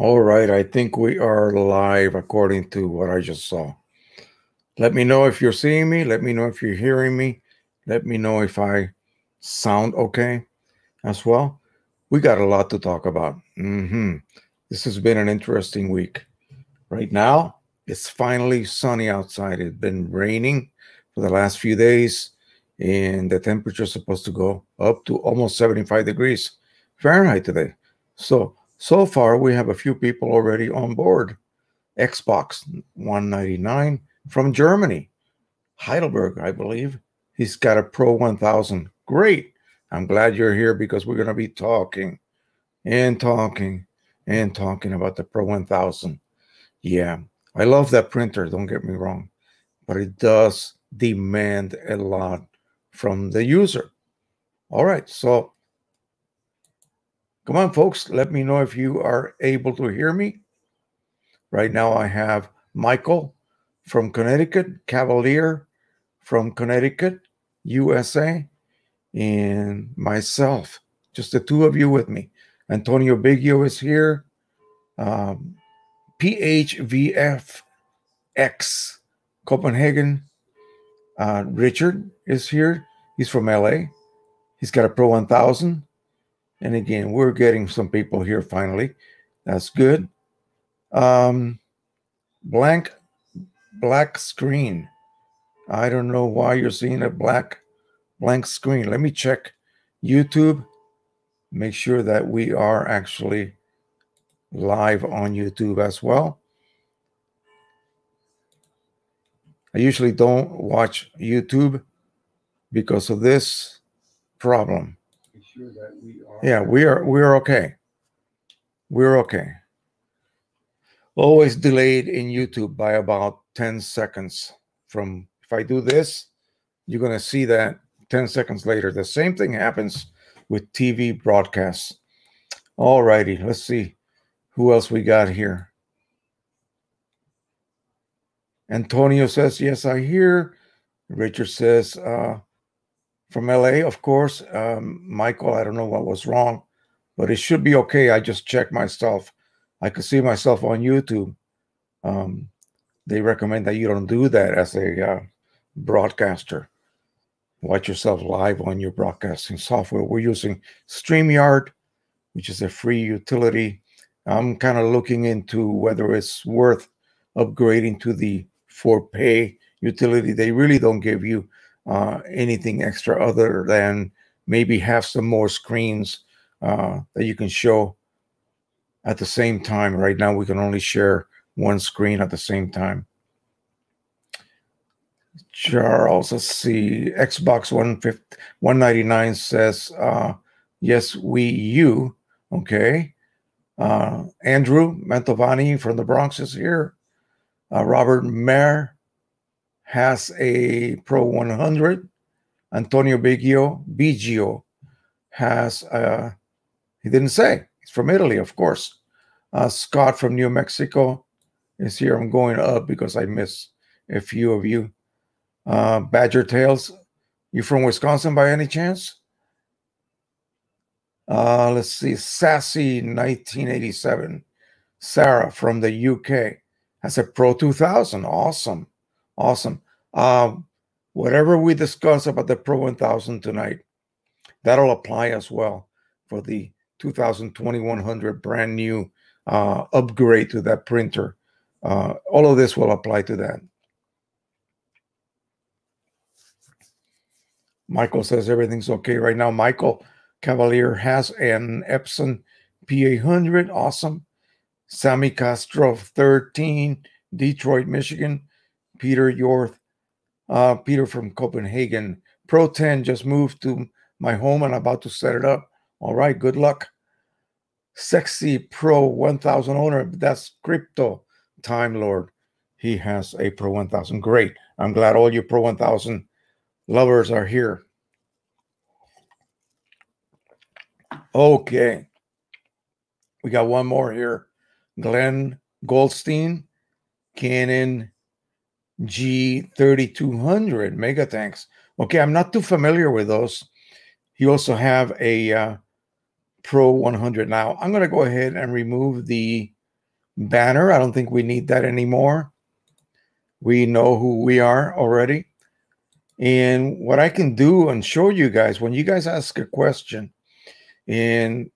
All right, I think we are live according to what I just saw. Let me know if you're seeing me. Let me know if you're hearing me. Let me know if I sound okay as well. We got a lot to talk about. hmm This has been an interesting week. Right now, it's finally sunny outside. It's been raining for the last few days, and the temperature is supposed to go up to almost 75 degrees Fahrenheit today. So, so far, we have a few people already on board. Xbox 199 from Germany, Heidelberg, I believe. He's got a Pro 1000. Great. I'm glad you're here because we're going to be talking and talking and talking about the Pro 1000. Yeah, I love that printer, don't get me wrong, but it does demand a lot from the user. All right, so Come on, folks. Let me know if you are able to hear me. Right now, I have Michael from Connecticut, Cavalier from Connecticut, USA, and myself. Just the two of you with me. Antonio Biggio is here. Um, PHVFX Copenhagen. Uh, Richard is here. He's from LA. He's got a Pro 1000. And again, we're getting some people here finally. That's good. Um, blank, black screen. I don't know why you're seeing a black, blank screen. Let me check YouTube. Make sure that we are actually live on YouTube as well. I usually don't watch YouTube because of this problem sure that we are. Yeah, we are. We are okay. We're okay. Always delayed in YouTube by about 10 seconds. From if I do this, you're going to see that 10 seconds later. The same thing happens with TV broadcasts. All righty, let's see who else we got here. Antonio says, Yes, I hear. Richard says, uh, from LA, of course. Um, Michael, I don't know what was wrong, but it should be okay. I just checked myself. I could see myself on YouTube. Um, they recommend that you don't do that as a uh, broadcaster. Watch yourself live on your broadcasting software. We're using StreamYard, which is a free utility. I'm kind of looking into whether it's worth upgrading to the for pay utility. They really don't give you uh, anything extra other than maybe have some more screens uh, that you can show at the same time. Right now, we can only share one screen at the same time. Charles, let's see. Xbox 199 says, uh, yes, we, you. Okay. Uh, Andrew Mantovani from the Bronx is here. Uh, Robert Mayer has a Pro 100. Antonio Biggio, Biggio has, uh, he didn't say, he's from Italy, of course. Uh, Scott from New Mexico is here. I'm going up because I miss a few of you. Uh, Badger Tales, you from Wisconsin by any chance? Uh, let's see, Sassy 1987. Sarah from the UK has a Pro 2000. Awesome. Awesome. Um, whatever we discuss about the Pro 1000 tonight, that'll apply as well for the 2100 brand new uh, upgrade to that printer. Uh, all of this will apply to that. Michael says everything's okay right now. Michael Cavalier has an Epson PA100. Awesome. Sammy Castro, 13, Detroit, Michigan. Peter Yorth, uh, Peter from Copenhagen. Pro 10 just moved to my home and about to set it up. All right, good luck. Sexy Pro 1000 owner, that's Crypto Time Lord. He has a Pro 1000. Great. I'm glad all you Pro 1000 lovers are here. Okay. We got one more here. Glenn Goldstein, Canon G3200 mega tanks. Okay, I'm not too familiar with those. You also have a uh, Pro 100. Now, I'm going to go ahead and remove the banner. I don't think we need that anymore. We know who we are already. And what I can do and show you guys when you guys ask a question, and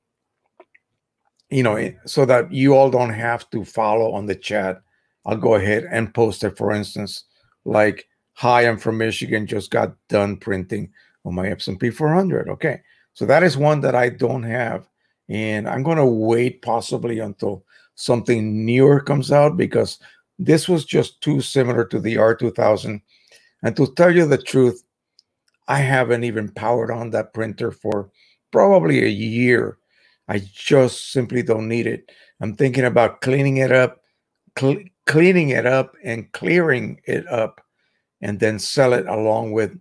you know, so that you all don't have to follow on the chat, I'll go ahead and post it. For instance, like, "Hi, I'm from Michigan. Just got done printing on my Epson P400." Okay, so that is one that I don't have, and I'm going to wait possibly until something newer comes out because this was just too similar to the R2000 and to tell you the truth, I haven't even powered on that printer for probably a year. I just simply don't need it. I'm thinking about cleaning it up, cl cleaning it up and clearing it up, and then sell it along with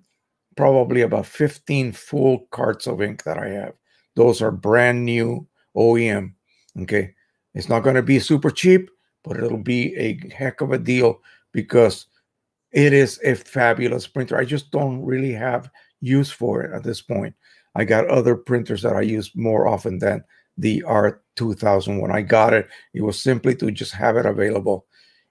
probably about 15 full carts of ink that I have. Those are brand new OEM. Okay. It's not going to be super cheap, but it'll be a heck of a deal because it is a fabulous printer. I just don't really have use for it at this point. I got other printers that I use more often than the R2000. When I got it, it was simply to just have it available.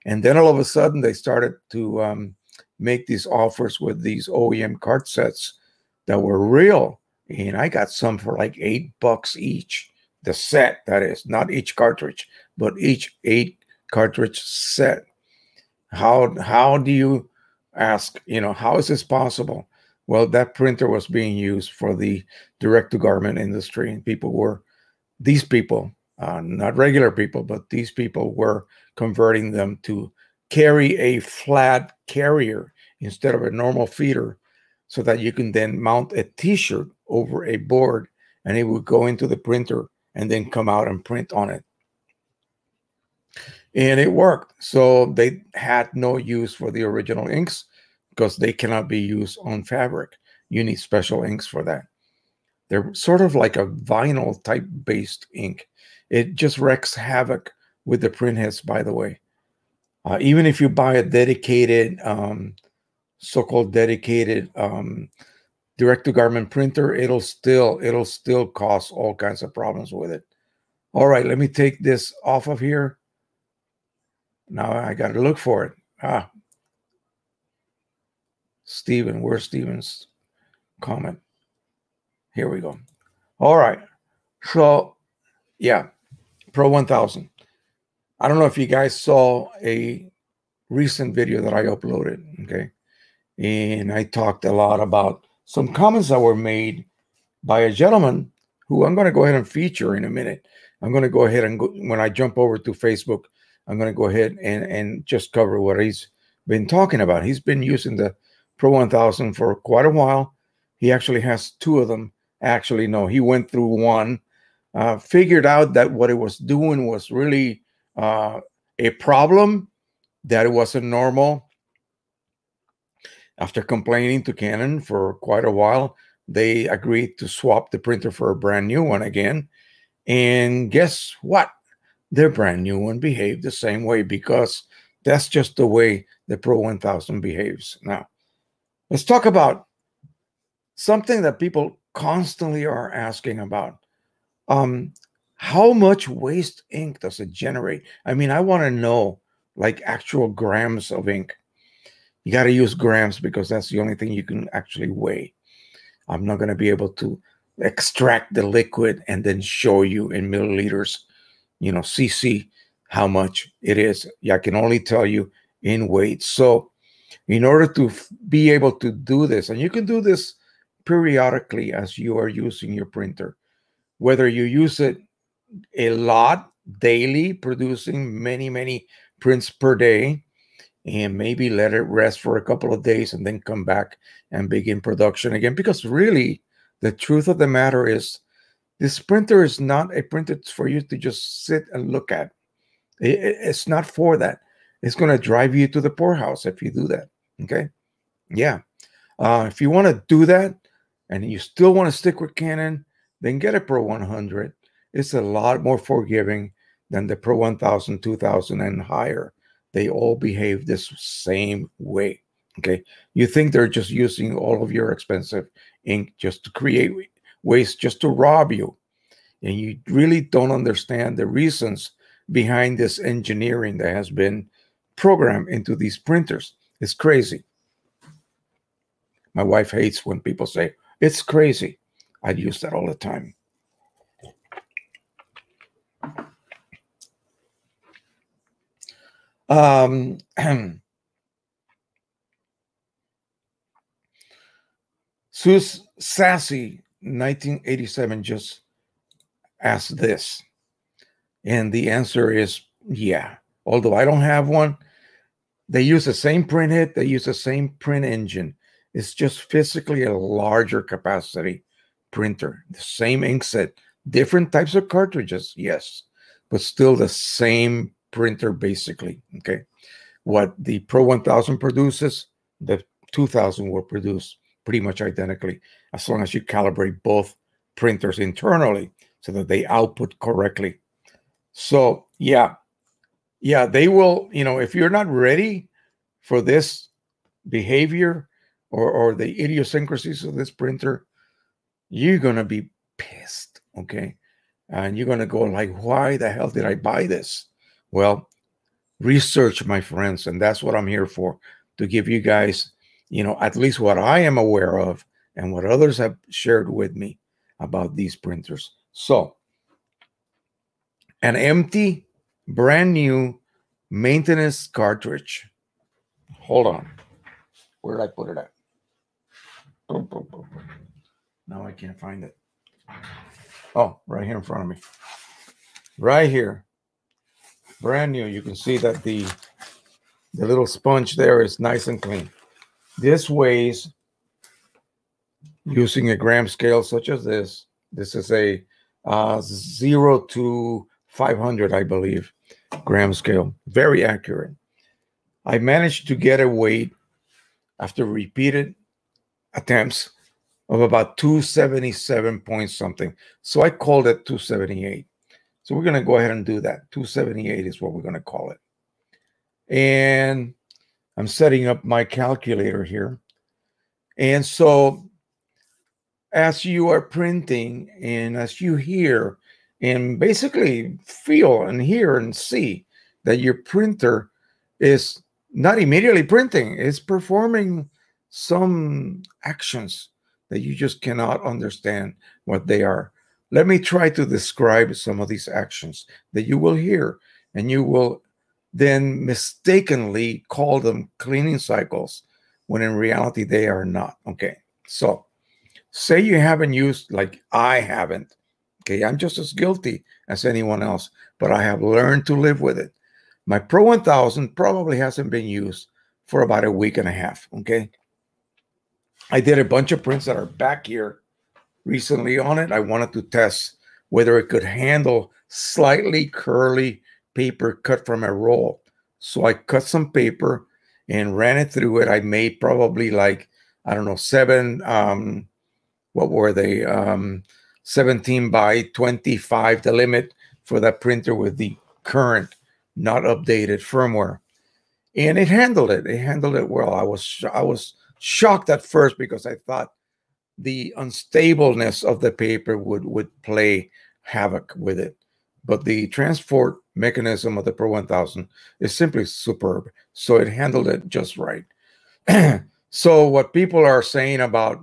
And then all of a sudden, they started to um, make these offers with these OEM card sets that were real. And I got some for like eight bucks each. The set, that is, not each cartridge, but each eight cartridge set. How how do you ask, you know, how is this possible? Well, that printer was being used for the direct to garment industry, and people were, these people, uh, not regular people, but these people were converting them to carry a flat carrier instead of a normal feeder so that you can then mount a t-shirt over a board and it would go into the printer and then come out and print on it and it worked. So they had no use for the original inks because they cannot be used on fabric. You need special inks for that. They're sort of like a vinyl type based ink. It just wreaks havoc with the printheads, by the way. Uh, even if you buy a dedicated, um, so-called dedicated um, direct-to-garment printer, it'll still it'll still cause all kinds of problems with it. All right, let me take this off of here. Now I got to look for it. Ah, Stephen, where's Stephen's comment? Here we go. All right. So, yeah, Pro 1000. I don't know if you guys saw a recent video that I uploaded. Okay. And I talked a lot about some comments that were made by a gentleman who I'm going to go ahead and feature in a minute. I'm going to go ahead and go, when I jump over to Facebook, I'm going to go ahead and, and just cover what he's been talking about. He's been using the Pro 1000 for quite a while. He actually has two of them. Actually, no, he went through one, uh, figured out that what it was doing was really uh, a problem, that it wasn't normal. After complaining to Canon for quite a while, they agreed to swap the printer for a brand new one again. And guess what? their brand new one behaved the same way because that's just the way the Pro 1000 behaves. Now, let's talk about something that people constantly are asking about. Um, how much waste ink does it generate? I mean, I want to know like actual grams of ink. You got to use grams because that's the only thing you can actually weigh. I'm not going to be able to extract the liquid and then show you in milliliters you know, CC how much it is. I can only tell you in weight. So in order to be able to do this, and you can do this periodically as you are using your printer, whether you use it a lot daily, producing many, many prints per day, and maybe let it rest for a couple of days and then come back and begin production again. Because really, the truth of the matter is this printer is not a printer for you to just sit and look at. it's not for that. It's going to drive you to the poorhouse if you do that. Okay. Yeah. Uh, if you want to do that and you still want to stick with Canon, then get a Pro 100. It's a lot more forgiving than the Pro 1000, 2000, and higher. They all behave this same way. Okay. You think they're just using all of your expensive ink just to create ways just to rob you. And you really don't understand the reasons behind this engineering that has been programmed into these printers. It's crazy. My wife hates when people say, it's crazy. I use that all the time. Um, Sus Sassy, 1987, just asked this. And the answer is yeah. Although I don't have one, they use the same print head, they use the same print engine. It's just physically a larger capacity printer, the same ink set, different types of cartridges, yes, but still the same printer basically. Okay. What the Pro 1000 produces, the 2000 will produce pretty much identically as long as you calibrate both printers internally so that they output correctly. So, yeah, yeah, they will, you know, if you're not ready for this behavior or, or the idiosyncrasies of this printer, you're going to be pissed. Okay. And you're going to go like, why the hell did I buy this? Well, research, my friends. And that's what I'm here for to give you guys, you know, at least what I am aware of and what others have shared with me about these printers. So, an empty, brand new maintenance cartridge. Hold on. Where did I put it at? Boom, boom, boom. Now I can't find it. Oh, right here in front of me. Right here. Brand new. You can see that the the little sponge there is nice and clean. This weighs using a gram scale such as this. This is a uh, 0 to 500, I believe, gram scale. Very accurate. I managed to get a weight after repeated attempts of about 277 point something. So I called it 278. So we're going to go ahead and do that. 278 is what we're going to call it. And I'm setting up my calculator here. And so as you are printing and as you hear and basically feel and hear and see that your printer is not immediately printing, it's performing some actions that you just cannot understand what they are. Let me try to describe some of these actions that you will hear, and you will then mistakenly call them cleaning cycles when in reality they are not. Okay, so say you haven't used, like I haven't, okay, I'm just as guilty as anyone else, but I have learned to live with it. My Pro 1000 probably hasn't been used for about a week and a half, okay? I did a bunch of prints that are back here recently on it. I wanted to test whether it could handle slightly curly paper cut from a roll. So I cut some paper and ran it through it. I made probably like, I don't know, seven um, what were they? Um, 17 by 25, the limit for that printer with the current, not updated firmware. And it handled it. It handled it well. I was I was shocked at first because I thought the unstableness of the paper would would play havoc with it. But the transport mechanism of the Pro 1000 is simply superb. So it handled it just right. so what people are saying about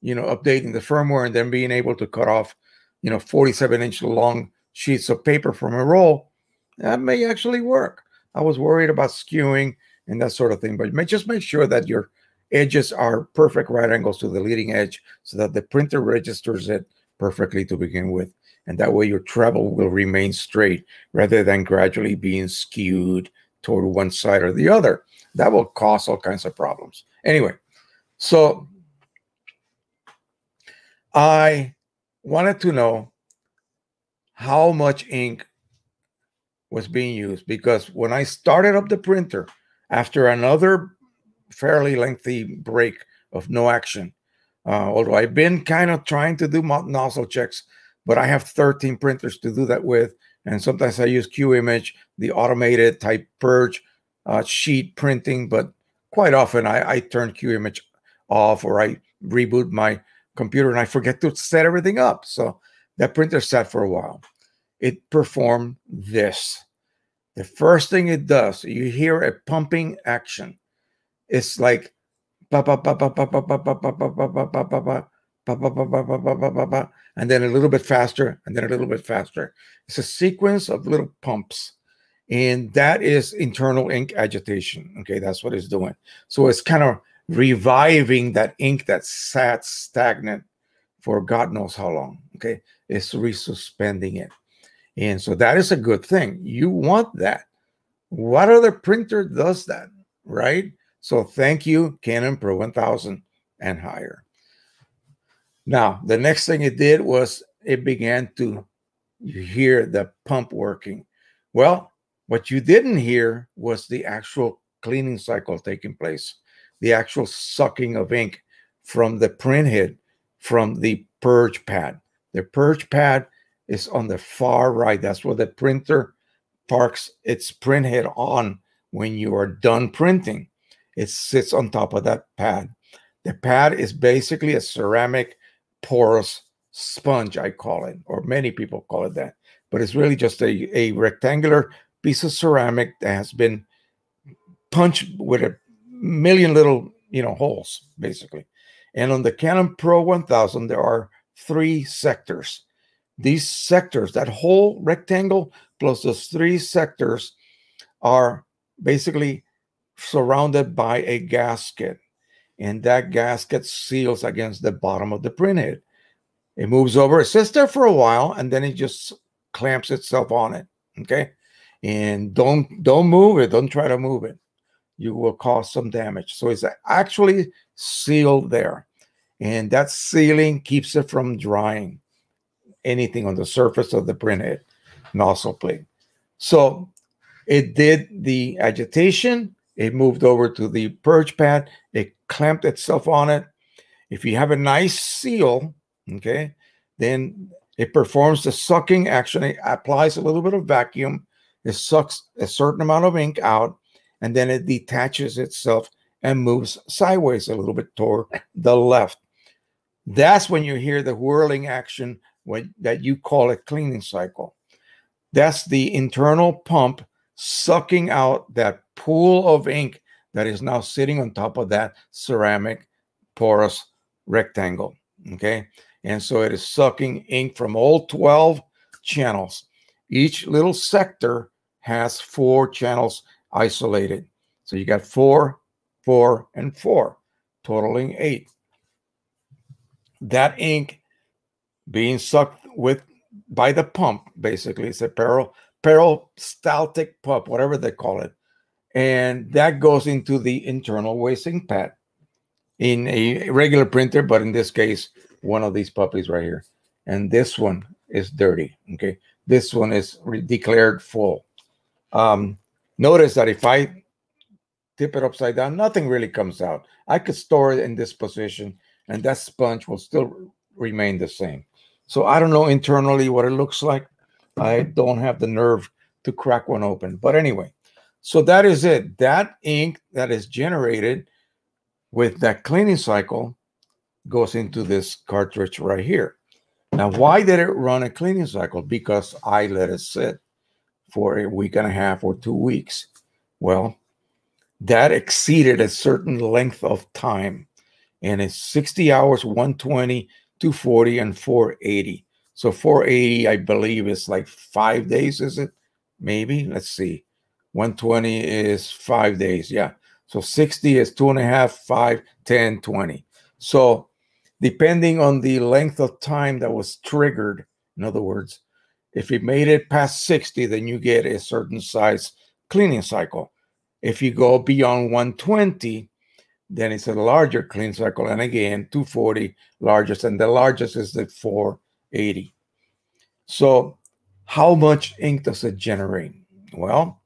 you know, updating the firmware and then being able to cut off, you know, 47 inch long sheets of paper from a roll, that may actually work. I was worried about skewing and that sort of thing, but just make sure that your edges are perfect right angles to the leading edge so that the printer registers it perfectly to begin with. And that way your treble will remain straight rather than gradually being skewed toward one side or the other. That will cause all kinds of problems. Anyway, so I wanted to know how much ink was being used because when I started up the printer after another fairly lengthy break of no action, uh, although I've been kind of trying to do nozzle checks, but I have 13 printers to do that with. And sometimes I use QImage, the automated type purge uh, sheet printing, but quite often I, I turn QImage off or I reboot my computer and I forget to set everything up. So that printer sat for a while. It performed this. the first thing it does, you hear a pumping action. It's like and then a little bit faster, and then a little bit faster. It's a sequence of little pumps, and that is internal ink agitation. Okay, that's what it's doing. So it's kind of reviving that ink that sat stagnant for God knows how long. Okay, it's resuspending it. And so that is a good thing. You want that. What other printer does that, right? So thank you, Canon Pro 1000 and higher. Now, the next thing it did was it began to hear the pump working. Well, what you didn't hear was the actual cleaning cycle taking place, the actual sucking of ink from the print head, from the purge pad. The purge pad is on the far right. That's where the printer parks its print head on when you are done printing. It sits on top of that pad. The pad is basically a ceramic porous sponge, I call it, or many people call it that. But it's really just a, a rectangular piece of ceramic that has been punched with a million little, you know, holes, basically. And on the Canon Pro 1000, there are three sectors. These sectors, that whole rectangle plus those three sectors, are basically surrounded by a gasket. And that gasket seals against the bottom of the printhead. It moves over, it sits there for a while, and then it just clamps itself on it. Okay. And don't don't move it, don't try to move it. You will cause some damage. So it's actually sealed there. And that sealing keeps it from drying anything on the surface of the printhead nozzle plate. So it did the agitation it moved over to the purge pad. It clamped itself on it. If you have a nice seal, okay, then it performs the sucking action. It applies a little bit of vacuum. It sucks a certain amount of ink out, and then it detaches itself and moves sideways a little bit toward the left. That's when you hear the whirling action when, that you call a cleaning cycle. That's the internal pump sucking out that pool of ink that is now sitting on top of that ceramic porous rectangle. Okay. And so it is sucking ink from all 12 channels. Each little sector has four channels isolated. So you got four, four, and four, totaling eight. That ink being sucked with by the pump, basically, it's a peril, peristaltic pump, whatever they call it and that goes into the internal wasting pad in a regular printer, but in this case, one of these puppies right here. And this one is dirty. Okay. This one is declared full. Um, notice that if I tip it upside down, nothing really comes out. I could store it in this position and that sponge will still remain the same. So I don't know internally what it looks like. I don't have the nerve to crack one open. But anyway, so that is it. That ink that is generated with that cleaning cycle goes into this cartridge right here. Now, why did it run a cleaning cycle? Because I let it sit for a week and a half or two weeks. Well, that exceeded a certain length of time. And it's 60 hours, 120, 240, and 480. So 480, I believe, is like five days, is it? Maybe. Let's see. 120 is five days. Yeah. So 60 is two and a half, five, 10, 20. So depending on the length of time that was triggered, in other words, if it made it past 60, then you get a certain size cleaning cycle. If you go beyond 120, then it's a larger clean cycle. And again, 240 largest, and the largest is the 480. So how much ink does it generate? Well,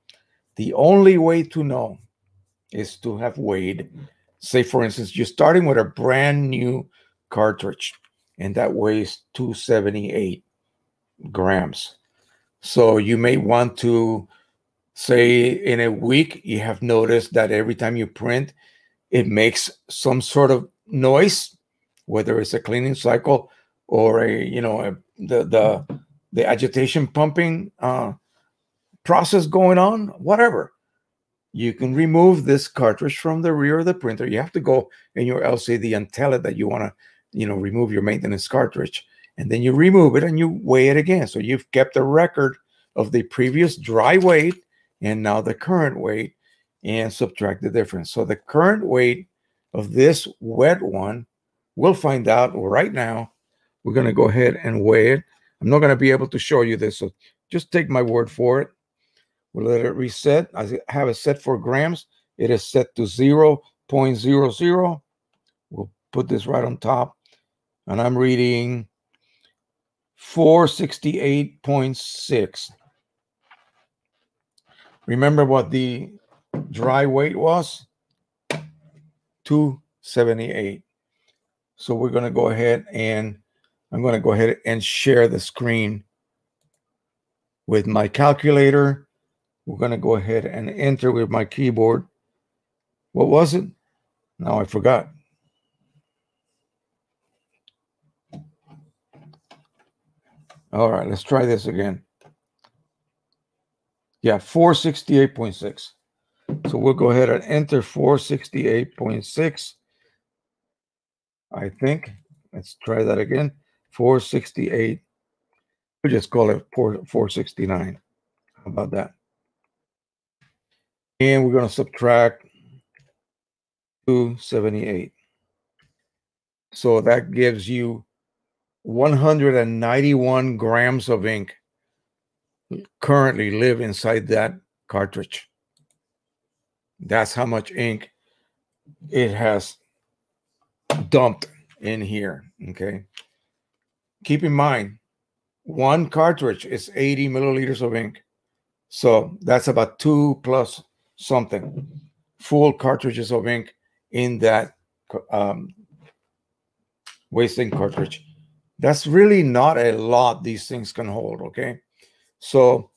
the only way to know is to have weighed. Say, for instance, you're starting with a brand new cartridge, and that weighs 278 grams. So you may want to say in a week, you have noticed that every time you print, it makes some sort of noise, whether it's a cleaning cycle or a, you know, a, the, the, the agitation pumping uh, process going on, whatever. You can remove this cartridge from the rear of the printer. You have to go in your LCD and tell it that you want to, you know, remove your maintenance cartridge. And then you remove it and you weigh it again. So you've kept a record of the previous dry weight and now the current weight and subtract the difference. So the current weight of this wet one, we'll find out right now. We're going to go ahead and weigh it. I'm not going to be able to show you this, so just take my word for it. We'll let it reset. I have it set for grams. It is set to 0 We'll put this right on top. And I'm reading 468.6. Remember what the dry weight was? 278. So we're going to go ahead and I'm going to go ahead and share the screen with my calculator. We're going to go ahead and enter with my keyboard. What was it? Now I forgot. All right, let's try this again. Yeah, 468.6. So we'll go ahead and enter 468.6. I think. Let's try that again. 468. We'll just call it 469. How about that? And we're going to subtract 278. So that gives you 191 grams of ink currently live inside that cartridge. That's how much ink it has dumped in here. Okay. Keep in mind, one cartridge is 80 milliliters of ink. So that's about two plus something full cartridges of ink in that um, waste ink cartridge. That's really not a lot these things can hold. Okay. So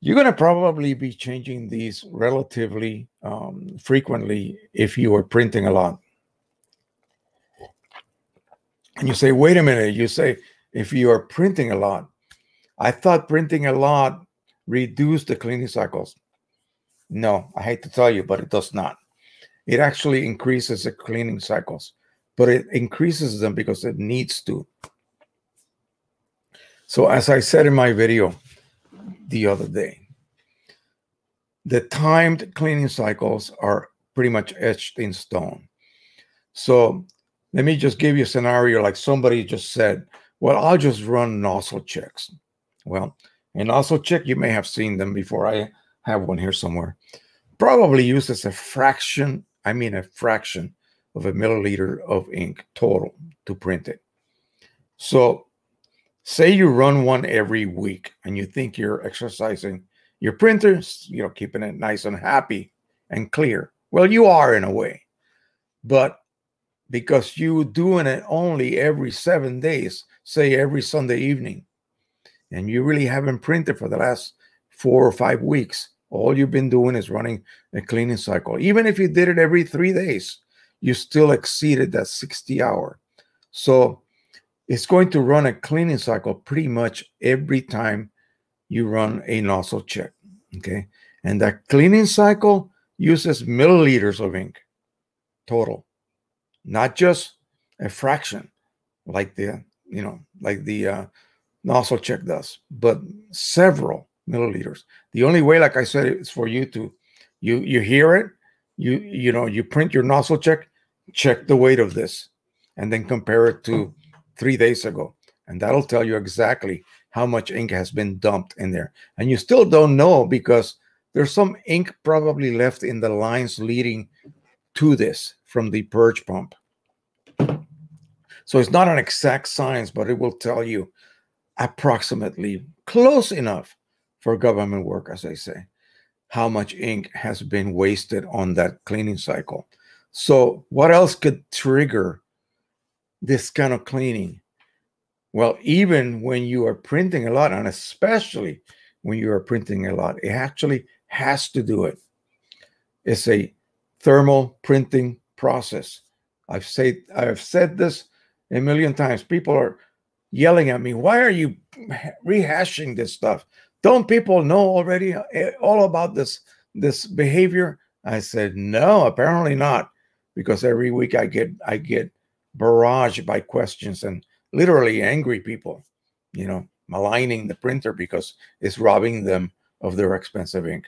you're going to probably be changing these relatively um, frequently if you are printing a lot. And you say, wait a minute, you say, if you are printing a lot, I thought printing a lot reduced the cleaning cycles. No, I hate to tell you, but it does not. It actually increases the cleaning cycles, but it increases them because it needs to. So, as I said in my video the other day, the timed cleaning cycles are pretty much etched in stone. So, let me just give you a scenario like somebody just said, Well, I'll just run nozzle checks. Well, a nozzle check, you may have seen them before. I have one here somewhere. Probably uses a fraction, I mean, a fraction of a milliliter of ink total to print it. So, say you run one every week and you think you're exercising your printers, you know, keeping it nice and happy and clear. Well, you are in a way. But because you're doing it only every seven days, say every Sunday evening, and you really haven't printed for the last four or five weeks, all you've been doing is running a cleaning cycle. Even if you did it every three days, you still exceeded that 60 hour. So it's going to run a cleaning cycle pretty much every time you run a nozzle check. Okay. And that cleaning cycle uses milliliters of ink total not just a fraction like the you know like the uh, nozzle check does, but several milliliters. The only way, like I said, is for you to you you hear it, you you know you print your nozzle check, check the weight of this, and then compare it to three days ago, and that'll tell you exactly how much ink has been dumped in there. And you still don't know because there's some ink probably left in the lines leading to this from the purge pump. So it's not an exact science, but it will tell you approximately close enough for government work, as I say, how much ink has been wasted on that cleaning cycle. So, what else could trigger this kind of cleaning? Well, even when you are printing a lot, and especially when you are printing a lot, it actually has to do it. It's a thermal printing process. I've said I've said this a million times. People are yelling at me, "Why are you rehashing this stuff?" don't people know already eh, all about this this behavior? I said, no, apparently not, because every week I get I get barraged by questions and literally angry people, you know, maligning the printer because it's robbing them of their expensive ink.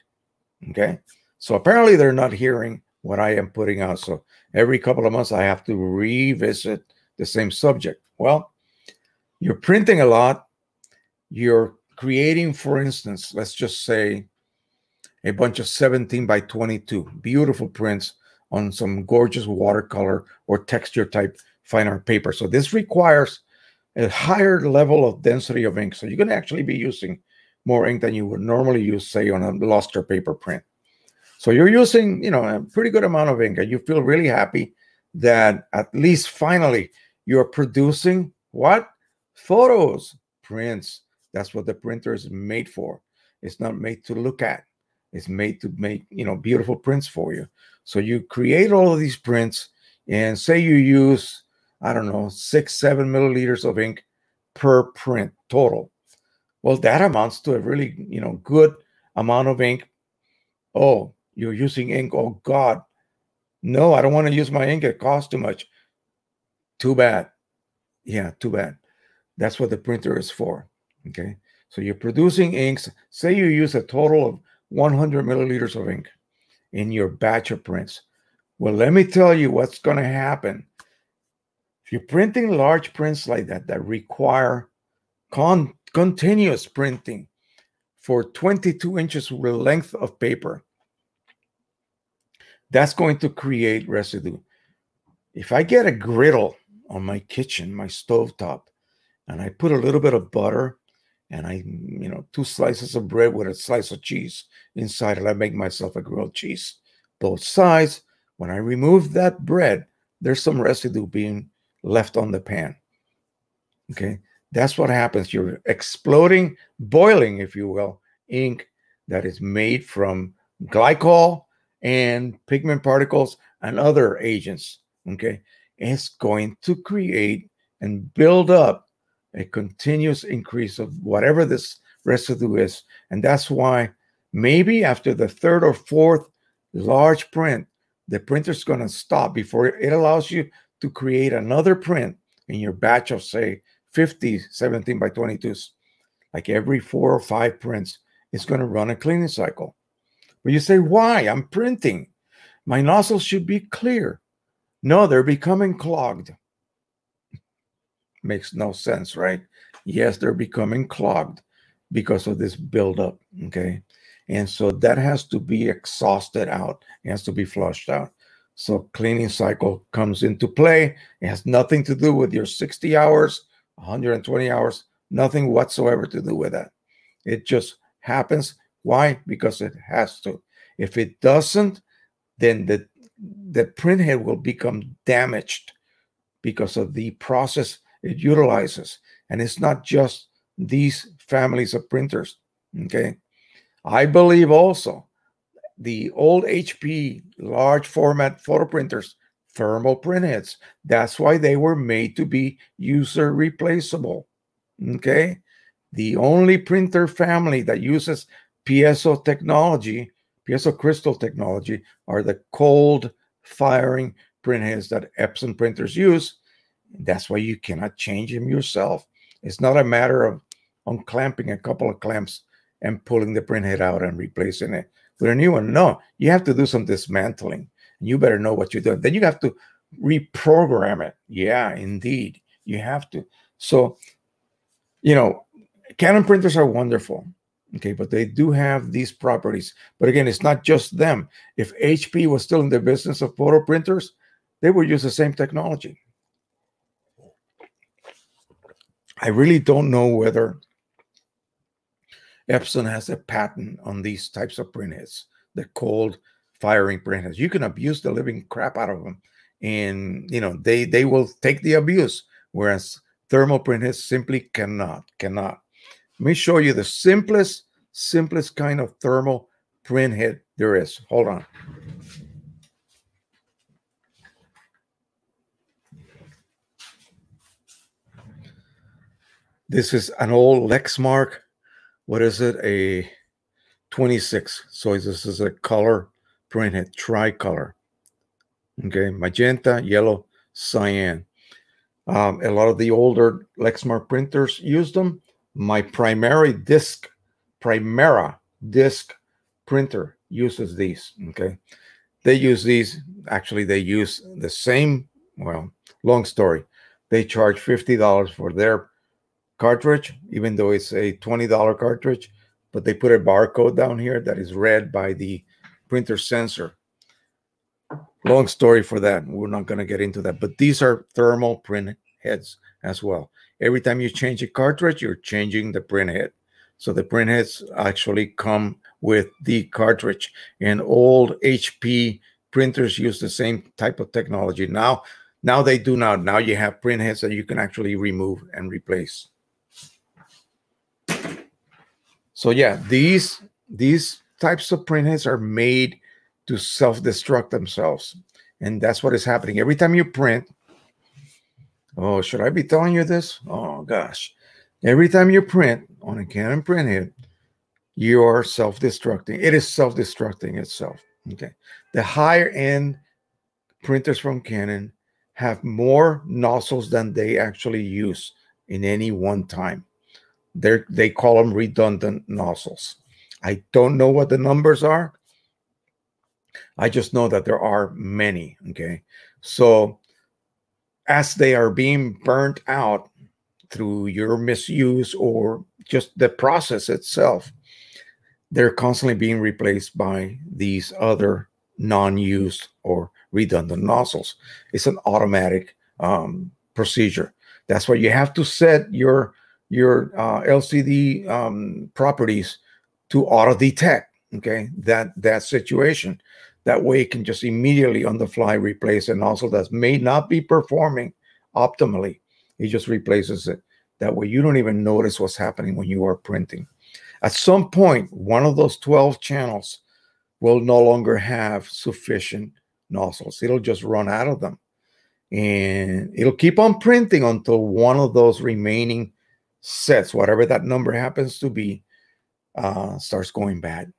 Okay. So apparently they're not hearing what I am putting out. So every couple of months I have to revisit the same subject. Well, you're printing a lot. You're creating, for instance, let's just say a bunch of 17 by 22 beautiful prints on some gorgeous watercolor or texture type fine art paper. So this requires a higher level of density of ink. So you're going to actually be using more ink than you would normally use, say, on a luster paper print. So you're using, you know, a pretty good amount of ink, and you feel really happy that at least finally you're producing what? Photos, prints. That's what the printer is made for. It's not made to look at. It's made to make, you know, beautiful prints for you. So you create all of these prints and say you use I don't know, six, seven milliliters of ink per print total. Well, that amounts to a really, you know, good amount of ink. Oh, you're using ink. Oh God. No, I don't want to use my ink. It costs too much. Too bad. Yeah, too bad. That's what the printer is for. Okay. So you're producing inks. Say you use a total of 100 milliliters of ink in your batch of prints. Well, let me tell you what's going to happen if you're printing large prints like that that require con continuous printing for 22 inches length of paper, that's going to create residue. If I get a griddle on my kitchen, my stove top, and I put a little bit of butter and I, you know, two slices of bread with a slice of cheese inside and I make myself a grilled cheese. Both sides, when I remove that bread, there's some residue being left on the pan. Okay, that's what happens. You're exploding, boiling, if you will, ink that is made from glycol and pigment particles and other agents. Okay, is going to create and build up a continuous increase of whatever this residue is. And that's why maybe after the third or fourth large print, the printer's going to stop before it allows you to create another print in your batch of, say, 50 17 by 22s, like every four or five prints, it's going to run a cleaning cycle. But you say, why? I'm printing. My nozzles should be clear. No, they're becoming clogged. Makes no sense, right? Yes, they're becoming clogged because of this buildup. Okay. And so that has to be exhausted out, it has to be flushed out. So cleaning cycle comes into play. It has nothing to do with your 60 hours, 120 hours, nothing whatsoever to do with that. It just happens. Why? Because it has to. If it doesn't, then the the printhead will become damaged because of the process it utilizes. And it's not just these families of printers. Okay. I believe also the old HP large format photo printers, thermal printheads. That's why they were made to be user replaceable. Okay. The only printer family that uses piezo technology, piezo crystal technology, are the cold firing printheads that Epson printers use. That's why you cannot change them yourself. It's not a matter of unclamping a couple of clamps and pulling the printhead out and replacing it with a new one. No, you have to do some dismantling. You better know what you're doing. Then you have to reprogram it. Yeah, indeed. You have to. So, you know, Canon printers are wonderful. Okay, but they do have these properties. But again, it's not just them. If HP was still in the business of photo printers, they would use the same technology. I really don't know whether Epson has a patent on these types of printheads, the cold firing printheads. You can abuse the living crap out of them, and you know they they will take the abuse, whereas thermal printheads simply cannot cannot. Let me show you the simplest simplest kind of thermal printhead there is. Hold on. This is an old Lexmark what is it? A 26. So this is a color printhead, tricolor. Okay, magenta, yellow, cyan. Um, a lot of the older Lexmark printers used them. My primary disc, Primera disc printer uses these. Okay, they use these. Actually, they use the same. Well, long story. They charge fifty dollars for their cartridge, even though it's a twenty dollar cartridge. But they put a barcode down here that is read by the printer sensor. Long story for that. We're not going to get into that. But these are thermal print heads as well. Every time you change a cartridge, you're changing the print head. So the print heads actually come with the cartridge. And old HP printers use the same type of technology. Now, now they do not. Now you have print heads that you can actually remove and replace. So yeah, these these types of print heads are made to self-destruct themselves. And that's what is happening. Every time you print, oh, should I be telling you this? Oh gosh. Every time you print on a Canon printhead, you are self-destructing. It is self-destructing itself. Okay. The higher end printers from Canon have more nozzles than they actually use in any one time. They they call them redundant nozzles. I don't know what the numbers are. I just know that there are many. Okay. So as they are being burnt out through your misuse or just the process itself, they're constantly being replaced by these other non-used or redundant nozzles. It's an automatic um, procedure. That's why you have to set your your uh, LCD um, properties to auto detect. Okay, that that situation. That way, it can just immediately on the fly replace a nozzle that may not be performing optimally. It just replaces it. That way, you don't even notice what's happening when you are printing. At some point, one of those 12 channels will no longer have sufficient nozzles. It'll just run out of them. And it'll keep on printing until one of those remaining sets, whatever that number happens to be, uh, starts going bad.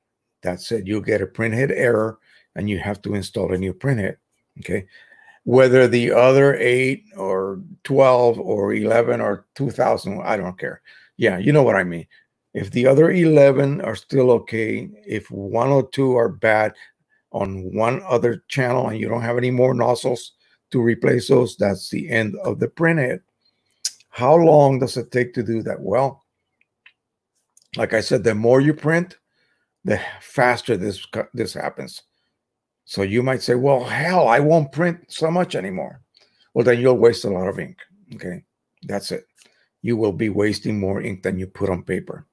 That's it. You'll get a printhead error and you have to install a new printhead. Okay. Whether the other eight or 12 or 11 or 2000, I don't care. Yeah, you know what I mean. If the other 11 are still okay, if one or two are bad on one other channel and you don't have any more nozzles to replace those, that's the end of the printhead. How long does it take to do that? Well, like I said, the more you print, the faster this this happens. So you might say, well, hell, I won't print so much anymore. Well, then you'll waste a lot of ink. Okay, that's it. You will be wasting more ink than you put on paper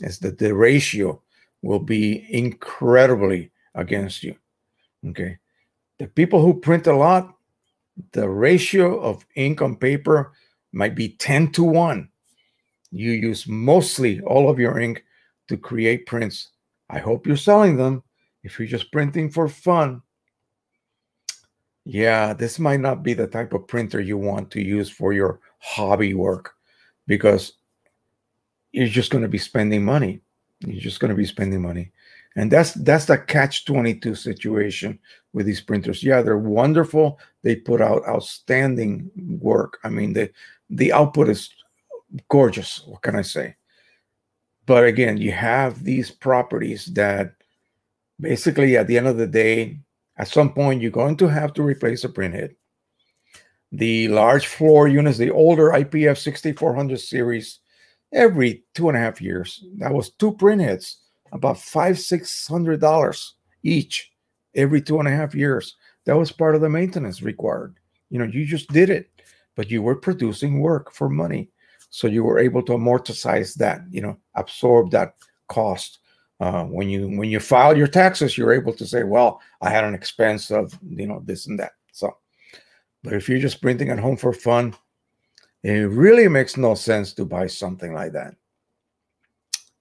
is that the ratio will be incredibly against you. Okay. The people who print a lot, the ratio of ink on paper might be 10 to 1. You use mostly all of your ink to create prints. I hope you're selling them. If you're just printing for fun, yeah, this might not be the type of printer you want to use for your hobby work because you're just going to be spending money. You're just going to be spending money. And that's that's the catch 22 situation with these printers. Yeah, they're wonderful. They put out outstanding work. I mean, the the output is gorgeous. What can I say? But again, you have these properties that basically at the end of the day, at some point, you're going to have to replace a printhead. The large floor units, the older IPF 6400 series, every two and a half years. That was two printheads, about five, six hundred dollars each every two and a half years. That was part of the maintenance required. You know, you just did it, but you were producing work for money. So you were able to amortize that, you know, absorb that cost. Uh, when you when you file your taxes, you're able to say, well, I had an expense of you know this and that. So, but if you're just printing at home for fun, it really makes no sense to buy something like that.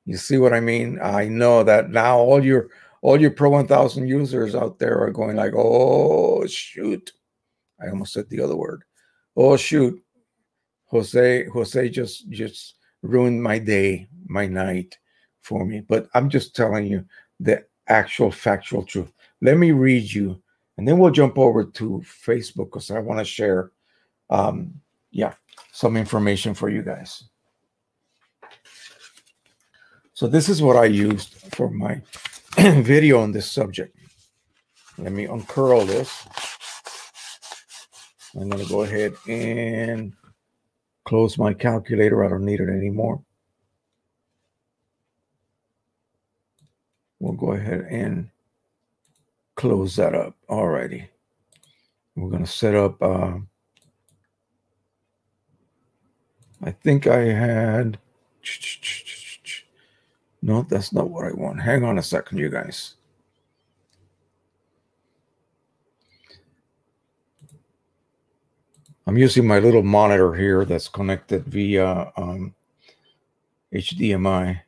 You see what I mean? I know that now all your all your Pro 1000 users out there are going like, "Oh shoot!" I almost said the other word. Oh shoot! Jose Jose just just ruined my day, my night for me. But I'm just telling you the actual factual truth. Let me read you, and then we'll jump over to Facebook because I want to share, um, yeah, some information for you guys. So this is what I used for my video on this subject. Let me uncurl this. I'm going to go ahead and close my calculator. I don't need it anymore. We'll go ahead and close that up. Alrighty. We're going to set up. Uh, I think I had. No, that's not what I want. Hang on a second, you guys. I'm using my little monitor here that's connected via um, HDMI.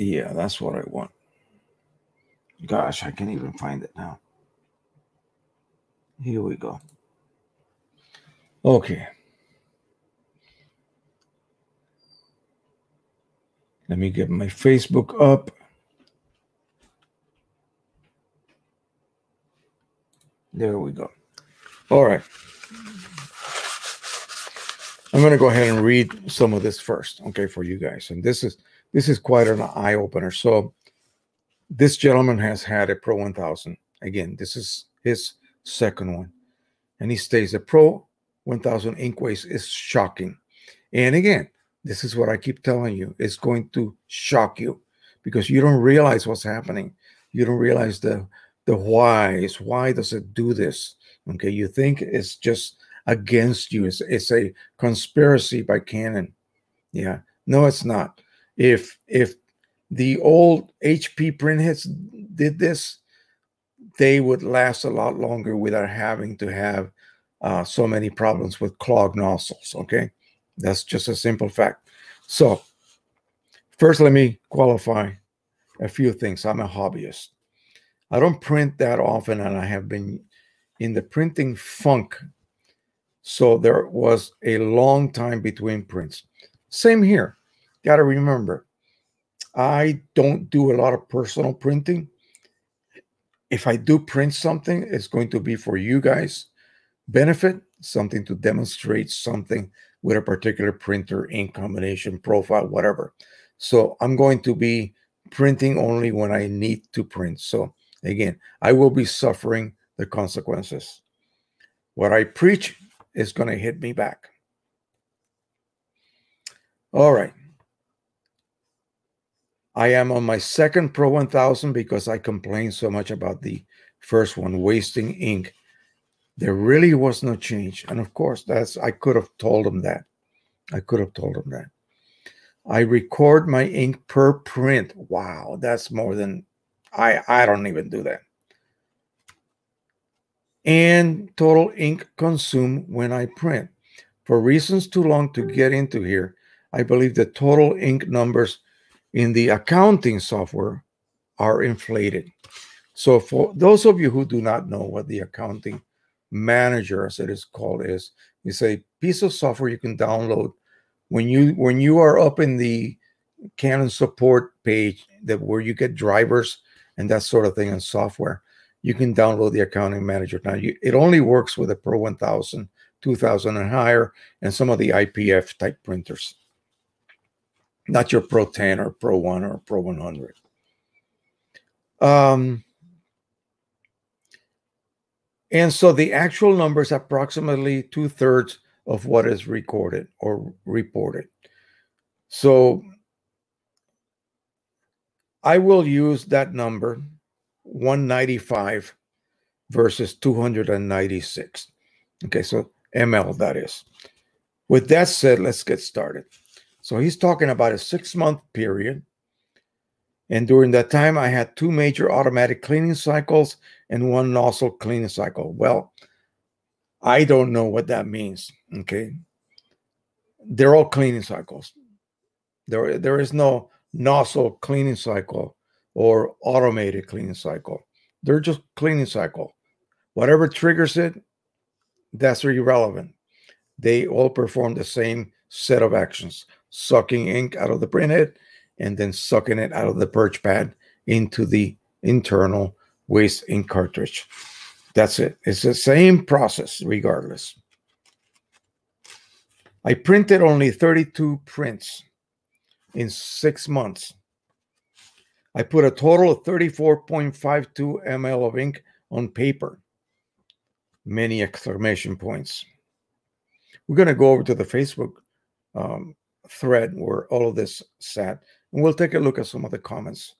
Yeah, that's what I want. Gosh, I can't even find it now. Here we go. Okay. Let me get my Facebook up. There we go. All right. I'm going to go ahead and read some of this first, okay, for you guys. And this is this is quite an eye opener. So this gentleman has had a Pro 1000. Again, this is his second one. And he states the Pro 1000 Inkways is shocking. And again, this is what I keep telling you. It's going to shock you because you don't realize what's happening. You don't realize the the whys. Why does it do this? Okay, you think it's just against you. It's, it's a conspiracy by Canon. Yeah, no, it's not. If if the old HP printheads did this, they would last a lot longer without having to have uh, so many problems with clogged nozzles. Okay, that's just a simple fact. So, first, let me qualify a few things. I'm a hobbyist. I don't print that often, and I have been in the printing funk. So there was a long time between prints. Same here. Got to remember, I don't do a lot of personal printing. If I do print something, it's going to be for you guys' benefit, something to demonstrate something with a particular printer, ink combination, profile, whatever. So I'm going to be printing only when I need to print. So Again, I will be suffering the consequences. What I preach is going to hit me back. All right. I am on my second Pro 1000 because I complained so much about the first one, wasting ink. There really was no change. And of course, that's I could have told them that. I could have told them that. I record my ink per print. Wow, that's more than I, I don't even do that. And total ink consumed when I print. For reasons too long to get into here, I believe the total ink numbers in the accounting software are inflated. So for those of you who do not know what the accounting manager, as it is called, is, it's a piece of software you can download when you when you are up in the Canon support page that where you get drivers and that sort of thing and software. You can download the accounting manager now. You, it only works with a Pro 1000, 2000 and higher, and some of the IPF type printers. Not your Pro 10 or Pro 1 or Pro 100. Um, and so the actual number is approximately two thirds of what is recorded or reported. So I will use that number 195 versus 296. Okay, so ML that is. With that said, let's get started. So he's talking about a six month period. And during that time, I had two major automatic cleaning cycles and one nozzle cleaning cycle. Well, I don't know what that means. Okay. They're all cleaning cycles. There, there is no nozzle cleaning cycle or automated cleaning cycle. They're just cleaning cycle. Whatever triggers it, that's irrelevant. They all perform the same set of actions. Sucking ink out of the printhead and then sucking it out of the perch pad into the internal waste ink cartridge. That's it. It's the same process regardless. I printed only 32 prints in six months. I put a total of 34.52 ml of ink on paper. Many exclamation points. We're going to go over to the Facebook um, thread where all of this sat, and we'll take a look at some of the comments.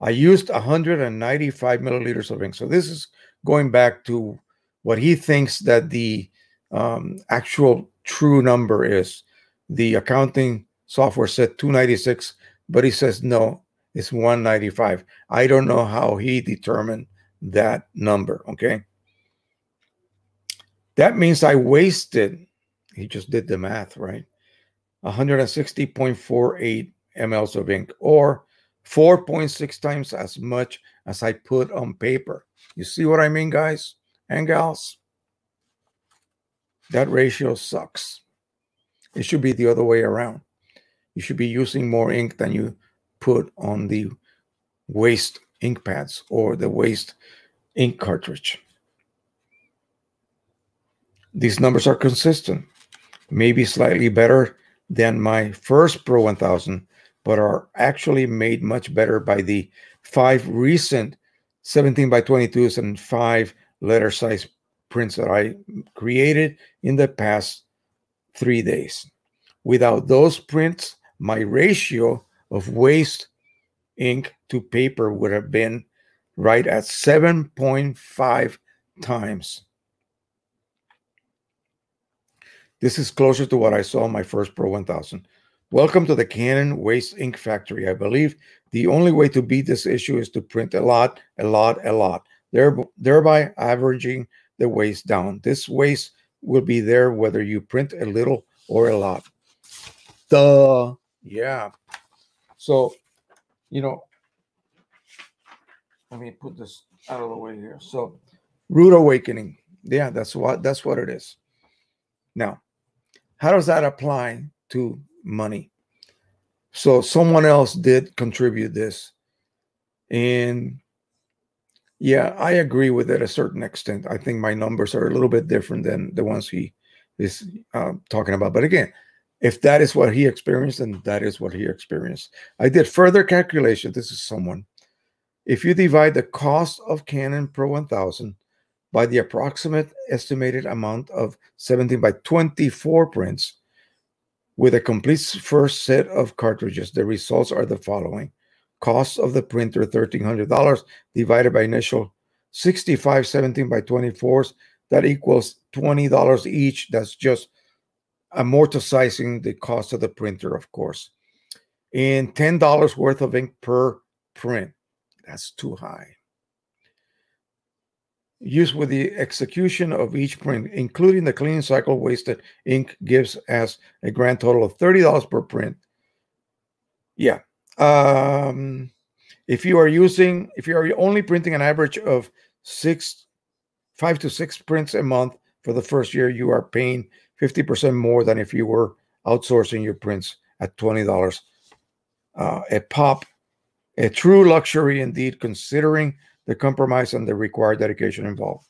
I used 195 milliliters of ink. So this is going back to what he thinks that the um, actual true number is. The accounting software said 296, but he says no, it's 195. I don't know how he determined that number. Okay. That means I wasted, he just did the math, right? 160.48 mLs of ink or 4.6 times as much as I put on paper. You see what I mean, guys and gals? That ratio sucks. It should be the other way around. You should be using more ink than you put on the waste ink pads or the waste ink cartridge. These numbers are consistent, maybe slightly better than my first Pro 1000, but are actually made much better by the five recent 17 by 22s and five letter size prints that I created in the past three days. Without those prints, my ratio of waste ink to paper would have been right at 7.5 times. This is closer to what I saw in my first Pro 1000. Welcome to the Canon Waste Ink Factory. I believe the only way to beat this issue is to print a lot, a lot, a lot, thereby averaging the waste down. This waste will be there whether you print a little or a lot. Duh. Yeah. So, you know, let me put this out of the way here. So, rude awakening. Yeah, that's what that's what it is. Now, how does that apply to money? So someone else did contribute this. And yeah, I agree with it a certain extent. I think my numbers are a little bit different than the ones he is uh, talking about. But again, if that is what he experienced, then that is what he experienced. I did further calculation. This is someone. If you divide the cost of Canon Pro 1000 by the approximate estimated amount of 17 by 24 prints with a complete first set of cartridges. The results are the following. Cost of the printer, $1,300 divided by initial 65 17 by 24s. That equals $20 each. That's just amortizing the cost of the printer, of course. And $10 worth of ink per print. That's too high used with the execution of each print, including the cleaning cycle wasted ink, gives us a grand total of $30 per print. Yeah. Um, if you are using, if you are only printing an average of six, five to six prints a month for the first year, you are paying 50% more than if you were outsourcing your prints at $20 uh, a pop. A true luxury indeed, considering the compromise and the required dedication involved.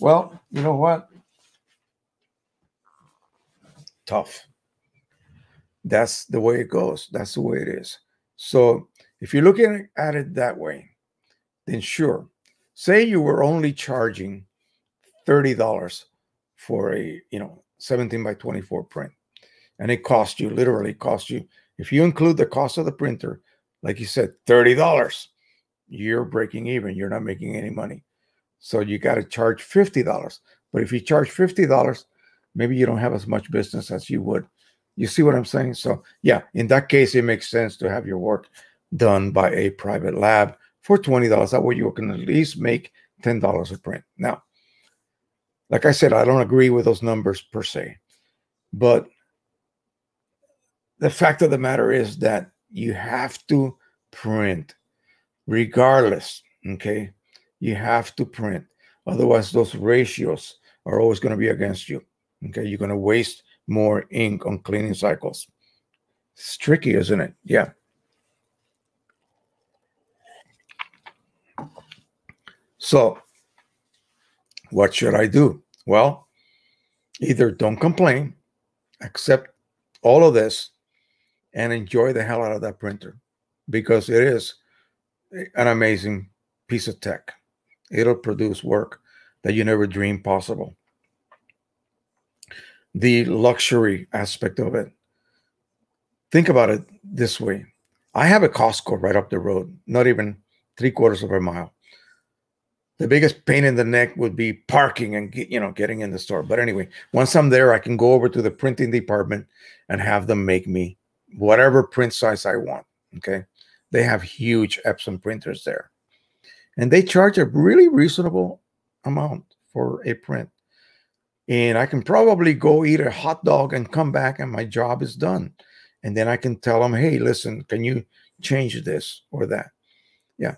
Well, you know what? Tough. That's the way it goes. That's the way it is. So if you're looking at it that way, then sure. Say you were only charging $30 for a, you know, 17 by 24 print. And it cost you, literally cost you, if you include the cost of the printer, like you said, $30 you're breaking even. You're not making any money. So you got to charge $50. But if you charge $50, maybe you don't have as much business as you would. You see what I'm saying? So, yeah, in that case, it makes sense to have your work done by a private lab for $20. That way you can at least make $10 a print. Now, like I said, I don't agree with those numbers per se. But the fact of the matter is that you have to print regardless. Okay. You have to print. Otherwise, those ratios are always going to be against you. Okay. You're going to waste more ink on cleaning cycles. It's tricky, isn't it? Yeah. So, what should I do? Well, either don't complain, accept all of this, and enjoy the hell out of that printer because it is an amazing piece of tech. It'll produce work that you never dreamed possible. The luxury aspect of it. Think about it this way I have a Costco right up the road, not even three quarters of a mile. The biggest pain in the neck would be parking and you know getting in the store. But anyway, once I'm there, I can go over to the printing department and have them make me whatever print size I want. Okay, they have huge Epson printers there, and they charge a really reasonable amount for a print. And I can probably go eat a hot dog and come back, and my job is done. And then I can tell them, hey, listen, can you change this or that? Yeah.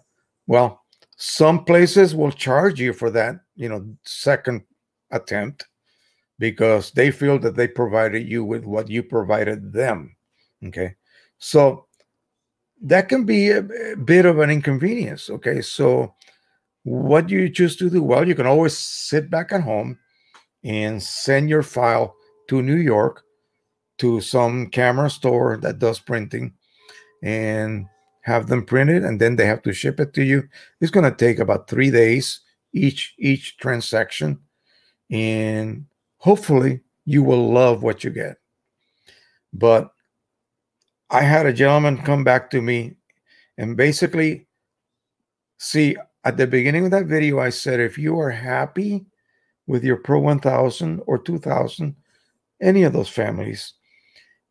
Well, some places will charge you for that, you know, second attempt because they feel that they provided you with what you provided them. Okay. So that can be a, bit of an inconvenience. Okay. So what do you choose to do? Well, you can always sit back at home and send your file to New York to some camera store that does printing and have them printed and then they have to ship it to you. It's going to take about 3 days each each transaction and hopefully you will love what you get. But I had a gentleman come back to me and basically see at the beginning of that video, I said, if you are happy with your Pro 1000 or 2000, any of those families,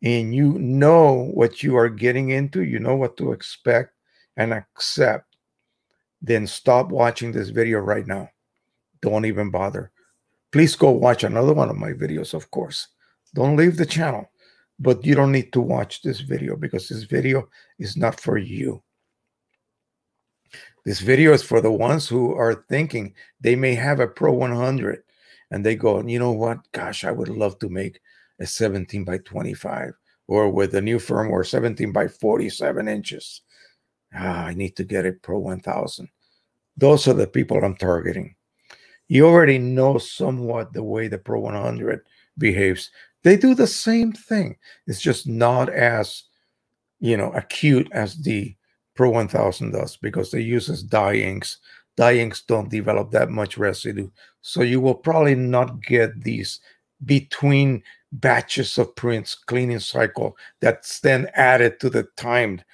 and you know what you are getting into, you know what to expect and accept, then stop watching this video right now. Don't even bother. Please go watch another one of my videos, of course. Don't leave the channel, but you don't need to watch this video because this video is not for you. This video is for the ones who are thinking they may have a Pro 100 and they go, you know what? Gosh, I would love to make a 17 by 25 or with a new firmware 17 by 47 inches. Ah, I need to get a Pro 1000. Those are the people I'm targeting. You already know somewhat the way the Pro 100 behaves. They do the same thing. It's just not as, you know, acute as the Pro 1000 does because they uses dye inks. Dye inks don't develop that much residue. So you will probably not get these between batches of prints cleaning cycle that's then added to the timed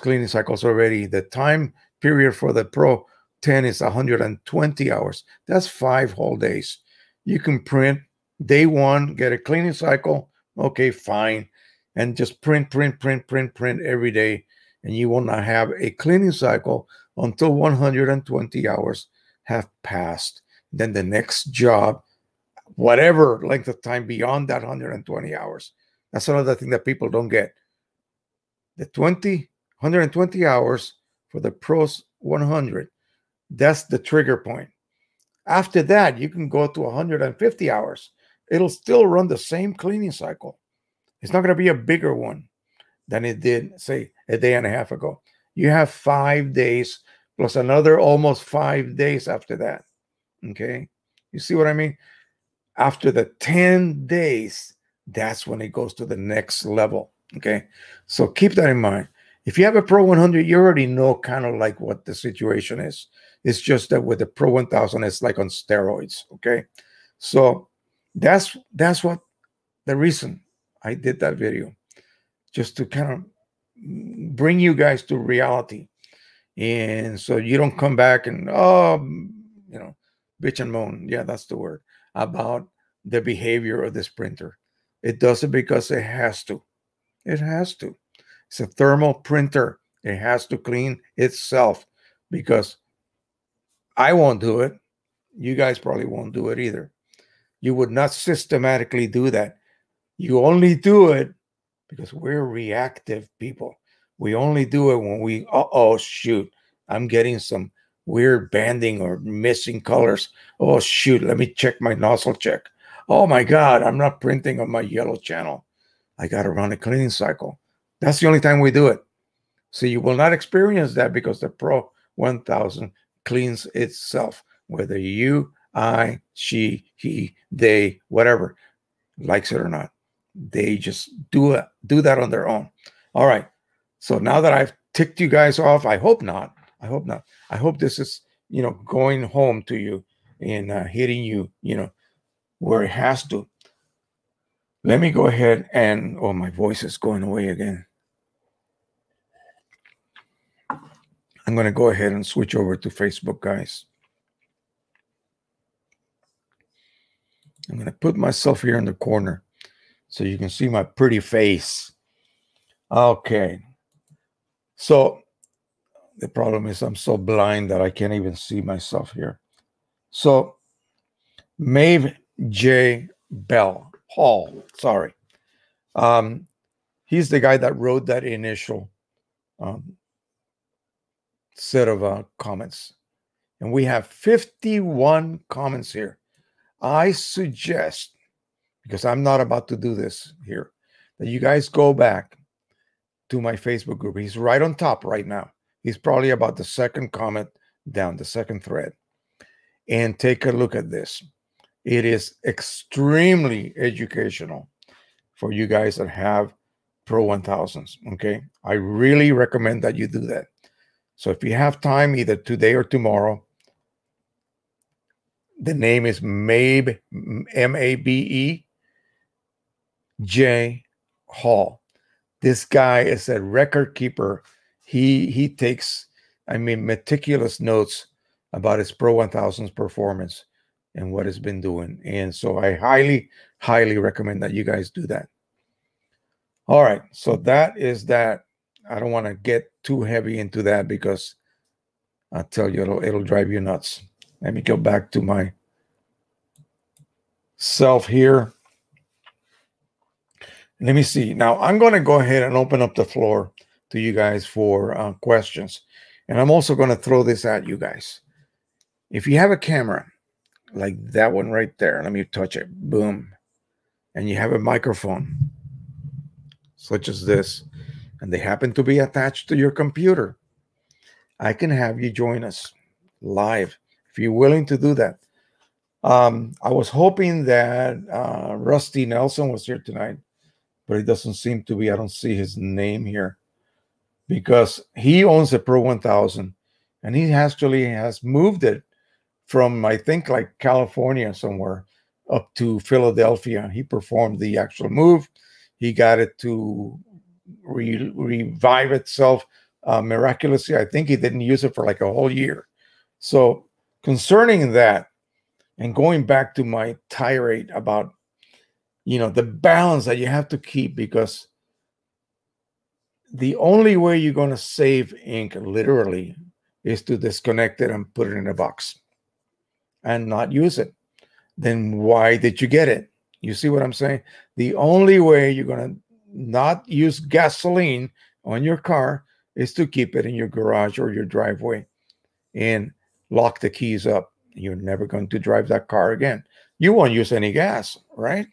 cleaning cycles already. The time period for the Pro 10 is 120 hours. That's five whole days. You can print day one, get a cleaning cycle. Okay, fine. And just print, print, print, print, print every day and you will not have a cleaning cycle until 120 hours have passed. Then the next job, whatever length of time beyond that 120 hours. That's another thing that people don't get. The 20, 120 hours for the pros 100, that's the trigger point. After that, you can go to 150 hours. It'll still run the same cleaning cycle. It's not going to be a bigger one than it did, say, a day and a half ago. You have five days plus another almost five days after that. Okay. You see what I mean? After the 10 days, that's when it goes to the next level. Okay. So keep that in mind. If you have a Pro 100, you already know kind of like what the situation is. It's just that with the Pro 1000, it's like on steroids. Okay. So that's that's what the reason I did that video just to kind of bring you guys to reality. And so you don't come back and, oh, you know, bitch and moan. Yeah, that's the word about the behavior of this printer. It does it because it has to. It has to. It's a thermal printer. It has to clean itself because I won't do it. You guys probably won't do it either. You would not systematically do that. You only do it because we're reactive people. We only do it when we, oh, shoot, I'm getting some weird banding or missing colors. Oh, shoot, let me check my nozzle check. oh my God, I'm not printing on my yellow channel. I got to run a cleaning cycle. That's the only time we do it. So you will not experience that because the Pro 1000 cleans itself, whether you, I, she, he, they, whatever, likes it or not. They just do it, do that on their own. All right. So now that I've ticked you guys off, I hope not. I hope not. I hope this is, you know, going home to you and uh, hitting you, you know, where it has to. Let me go ahead and, oh, my voice is going away again. I'm going to go ahead and switch over to Facebook, guys. I'm going to put myself here in the corner so you can see my pretty face. Okay. So the problem is I'm so blind that I can't even see myself here. So Mabe J. Bell Hall, sorry. Um, he's the guy that wrote that initial um, set of uh, comments. And we have 51 comments here. I suggest, because I'm not about to do this here, that you guys go back to my Facebook group. He's right on top right now. He's probably about the second comment down, the second thread. And take a look at this. It is extremely educational for you guys that have Pro 1000s. Okay. I really recommend that you do that. So if you have time, either today or tomorrow, the name is Mabe, M A B E J Hall. This guy is a record keeper. He he takes, I mean, meticulous notes about his Pro 1000's performance and what it's been doing. And so I highly, highly recommend that you guys do that. All right. So that is that. I don't want to get too heavy into that because I'll tell you it'll it'll drive you nuts. Let me go back to my self here. Let me see. Now I'm going to go ahead and open up the floor to you guys for uh, questions. And I'm also going to throw this at you guys. If you have a camera like that one right there, let me touch it. Boom. And you have a microphone such as this, and they happen to be attached to your computer, I can have you join us live if you're willing to do that. Um, I was hoping that uh, Rusty Nelson was here tonight, but he doesn't seem to be. I don't see his name here because he owns the Pro 1000 and he actually has moved it from, I think, like California somewhere up to Philadelphia. He performed the actual move. He got it to re- revive itself uh, miraculously. I think he didn't use it for like a whole year. So, concerning that, and going back to my tirade about, you know, the balance that you have to keep because the only way you're going to save ink literally is to disconnect it and put it in a box and not use it. Then why did you get it? You see what I'm saying? The only way you're going to not use gasoline on your car is to keep it in your garage or your driveway and lock the keys up. You're never going to drive that car again. You won't use any gas, right?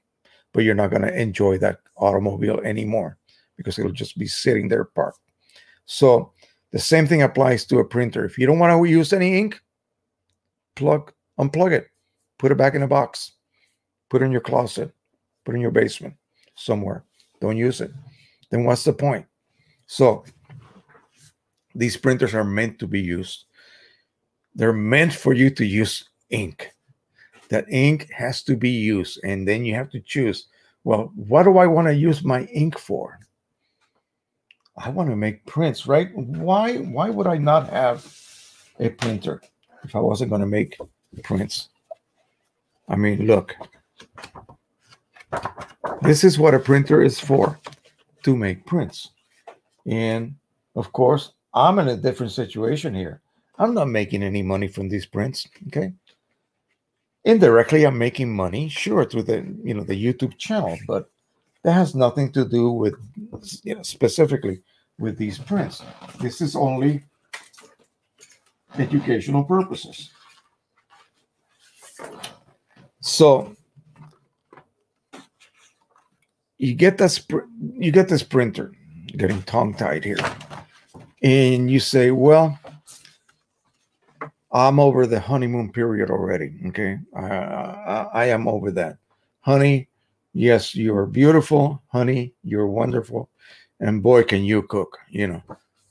But you're not going to enjoy that automobile anymore because it'll just be sitting there parked. So the same thing applies to a printer. If you don't want to use any ink, plug, unplug it, put it back in a box, put it in your closet, put it in your basement somewhere don't use it, then what's the point? So these printers are meant to be used. They're meant for you to use ink. That ink has to be used, and then you have to choose. Well, what do I want to use my ink for? I want to make prints, right? Why why would I not have a printer if I wasn't going to make prints? I mean, look. This is what a printer is for, to make prints. And of course, I'm in a different situation here. I'm not making any money from these prints, okay? Indirectly, I'm making money, sure, through the you know the YouTube channel, but that has nothing to do with you know, specifically with these prints. This is only educational purposes. So you get this you get this printer getting tongue tied here and you say well i'm over the honeymoon period already okay? I, I, I am over that. Honey yes you're beautiful. Honey you're wonderful. And boy can you cook you know?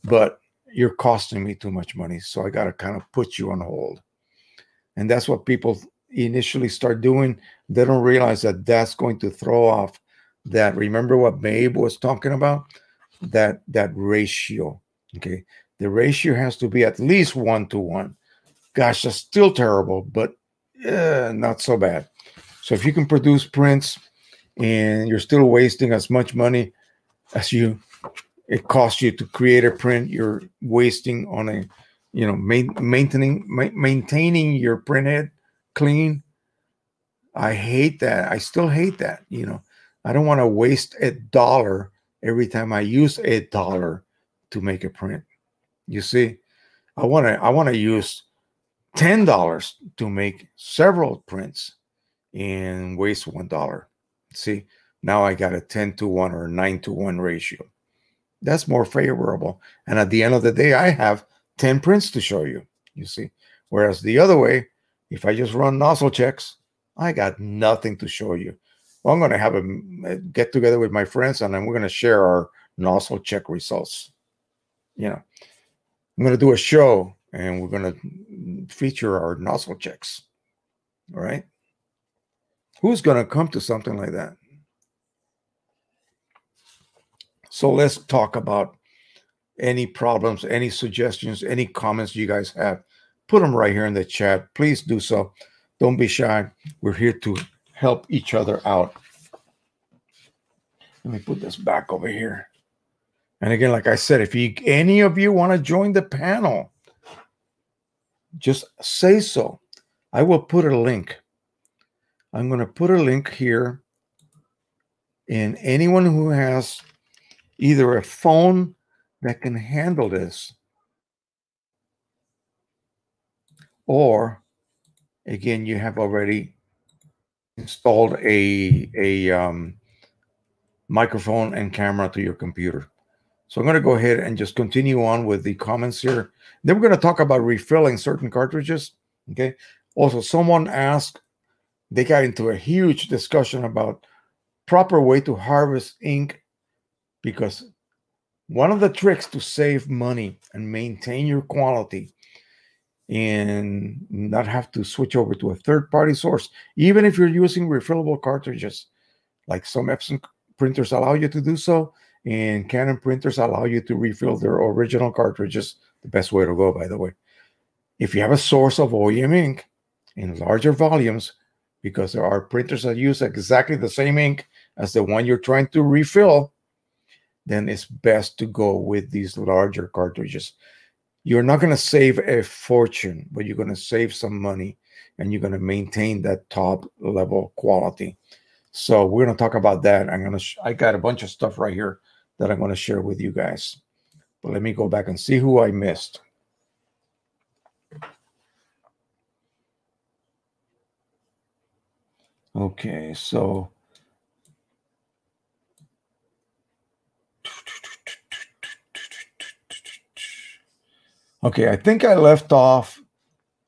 But you're costing me too much money so i got to kind of put you on hold. And that's what people initially start doing. They don't realize that that's going to throw off that remember what Mabe was talking about? That that ratio okay? The ratio has to be at least one to one gosh that's still terrible but uh, not so bad. So if you can produce prints and you're still wasting as much money as you it costs you to create a print you're wasting on a you know main, maintaining ma- maintaining your printhead clean i hate that. I still hate that you know. I don't want to waste a dollar every time I use a dollar to make a print. You see, I want to I want to use ten dollars to make several prints and waste one dollar. See, now I got a 10 to 1 or 9 to 1 ratio. That's more favorable. And at the end of the day, I have 10 prints to show you. You see, whereas the other way, if I just run nozzle checks, I got nothing to show you. Well, I'm going to have a get together with my friends and then we're going to share our nozzle check results. You know, I'm going to do a show and we're going to feature our nozzle checks. All right. Who's going to come to something like that? So let's talk about any problems, any suggestions, any comments you guys have. Put them right here in the chat. Please do so. Don't be shy. We're here to help each other out. Let me put this back over here. And again, like I said, if you any of you want to join the panel, just say so. I will put a link. I'm going to put a link here. And anyone who has either a phone that can handle this, or again, you have already installed a a um, microphone and camera to your computer. So I'm going to go ahead and just continue on with the comments here. Then we're going to talk about refilling certain cartridges. Okay. Also, someone asked, they got into a huge discussion about proper way to harvest ink because one of the tricks to save money and maintain your quality and not have to switch over to a third party source, even if you're using refillable cartridges, like some Epson printers allow you to do so, and Canon printers allow you to refill their original cartridges. The best way to go, by the way. If you have a source of OEM ink in larger volumes, because there are printers that use exactly the same ink as the one you're trying to refill, then it's best to go with these larger cartridges you're not going to save a fortune, but you're going to save some money and you're going to maintain that top level quality. So we're going to talk about that. I'm going to, I got a bunch of stuff right here that I'm going to share with you guys. But let me go back and see who I missed. Okay, so Okay, I think I left off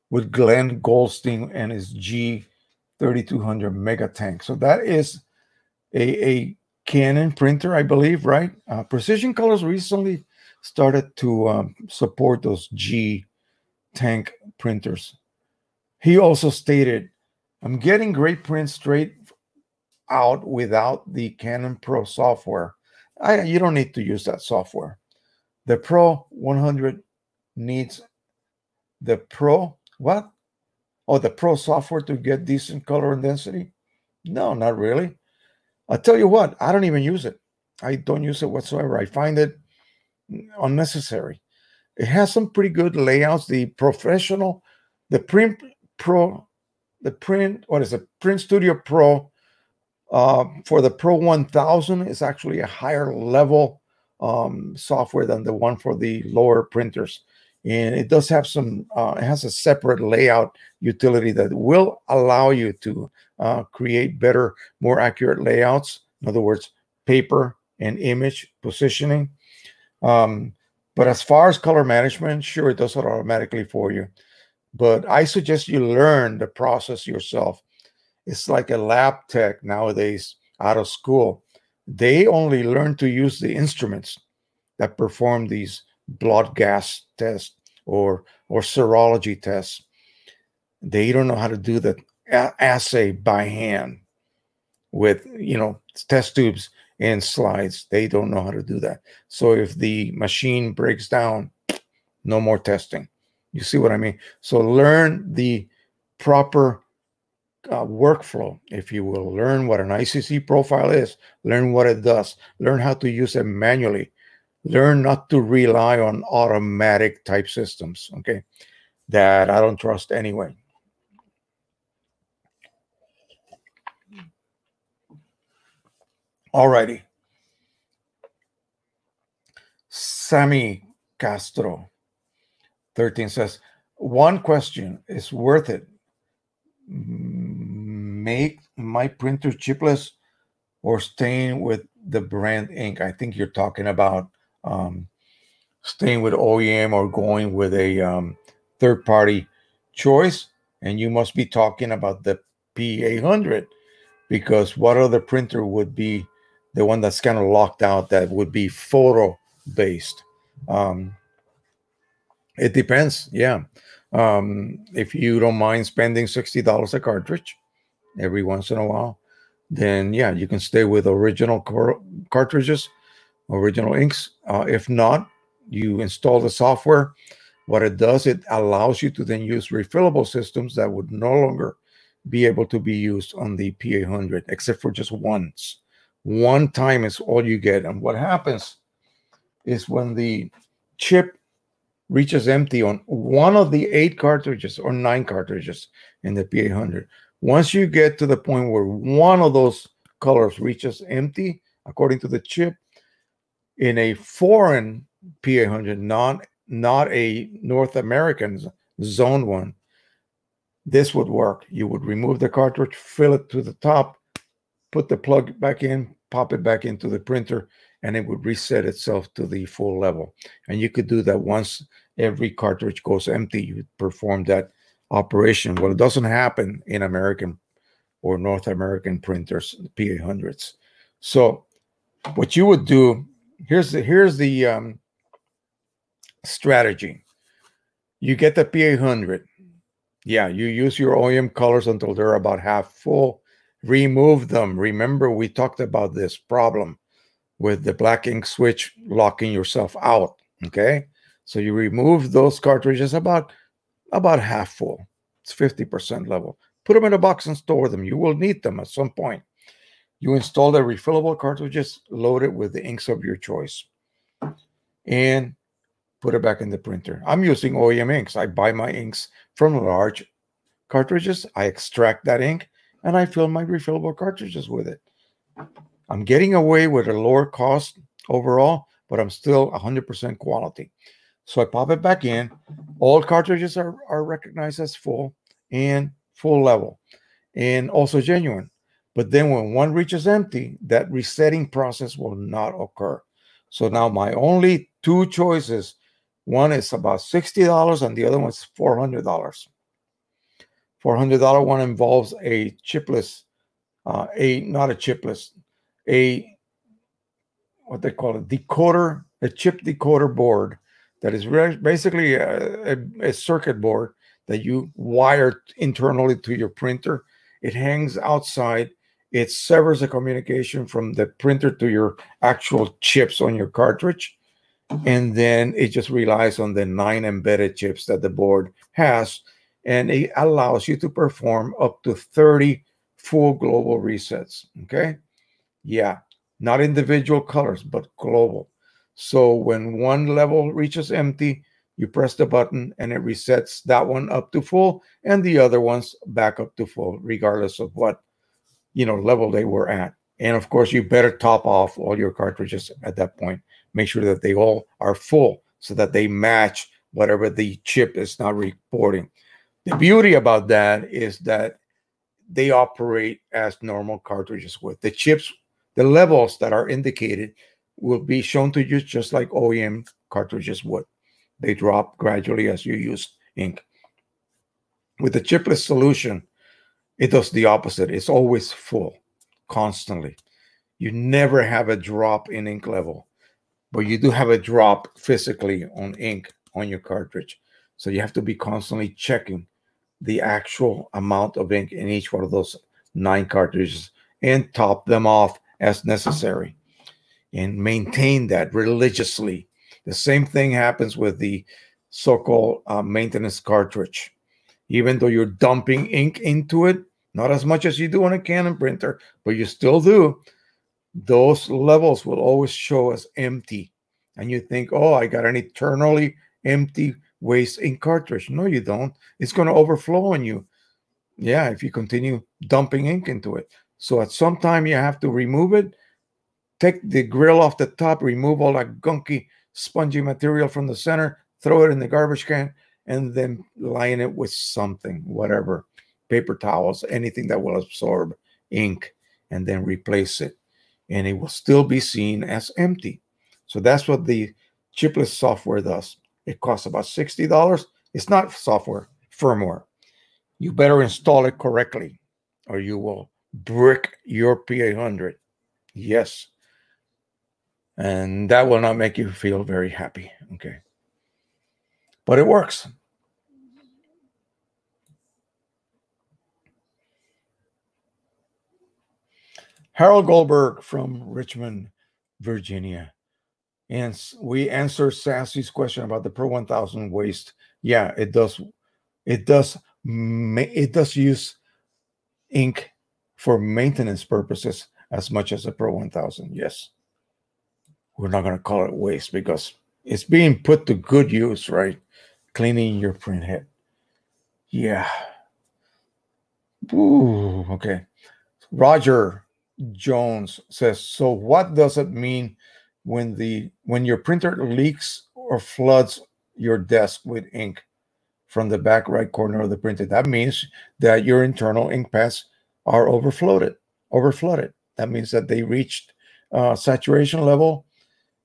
with Glenn Goldstein and his G3200 Mega Tank. So that is a, a Canon printer, I believe, right? Uh, Precision Colors recently started to um, support those G tank printers. He also stated, I'm getting great prints straight out without the Canon Pro software. I, you don't need to use that software. The Pro 100 needs the Pro, what? Oh, the Pro software to get decent color and density? No, not really. I'll tell you what, I don't even use it. I don't use it whatsoever. I find it unnecessary. It has some pretty good layouts. The professional, the print pro, the print, what is it? Print Studio Pro uh, for the Pro 1000 is actually a higher level um, software than the one for the lower printers and it does have some uh, it has a separate layout utility that will allow you to uh, create better more accurate layouts in other words paper and image positioning. Um, but as far as color management, sure, it does it automatically for you. But I suggest you learn the process yourself. It's like a lab tech nowadays out of school. They only learn to use the instruments that perform these blood gas tests or or serology tests. They don't know how to do the assay by hand with you know test tubes and slides. They don't know how to do that. So if the machine breaks down, no more testing. You see what I mean? So learn the proper uh, workflow, if you will. Learn what an ICC profile is. Learn what it does. Learn how to use it manually. Learn not to rely on automatic type systems, okay? That I don't trust anyway. Alrighty. Sammy Castro, 13 says, one question is worth it. Make my printer chipless or staying with the brand ink. I think you're talking about um, staying with OEM or going with a um, third party choice. And you must be talking about the P800 because what other printer would be the one that's kind of locked out that would be photo based. Um, it depends. Yeah. Um, if you don't mind spending $60 a cartridge every once in a while, then yeah, you can stay with original cartridges, original inks. Uh, if not, you install the software. What it does, it allows you to then use refillable systems that would no longer be able to be used on the P800, except for just once. One time is all you get. And what happens is when the chip reaches empty on one of the eight cartridges or nine cartridges in the P800, once you get to the point where one of those colors reaches empty, according to the chip, in a foreign P800, not, not a North American zone one, this would work. You would remove the cartridge, fill it to the top, put the plug back in, pop it back into the printer, and it would reset itself to the full level. And you could do that once every cartridge goes empty. You perform that operation. Well, it doesn't happen in American or North American printers, P800s. So what you would do, here's the here's the um, strategy. You get the P800. Yeah, you use your OEM colors until they're about half full remove them. Remember, we talked about this problem with the black ink switch locking yourself out. Okay. So you remove those cartridges about about half full. It's 50% level. Put them in a box and store them. You will need them at some point. You install the refillable cartridges, load it with the inks of your choice, and put it back in the printer. I'm using OEM inks. I buy my inks from large cartridges. I extract that ink and I fill my refillable cartridges with it. I'm getting away with a lower cost overall, but I'm still 100% quality. So I pop it back in. All cartridges are, are recognized as full and full level and also genuine. But then when one reaches empty, that resetting process will not occur. So now my only two choices, one is about $60 and the other one is $400. $400 one involves a chipless, uh, a not a chipless, a what they call a decoder, a chip decoder board that is basically a, a, a, circuit board that you wire internally to your printer. It hangs outside. It severs the communication from the printer to your actual chips on your cartridge. Mm-hmm. And then it just relies on the nine embedded chips that the board has and it allows you to perform up to 30 full global resets. Okay. Yeah. Not individual colors, but global. So when one level reaches empty, you press the button and it resets that one up to full and the other ones back up to full, regardless of what you know level they were at. And of course, you better top off all your cartridges at that point. Make sure that they all are full so that they match whatever the chip is now reporting. The beauty about that is that they operate as normal cartridges would. The chips the levels that are indicated will be shown to you just like OEM cartridges would. They drop gradually as you use ink. With the chipless solution, it does the opposite. It's always full, constantly. You never have a drop in ink level, but you do have a drop physically on ink on your cartridge. So you have to be constantly checking the actual amount of ink in each one of those nine cartridges and top them off as necessary and maintain that religiously. The same thing happens with the so-called uh, maintenance cartridge. Even though you're dumping ink into it, not as much as you do on a Canon printer, but you still do, those levels will always show as empty. And you think, oh, I got an eternally empty waste ink cartridge. No, you don't. It's going to overflow on you. Yeah, if you continue dumping ink into it. So at some time you have to remove it, take the grill off the top, remove all that gunky, spongy material from the center, throw it in the garbage can, and then line it with something, whatever, paper towels, anything that will absorb ink, and then replace it. And it will still be seen as empty. So that's what the chipless software does. It costs about $60. It's not software, firmware. You better install it correctly or you will brick your P800. Yes. And that will not make you feel very happy. Okay. But it works. Harold Goldberg from Richmond, Virginia. And we answer Sassy's question about the Pro 1000 waste. Yeah, it does. It does. It does use ink for maintenance purposes as much as the Pro 1000. Yes. We're not going to call it waste because it's being put to good use, right? Cleaning your print head. Yeah. Ooh, okay. Roger Jones says, so what does it mean when the when your printer leaks or floods your desk with ink from the back right corner of the printer? That means that your internal ink pads are overfloated, overflooded. That means that they reached uh, saturation level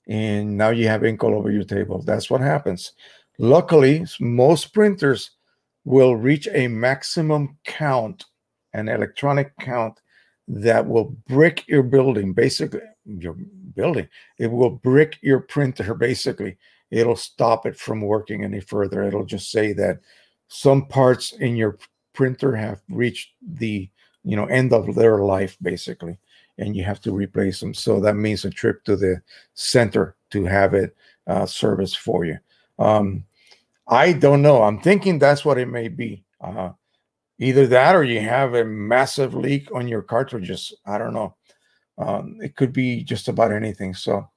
and now you have ink all over your table. That's what happens. Luckily, most printers will reach a maximum count, an electronic count that will brick your building, basically your building. It will brick your printer, basically. It'll stop it from working any further. It'll just say that some parts in your printer have reached the you know end of their life basically and you have to replace them so that means a trip to the center to have it uh, service for you um, i don't know. I'm thinking that's what it may be. Uh, either that or you have a massive leak on your cartridges. I don't know. Um, it could be just about anything. So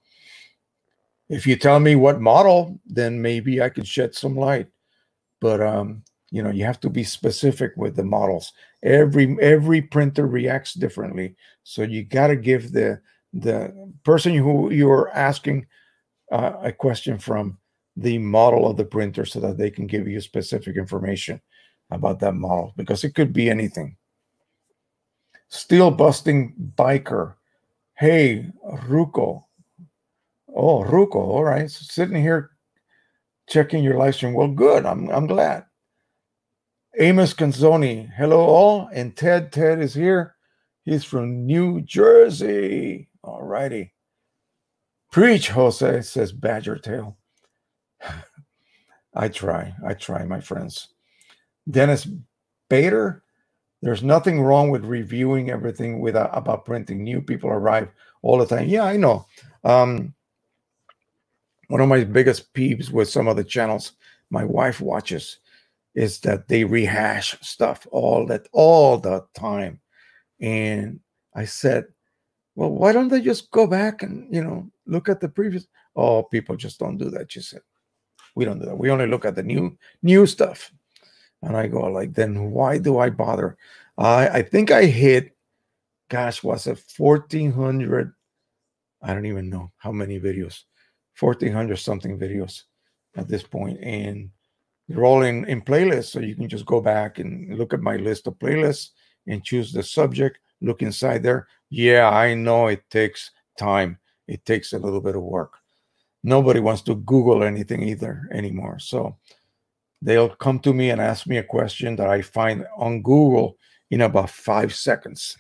if you tell me what model then maybe i could shed some light. But um, you know you have to be specific with the models. Every every printer reacts differently. So you got to give the the person who you're asking uh, a question from the model of the printer so that they can give you specific information about that model because it could be anything steel busting biker hey ruko oh ruko all right so sitting here checking your live stream well good i'm, I'm glad Amos Canzoni, hello all. And Ted, Ted is here. He's from New Jersey. All righty. Preach, Jose, says Badger Tail. I try. I try, my friends. Dennis Bader, there's nothing wrong with reviewing everything without about printing. New people arrive all the time. Yeah, I know. Um, one of my biggest peeves with some of the channels my wife watches is that they rehash stuff all that all the time. And I said, well, why don't they just go back and you know look at the previous? Oh, people just don't do that. She said, we don't do that. We only look at the new new stuff. And I go like, then why do I bother? I I think I hit, gosh, was it fourteen hundred? I don't even know how many videos, fourteen hundred something videos at this point, and they're all in, in playlists. So you can just go back and look at my list of playlists and choose the subject, look inside there. Yeah, I know it takes time. It takes a little bit of work. Nobody wants to Google anything either anymore. So they'll come to me and ask me a question that I find on Google in about five seconds.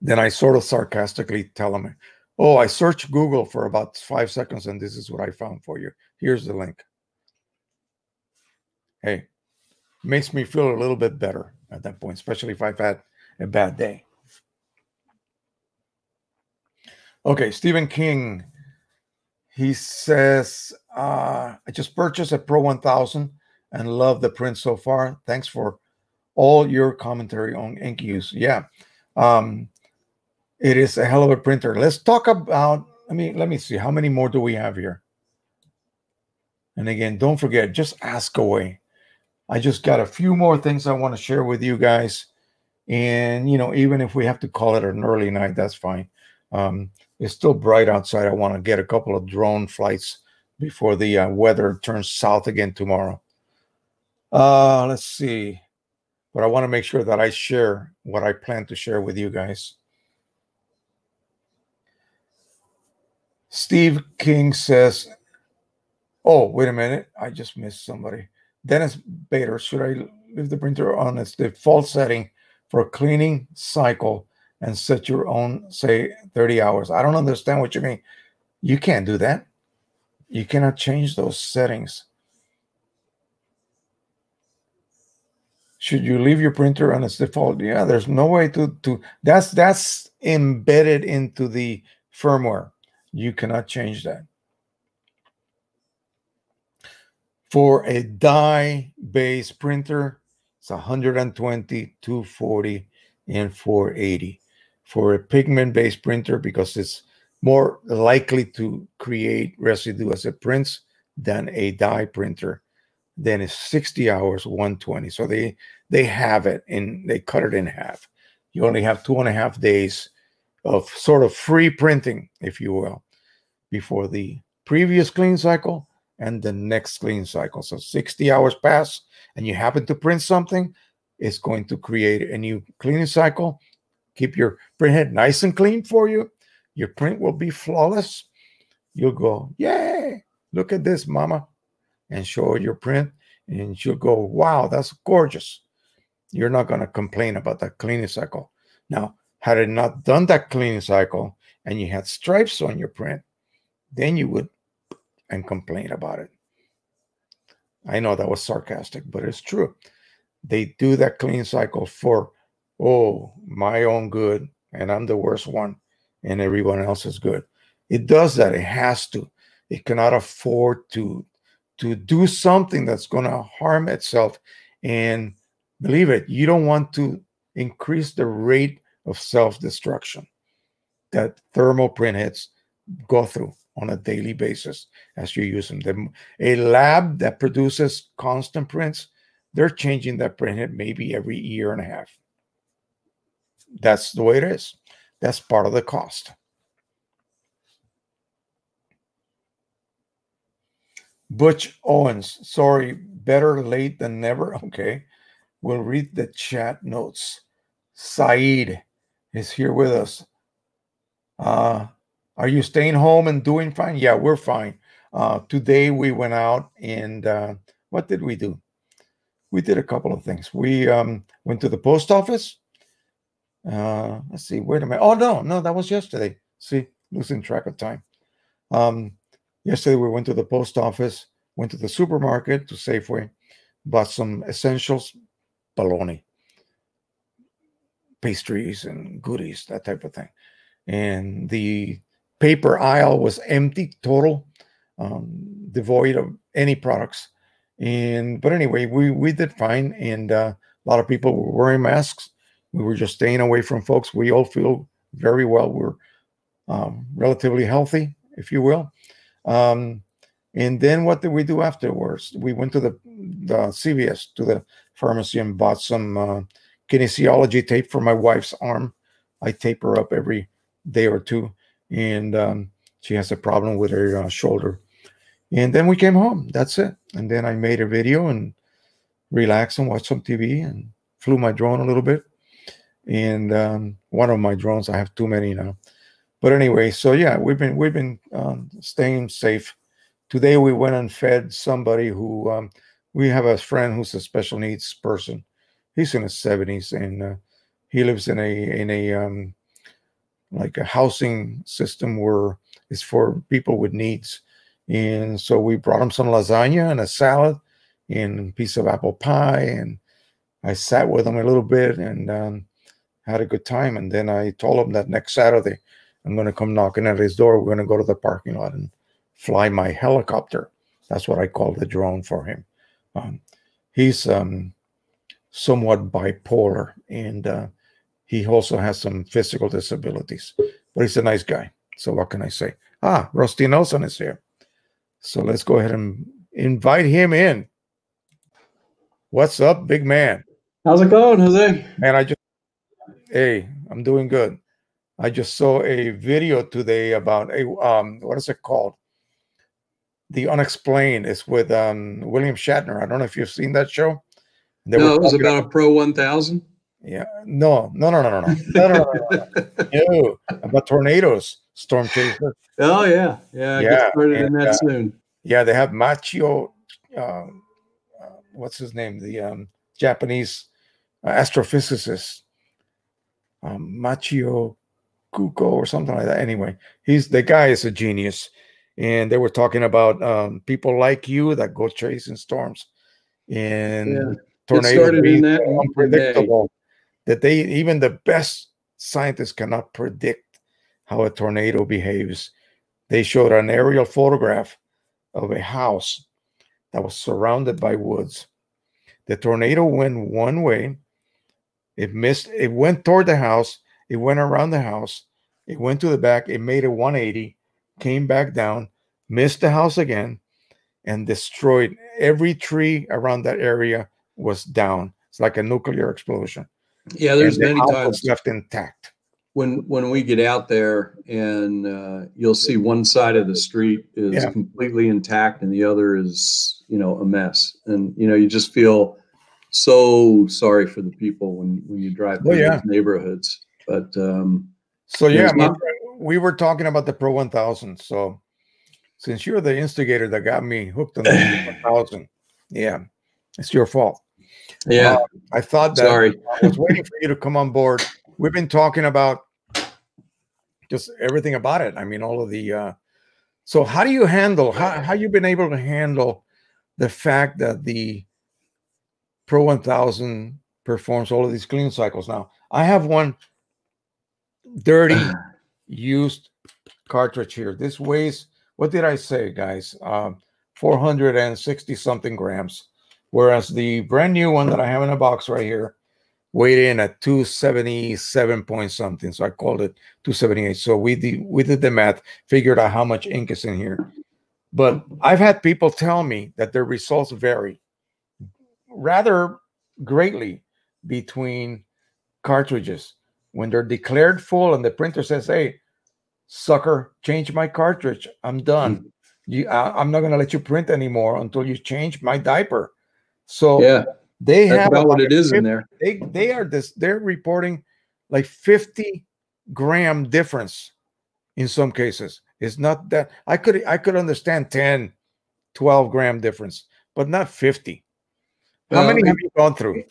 Then I sort of sarcastically tell them, Oh, I searched Google for about five seconds and this is what I found for you. Here's the link. Hey, makes me feel a little bit better at that point, especially if I've had a bad day. Okay, Stephen King. He says, uh, I just purchased a Pro 1000 and love the print so far. Thanks for all your commentary on ink use. Yeah. Um, it is a hell of a printer. Let's talk about, I mean, let me see. How many more do we have here? And again, don't forget, just ask away. I just got a few more things I want to share with you guys. And, you know, even if we have to call it an early night, that's fine. Um, it's still bright outside. I want to get a couple of drone flights before the uh, weather turns south again tomorrow. Uh, let's see. But I want to make sure that I share what I plan to share with you guys. Steve King says, Oh, wait a minute. I just missed somebody. Dennis Bader, should I leave the printer on its default setting for cleaning cycle and set your own, say, 30 hours? I don't understand what you mean. You can't do that. You cannot change those settings. Should you leave your printer on its default? Yeah, there's no way to to that's that's embedded into the firmware. You cannot change that. For a dye-based printer, it's 120, 240, and 480. For a pigment-based printer, because it's more likely to create residue as it prints than a dye printer, then it's 60 hours, 120. So they they have it and they cut it in half. You only have two and a half days of sort of free printing, if you will, before the previous clean cycle and the next clean cycle. So 60 hours pass and you happen to print something, it's going to create a new cleaning cycle. Keep your printhead nice and clean for you. Your print will be flawless. You'll go, yay, look at this, mama, and show your print. And she'll go, wow, that's gorgeous. You're not going to complain about that cleaning cycle. Now, had it not done that cleaning cycle and you had stripes on your print, then you would and complain about it. I know that was sarcastic, but it's true. They do that clean cycle for, oh, my own good, and I'm the worst one, and everyone else is good. It does that. It has to. It cannot afford to to do something that's going to harm itself. And believe it, you don't want to increase the rate of self destruction that thermal printheads go through on a daily basis as you use them. a lab that produces constant prints, they're changing that printhead maybe every year and a half. That's the way it is. That's part of the cost. Butch Owens, sorry, better late than never. Okay, we'll read the chat notes. Saeed is here with us. Uh, are you staying home and doing fine? Yeah, we're fine. Uh, today we went out and uh, what did we do? We did a couple of things. We um, went to the post office. Uh, let's see, wait a minute. Oh, no, no, that was yesterday. See, losing track of time. Um, yesterday we went to the post office, went to the supermarket, to Safeway, bought some essentials, bologna, pastries and goodies, that type of thing. And the paper aisle was empty, total, um, devoid of any products. And but anyway, we we did fine, and uh, a lot of people were wearing masks. We were just staying away from folks. We all feel very well. We're um, relatively healthy, if you will. Um, and then what did we do afterwards? We went to the, the CVS, to the pharmacy, and bought some uh, kinesiology tape for my wife's arm. I tape her up every day or two and um, she has a problem with her uh, shoulder. And then we came home. That's it. And then I made a video and relaxed and watched some TV and flew my drone a little bit, and um, one of my drones. I have too many now, but anyway. So yeah, we've been we've been um, staying safe. Today we went and fed somebody who um, we have a friend who's a special needs person. He's in his seventies and uh, he lives in a in a um, like a housing system where it's for people with needs. And so we brought him some lasagna and a salad and a piece of apple pie and I sat with him a little bit and um, had a good time. And then I told him that next Saturday I'm going to come knocking at his door. We're going to go to the parking lot and fly my helicopter. That's what I call the drone for him. Um, he's um, somewhat bipolar and uh, he also has some physical disabilities, but he's a nice guy. So what can I say? Ah, Rusty Nelson is here. So let's go ahead and invite him in. What's up, big man? How's it going, Jose? Man, I just hey, I'm doing good. I just saw a video today about a um what is it called? The Unexplained. It's with um William Shatner. I don't know if you've seen that show. They no, it was about, a Pro 1000. Yeah, no, no, no, no, no, no, no, no, no, no. no. About tornadoes, storm chasers. Oh yeah, yeah, yeah. Get in that uh, soon. Yeah, they have Michio. Um, what's his name? The um, Japanese uh, astrophysicist, um, Michio Kaku or something like that. Anyway, he's the guy is a genius, and they were talking about um, people like you that go chasing storms, and yeah. tornadoes being unpredictable. That they even the best scientists cannot predict how a tornado behaves. They showed an aerial photograph of a house that was surrounded by woods. The tornado went one way. It missed, it went toward the house. It went around the house. It went to the back. It made a 180, came back down, missed the house again, and destroyed every tree around that area was down. It's like a nuclear explosion. Yeah, there's many times left intact when when we get out there and uh, you'll see one side of the street is yeah. completely intact and the other is you know a mess and you know you just feel so sorry for the people when when you drive through oh, yeah. neighborhoods but um so yeah not- we were talking about the pro 1000 so since you're the instigator that got me hooked on the 1000 yeah it's your fault yeah uh, i thought that sorry i was waiting for you to come on board we've been talking about just everything about it. I mean, all of the. Uh, so, how do you handle? How how you been able to handle the fact that the Pro 1000 performs all of these clean cycles? Now, I have one dirty used cartridge here. This weighs what did I say, guys? Um, 460 something grams, whereas the brand new one that I have in a box right here weighed in at 277 point something. So I called it 278. So we did, we did the math, figured out how much ink is in here. But I've had people tell me that their results vary rather greatly between cartridges. When they're declared full and the printer says, hey, sucker, change my cartridge. I'm done. Mm. You, I, am not going to let you print anymore until you change my diaper. So yeah they have about what it is 50, in there. They they are this they're reporting like 50 gram difference in some cases. It's not that I could I could understand 10, 12 gram difference, but not 50. How many have you gone through?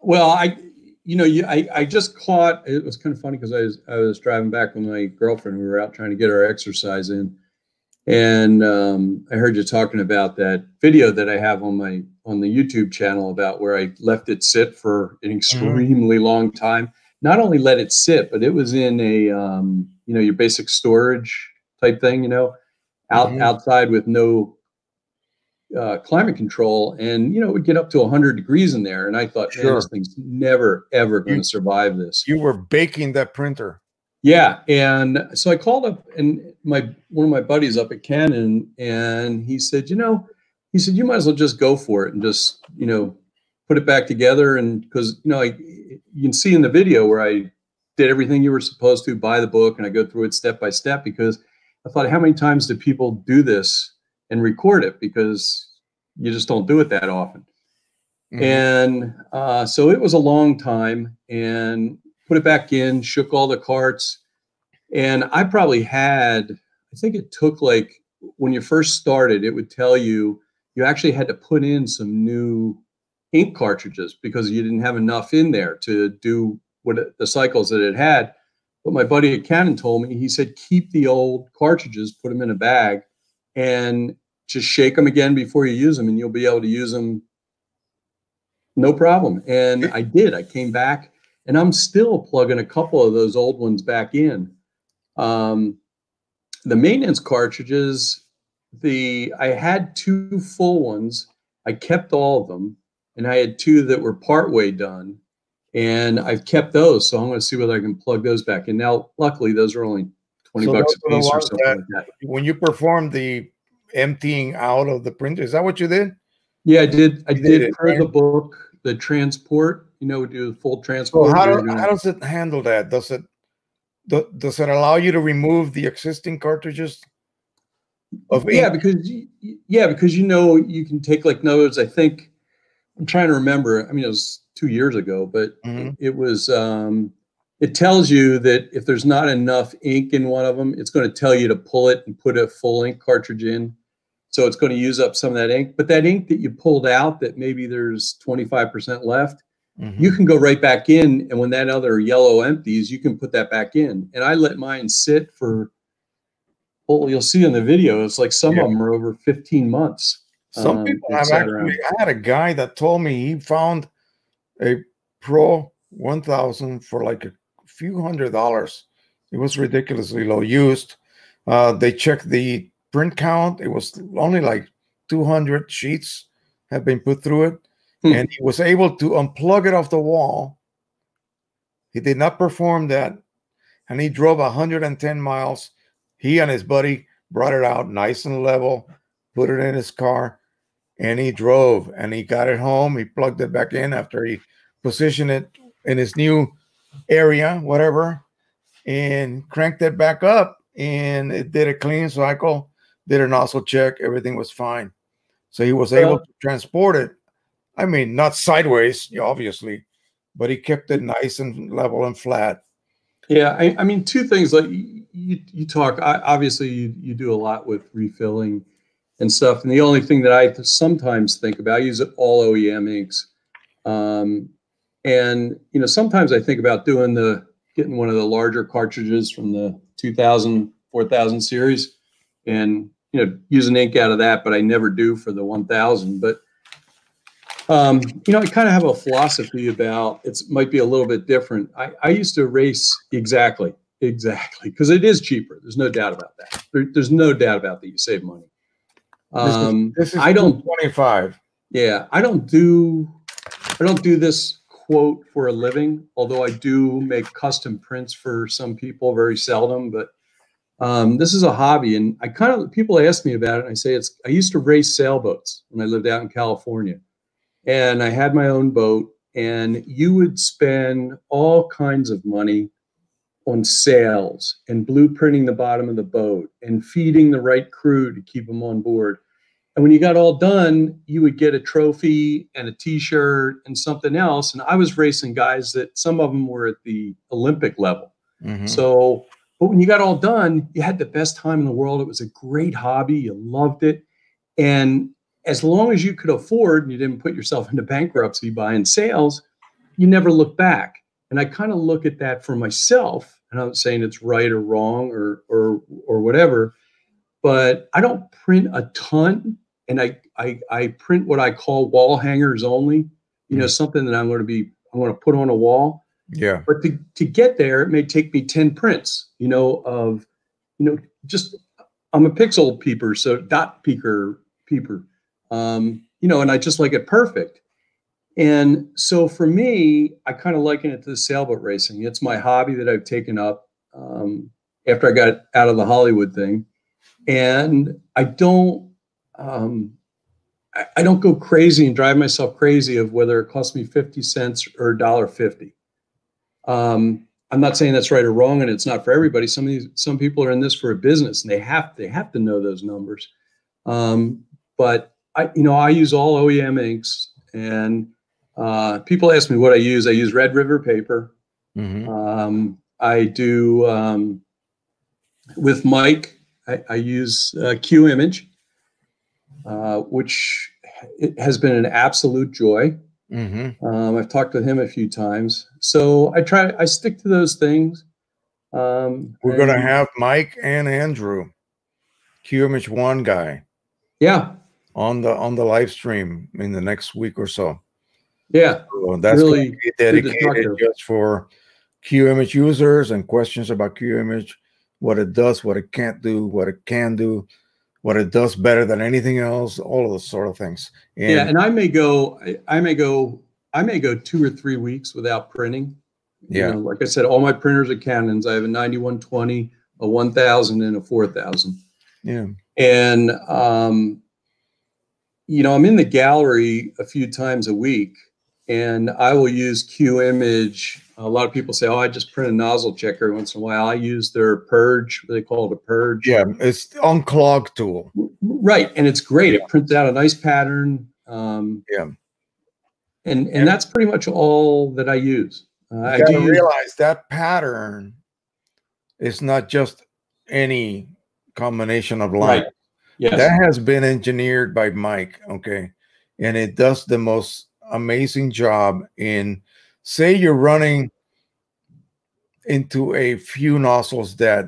Well, I you know, you, I, I just caught it was kind of funny because I was I was driving back with my girlfriend. We were out trying to get our exercise in, and um, I heard you talking about that video that I have on my on the YouTube channel about where I left it sit for an mm-hmm. extremely mm-hmm. long time. Not only let it sit, but it was in a um, you know your basic storage type thing, you know, out mm-hmm. outside with no uh, climate control, and you know it would get up to 100 degrees in there. And I thought, sure. this thing's never ever going to survive this. You were baking that printer. Yeah, and so I called up and my one of my buddies up at Canon, and he said, you know, he said you might as well just go for it and just you know put it back together, and because you know I, you can see in the video where I did everything you were supposed to, by the book, and I go through it step by step because I thought, how many times do people do this and record it because you just don't do it that often. Mm-hmm. And uh, so it was a long time and put it back in, shook all the carts. And I probably had, I think it took like when you first started, it would tell you you actually had to put in some new ink cartridges because you didn't have enough in there to do what it, the cycles that it had. But my buddy at Canon told me, he said, keep the old cartridges, put them in a bag, and just shake them again before you use them, and you'll be able to use them no problem. And I did. I came back, and I'm still plugging a couple of those old ones back in. Um, the maintenance cartridges, the I had two full ones. I kept all of them, and I had two that were partway done and I've kept those. So I'm going to see whether I can plug those back in. Now, luckily, those are only 20 so bucks a piece or something that, like that. When you performed the emptying out of the printer, is that what you did? Yeah, I did. I you did, did per the book, the transport, you know, do the full transport. So how, do, how does it handle that? Does it does it allow you to remove the existing cartridges? Of yeah, because yeah, because you know you can take like notes. I think I'm trying to remember. I mean, it was two years ago, but mm-hmm. it was um, it tells you that if there's not enough ink in one of them, it's going to tell you to pull it and put a full ink cartridge in. So it's going to use up some of that ink. But that ink that you pulled out, that maybe there's 25% left, mm-hmm. you can go right back in. And when that other yellow empties, you can put that back in. And I let mine sit for, well, you'll see in the video, it's like some yeah. of them are over 15 months. Some um, people have actually, I had a guy that told me he found a Pro 1000 for like a few hundred dollars. It was ridiculously low used. Uh, they checked the print count. It was only like 200 sheets have been put through it. Hmm. And he was able to unplug it off the wall. He did not perform that. And he drove 110 miles. He and his buddy brought it out nice and level, put it in his car, and he drove and he got it home. He plugged it back in after he positioned it in his new area, whatever, and cranked it back up. And it did a clean cycle, did a nozzle check, everything was fine. So he was able to transport it. I mean, not sideways, obviously, but he kept it nice and level and flat. Yeah, I, I mean, two things like you, you talk. obviously, you, you do a lot with refilling and stuff. And the only thing that I sometimes think about, I use all OEM inks. Um, and, you know, sometimes I think about doing the, getting one of the larger cartridges from the 2000, 4000 series and, you know, using ink out of that, but I never do for the 1000. But, um, you know, I kind of have a philosophy about it might be a little bit different. I, I used to race exactly, exactly, because it is cheaper. There's no doubt about that. There, there's no doubt about that. You save money. Um, this is, this is I don't 25. Yeah, I don't do I don't do this quote for a living, although I do make custom prints for some people very seldom, but um, this is a hobby and I kind of people ask me about it and I say it's I used to race sailboats when I lived out in California. And I had my own boat and you would spend all kinds of money on sails and blueprinting the bottom of the boat and feeding the right crew to keep them on board. And when you got all done, you would get a trophy and a T-shirt and something else. And I was racing guys that some of them were at the Olympic level. Mm-hmm. So, but when you got all done, you had the best time in the world. It was a great hobby. You loved it, and as long as you could afford, and you didn't put yourself into bankruptcy buying sails, you never look back. And I kind of look at that for myself. And I'm not saying it's right or wrong or or or whatever, but I don't print a ton and I, I I print what I call wall hangers only. You know, mm. something that I'm going to be I'm going to put on a wall. Yeah. But to, to get there, it may take me 10 prints, you know, of, you know, just I'm a pixel peeper, so dot peeker peeper. Um, you know, and I just like it perfect. And so for me, I kind of liken it to the sailboat racing. It's my hobby that I've taken up um, after I got out of the Hollywood thing. And I don't um, I, I, don't go crazy and drive myself crazy of whether it costs me 50 cents or a dollar 50. Um, I'm not saying that's right or wrong, and it's not for everybody. Some of these, some people are in this for a business, and they have they have to know those numbers. Um, but I, you know, I use all OEM inks, and Uh, people ask me what I use. I use Red River paper. Mhm. Um, I do um, with Mike. I, I use uh, Qimage, uh, which it has been an absolute joy. Mhm. Um, I've talked with him a few times, so I try. I stick to those things. Um, We're gonna have Mike and Andrew, Qimage one guy, yeah, on the on the live stream in the next week or so. yeah, So that's Really be good to talk dedicated just for Qimage users and questions about Qimage, what it does, what it can't do, what it can do, what it does better than anything else, all of those sort of things. And yeah. And I may go. I- may go. I may go two or three weeks without printing. You Yeah. know, like I said, all my printers are Canons. I have a 9120, a 1000, and a 4000. yeah, And um, you know, I'm in the gallery a few times a week, and I will use Qimage. A lot of people say, "Oh, I just print a nozzle check every once in a while." I use their purge. They call it a purge. yeah, it's unclog tool. Right, and it's great. It prints out a nice pattern. Um, Yeah. and and that's pretty much all that I use. Uh, I do realize that pattern is not just any combination of light. right. Yes. That has been engineered by Mike, okay? And it does the most amazing job in say you're running into a few nozzles that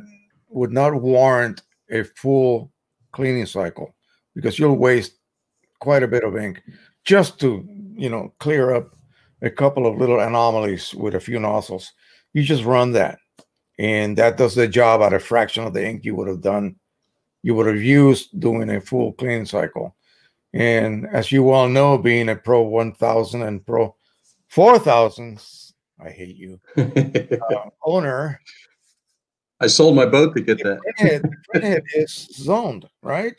would not warrant a full cleaning cycle because you'll waste quite a bit of ink just to, you know, clear up a couple of little anomalies with a few nozzles. You just run that and that does the job at a fraction of the ink you would have done you would have used doing a full cleaning cycle. And as you all know, being a Pro 1000 and Pro 4000, I hate you, uh, owner, I sold my boat to get that. printhead, printhead is zoned, right?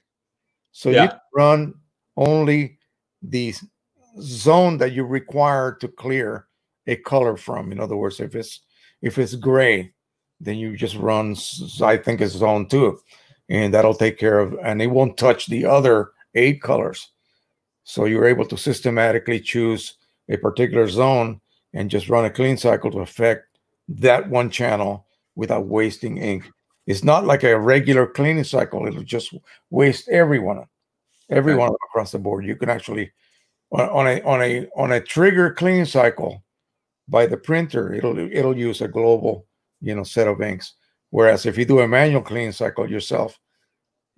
So you Yeah. can run only the zone that you require to clear a color from. In other words, if it's if it's gray, then you just run I think it's zone two, and that'll take care of and it won't touch the other eight colors. So you're able to systematically choose a particular zone and just run a clean cycle to affect that one channel without wasting ink. It's not like a regular cleaning cycle. It'll just waste everyone, everyone across the board. You can actually on, on a on a on a trigger cleaning cycle by the printer, it'll it'll use a global, you know, set of inks. Whereas if you do a manual cleaning cycle yourself,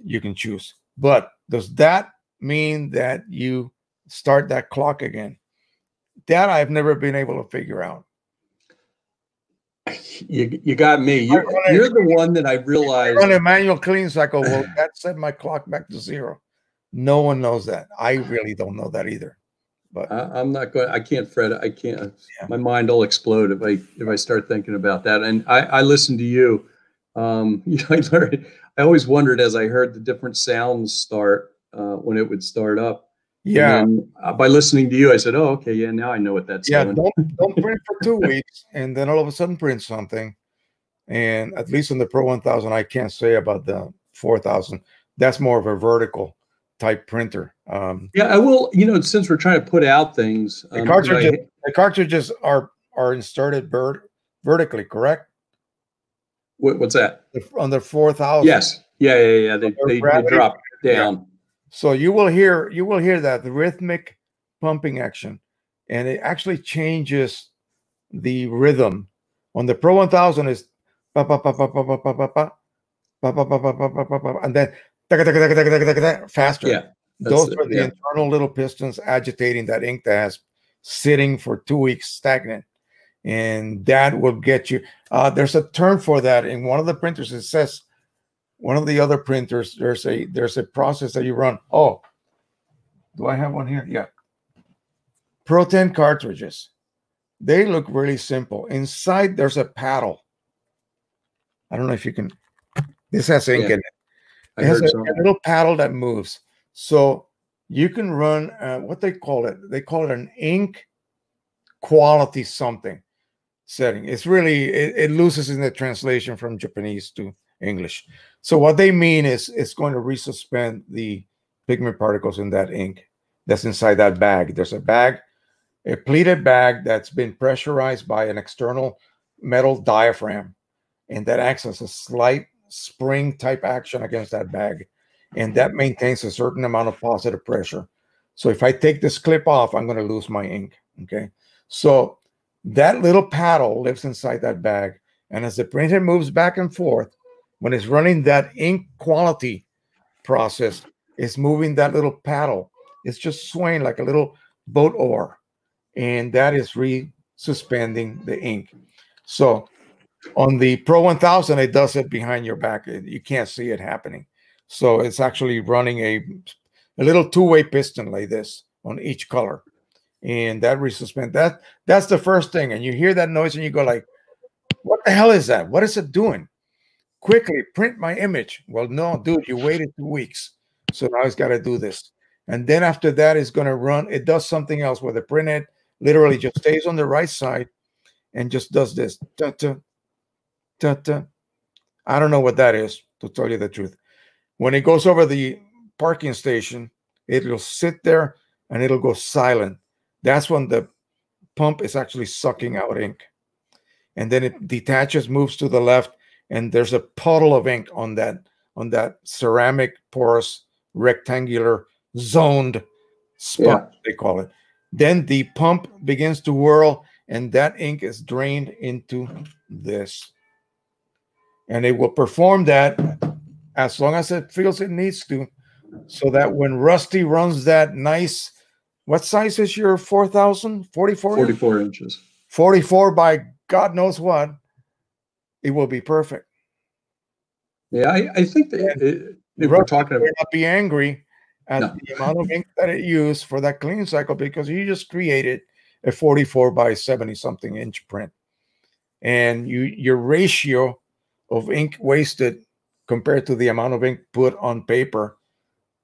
you can choose. But does that mean that you start that clock again? That I've never been able to figure out. You, you got me. You're, you're the one that I realized. On a manual clean cycle. Well, that set my clock back to zero. No one knows that. I really don't know that either. But I, I'm not going. I can't fret. I can't. Yeah. My mind will explode if I if I start thinking about that. And I I listen to you. Um, you know, I learned. I always wondered as I heard the different sounds start uh, when it would start up. Yeah, then, uh, by listening to you, I said, "Oh, okay, yeah, now I know what that's yeah. doing." Don't don't print for two weeks and then all of a sudden print something. And at least in the Pro 1000, I can't say about the 4000. That's more of a vertical type printer. Um, Yeah, I will. You know, since we're trying to put out things, the um, cartridges, I- the cartridges are are inserted vert- vertically, correct? what, what's that? The- On the 4000. Yes. Yeah, yeah, yeah. They, they, they drop down. So you will hear you will hear that rhythmic pumping action, and it actually changes the rhythm. On the Pro 1000 is pa pa pa pa pa pa pa pa pa pa pa pa pa pa pa and then faster. Yeah, Those are the internal little pistons agitating that ink that has sitting for two weeks stagnant. And that will get you. Uh, there's a term for that in one of the printers. It says one of the other printers. There's a there's a process that you run. Oh, do I have one here? Yeah. Pro 10 cartridges. They look really simple. Inside there's a paddle. I don't know if you can. This has ink Yeah. in it. I has a, a little paddle that moves. So you can run uh, what they call it. They call it an ink quality something setting. It's really it, it loses in the translation from Japanese to English. So what they mean is it's going to resuspend the pigment particles in that ink that's inside that bag. There's a bag a pleated bag that's been pressurized by an external metal diaphragm, and that acts as a slight spring type action against that bag. And that maintains a certain amount of positive pressure. So if I take this clip off, I'm going to lose my ink. Okay. So that little paddle lives inside that bag. And as the printer moves back and forth, when it's running that ink quality process, it's moving that little paddle. It's just swaying like a little boat oar. And that is resuspending the ink. So on the Pro 1000, it does it behind your back. You can't see it happening. So it's actually running a, a little two-way piston like this on each color. And that resuspend that that's the first thing. And you hear that noise and you go like, what the hell is that? What is it doing? Quickly print my image. Well, no, dude, you waited two weeks. So now it's got to do this. And then after that, it's going to run. It does something else where the printhead literally just stays on the right side and just does this. I don't know what that is, to tell you the truth. When it goes over the parking station, it'll sit there and it'll go silent. That's when the pump is actually sucking out ink. And then it detaches, moves to the left, and there's a puddle of ink on that on that ceramic porous rectangular zoned spot yeah. they call it. Then the pump begins to whirl and that ink is drained into this. And it will perform that as long as it feels it needs to, so that when Rusty runs that nice, what size is your 4,000? 44? 44 inches. 44 by God knows what, it will be perfect. Yeah, I, I think that it, if we're talking about. not be angry at no. the amount of ink that it used for that clean cycle because you just created a 44 by 70 something inch print and you your ratio of ink wasted compared to the amount of ink put on paper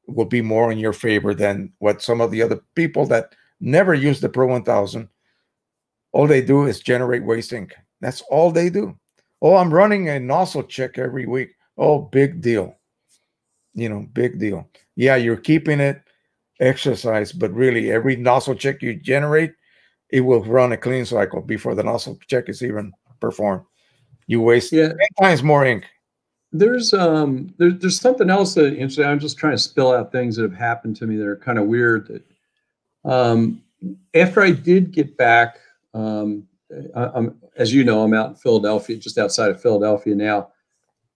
will be more in your favor than what some of the other people that never use the pro 1000 all they do is generate waste ink that's all they do oh i'm running a nozzle check every week oh big deal you know big deal yeah you're keeping it exercise but really every nozzle check you generate it will run a clean cycle before the nozzle check is even performed. You waste yeah. 10 times more ink. There's um there, there's something else that interesting. I'm just trying to spill out things that have happened to me that are kind of weird. That um after I did get back, um, I, am as you know, I'm out in Philadelphia, just outside of Philadelphia now.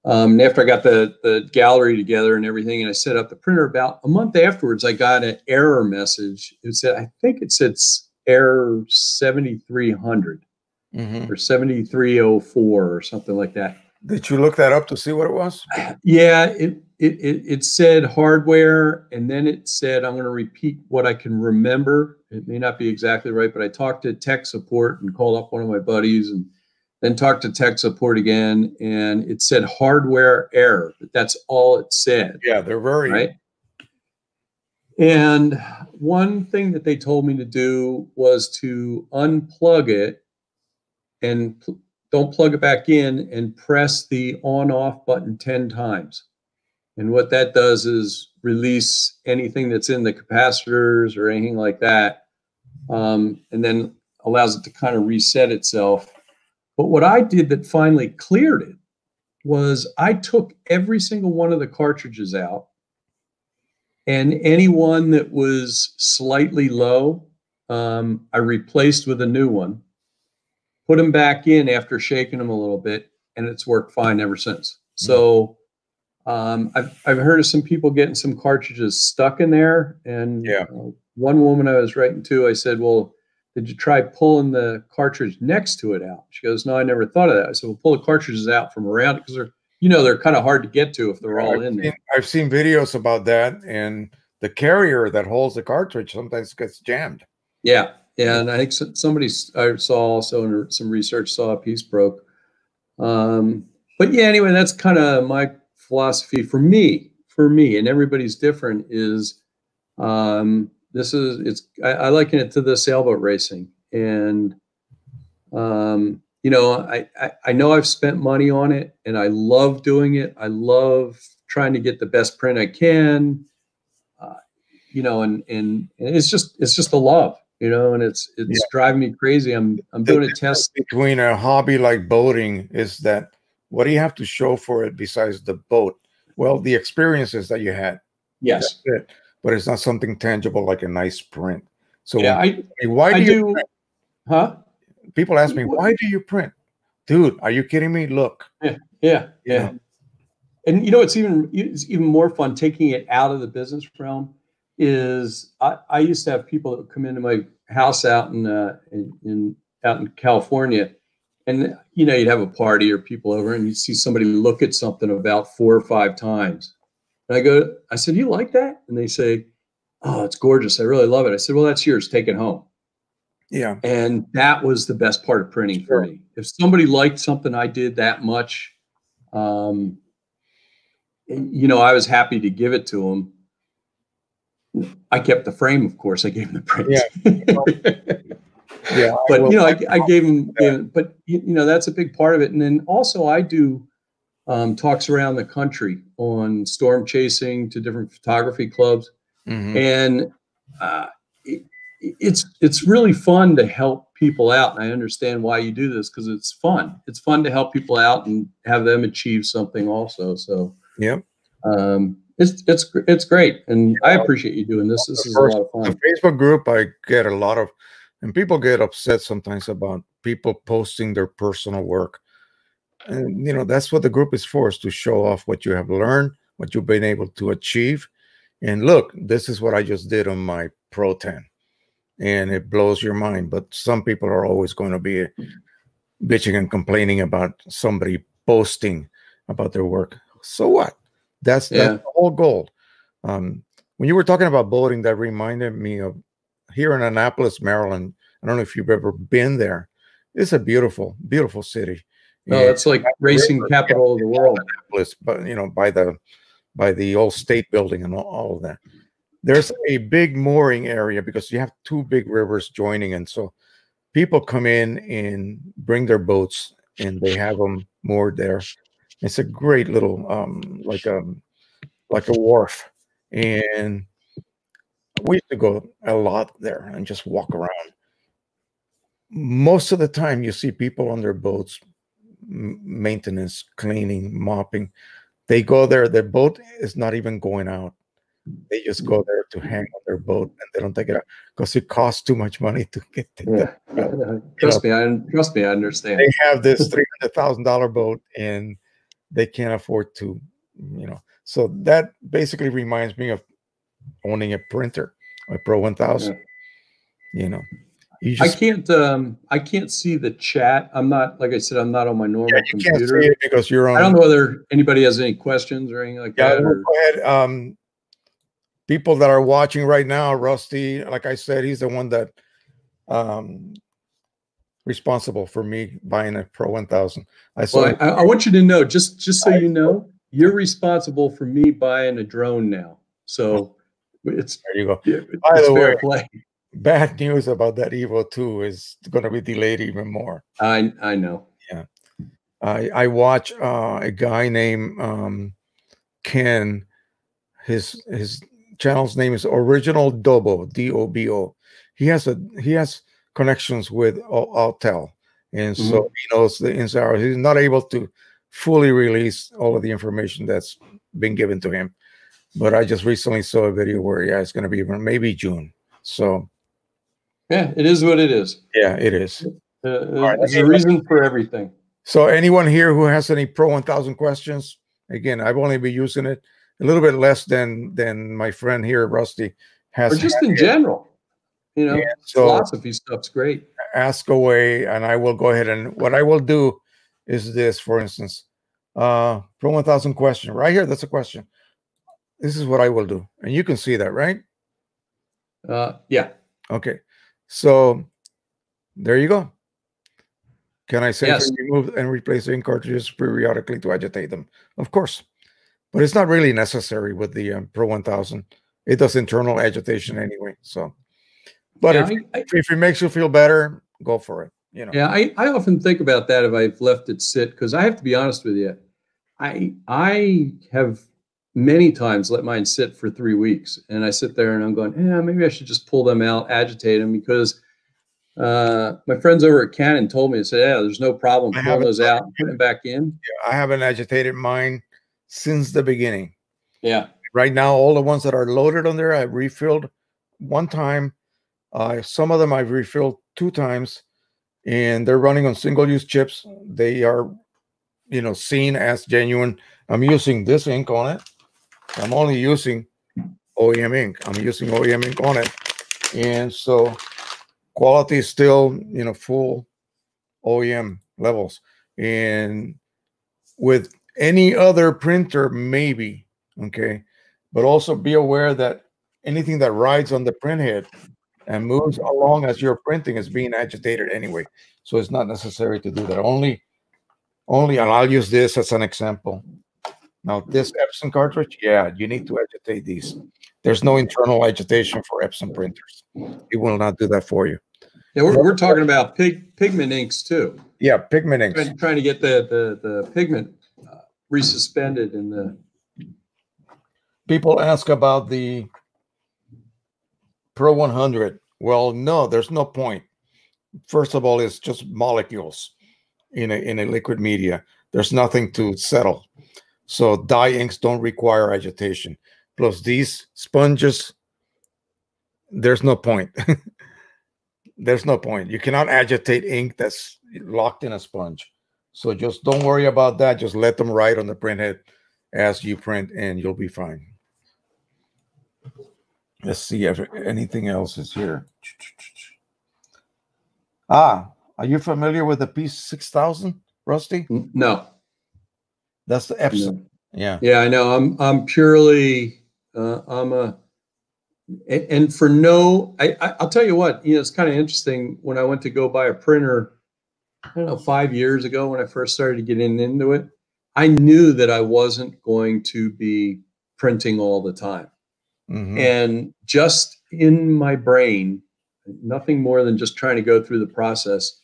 Um, and after I got the the gallery together and everything, and I set up the printer, about a month afterwards, I got an error message. It said, I think it said error 7300 mm-hmm. or 7304 or something like that. Did you look that up to see what it was? Yeah, it it it, it said hardware, and then it said I'm going to repeat what I can remember. It may not be exactly right, but I talked to tech support and called up one of my buddies, and then talked to tech support again, and it said hardware error. But that's all it said. Yeah, they're very right. And one thing that they told me to do was to unplug it and pl- don't plug it back in and press the on off button 10 times. And what that does is release anything that's in the capacitors or anything like that, um, and then allows it to kind of reset itself. But what I did that finally cleared it was I took every single one of the cartridges out and anyone that was slightly low, um, I replaced with a new one, put them back in after shaking them a little bit, and it's worked fine ever since. So um, I've, I've heard of some people getting some cartridges stuck in there. And yeah. Uh, one woman I was writing to, I said, Well, did you try pulling the cartridge next to it out? She goes, No, I never thought of that. I said, Well, pull the cartridges out from around it because they're you know they're kind of hard to get to if they're all I've in seen, there. I've seen videos about that, and the carrier that holds the cartridge sometimes gets jammed. Yeah, yeah, and I think somebody I saw also in some research saw a piece broke. Um, but yeah, anyway, that's kind of my philosophy for me. For me, and everybody's different. Is um, this is it's I, I liken it to the sailboat racing, and um, you know, I, I, I know I've spent money on it and I love doing it. I love trying to get the best print I can. Uh, you know, and, and and it's just it's just a love. you know, and it's it's yeah. driving me crazy. I'm I'm doing a test between a hobby like boating is that what do you have to show for it besides the boat? Well, the experiences that you had. Yes. It. But it's not something tangible like a nice print. So yeah, I, why do I you do, huh? People ask me, why do you print? Dude, are you kidding me? Look. Yeah, yeah, yeah. And you know, it's even it's even more fun taking it out of the business realm is I, I used to have people that would come into my house out in, uh, in, in out in California, and you know you'd have a party or people over, and you'd see somebody look at something about four or five times. And I go, I said, "You like that?" And they say, "Oh, it's gorgeous. I really love it." I said, "Well, that's yours. Take it home." Yeah. And that was the best part of printing sure. for me. If somebody liked something I did that much, um, you know, I was happy to give it to them I kept the frame, of course. I gave him the print. Yeah. yeah. but you know, I, I gave him, yeah. but you know, that's a big part of it. And then also, I do um, talks around the country on storm chasing to different photography clubs, mm-hmm. and uh, it, it's it's really fun to help people out. And I understand why you do this because it's fun. It's fun to help people out and have them achieve something also. So yeah. Um, it's it's it's great, and I appreciate you doing this. This is a lot of fun. The Facebook group, I get a lot of, and people get upset sometimes about people posting their personal work, and you know that's what the group is for: is to show off what you have learned, what you've been able to achieve, and look, this is what I just did on my Pro 10, and it blows your mind. But some people are always going to be bitching and complaining about somebody posting about their work. So what? That's, yeah. that's the whole goal. Um, when you were talking about boating, that reminded me of here in Annapolis, Maryland. I don't know if you've ever been there. It's a beautiful, beautiful city. No, it's like racing capital of the world. Annapolis, but you know, by the by the old state building and all, all of that. There's a big mooring area because you have two big rivers joining, and so people come in and bring their boats and they have them moored there it's a great little um, like a um, like a wharf, and we used to go a lot there and just walk around. Most of the time, you see people on their boats, maintenance, cleaning, mopping. They go there. Their boat is not even going out. They just go there to hang on their boat and they don't take it out because it costs too much money to get it. Yeah. Trust me, I trust me, I understand. They have this three hundred thousand dollar boat and they can't afford to, you know. So that basically reminds me of owning a printer, a Pro 1000. Yeah. You know, you just, I can't um I can't see the chat. I'm not like I said, I'm not on my normal yeah, computer because you're on. I don't know whether anybody has any questions or anything like yeah, that. Or, go ahead. Um, people that are watching right now, Rusty, like I said, he's the one that um responsible for me buying a Pro 1000. I saw. Well, I, I, want you to know, just just so I, you know, you're responsible for me buying a drone now. So it's there you go. Yeah, By the way, play. bad news about that Evo 2 is going to be delayed even more. I I know. Yeah, I I watch uh, a guy named um, Ken. His his channel's name is Original Dobo D O B O. He has a he has connections with Autel. And mm-hmm. so he knows the inside. He's not able to fully release all of the information that's been given to him. But I just recently saw a video where, yeah, it's going to be maybe June. So, yeah, it is what it is. Yeah, it is. Uh, right, there's a reason for everything. So, anyone here who has any Pro 1000 questions, again, I've only been using it a little bit less than than my friend here, Rusty, has. Or just in general. You know, yeah, so philosophy stuff's great. Ask away, and I will go ahead and what I will do is this, for instance, uh, Pro 1000 question right here. That's a question. This is what I will do, and you can see that, right? Uh, yeah. Okay. So there you go. Can I say yes. remove and replace the ink cartridges periodically to agitate them? Of course, but it's not really necessary with the um, Pro 1000. It does internal agitation anyway. So but yeah, if, I, if it makes you feel better, go for it. You know. Yeah, I, I often think about that if I've left it sit because I have to be honest with you. I I have many times let mine sit for three weeks, and I sit there and I'm going, yeah, maybe I should just pull them out, agitate them because uh, my friends over at Canon told me, they said, yeah, there's no problem pulling those out and putting them back in. I haven't agitated mine since the beginning. Yeah. Right now, all the ones that are loaded on there, I've refilled one time. Uh, some of them I've refilled two times, and they're running on single-use chips. They are, you know, seen as genuine. I'm using this ink on it. I'm only using OEM ink. I'm using OEM ink on it, and so quality is still, you know, full OEM levels. And with any other printer, maybe, okay, but also be aware that anything that rides on the printhead and moves along as you're printing is being agitated anyway. So it's not necessary to do that. Only, only, and I'll use this as an example. Now, this Epson cartridge, yeah, you need to agitate these. There's no internal agitation for Epson printers. It will not do that for you. Yeah, we're, we're talking about pig, pigment inks too. Yeah, pigment inks. Trying, trying to get the the, the pigment uh, resuspended in the. People ask about the Pro 100. Well, no, there's no point. First of all, it's just molecules in a in a liquid media. There's nothing to settle. So dye inks don't require agitation. Plus these sponges, there's no point. there's no point. You cannot agitate ink that's locked in a sponge. So just don't worry about that. Just let them write on the printhead as you print and you'll be fine. Let's see if anything else is here. Ah, are you familiar with the P6000, Rusty? No. That's the Epson. No. Yeah. Yeah, I know. I'm I'm purely uh, I'm a and, and for no, I, I will tell you what, you know, it's kind of interesting. When I went to go buy a printer, I don't know, five years ago when I first started getting into it, I knew that I wasn't going to be printing all the time. Mm-hmm. And just in my brain, nothing more than just trying to go through the process.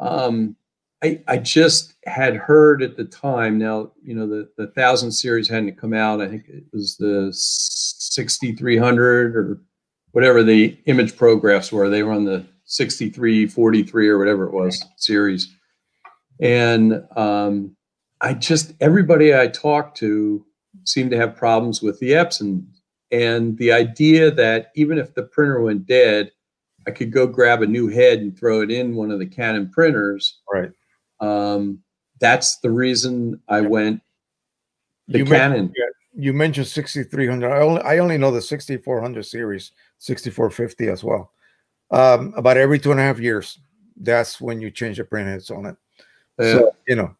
Um, I, I just had heard at the time. Now, you know, the, the thousand series hadn't come out. I think it was the 6300 or whatever the imagePROGRAFs were. They were on the 6343 or whatever it was series. And um, I just, everybody I talked to seemed to have problems with the Epson. And the idea that even if the printer went dead, I could go grab a new head and throw it in one of the Canon printers. Right. Um, that's the reason I went the you Canon. Mentioned, you mentioned 6300. I only I only know the 6400 series, 6450 as well. Um, about every two and a half years, that's when you change the print heads on it. Yeah. So you know,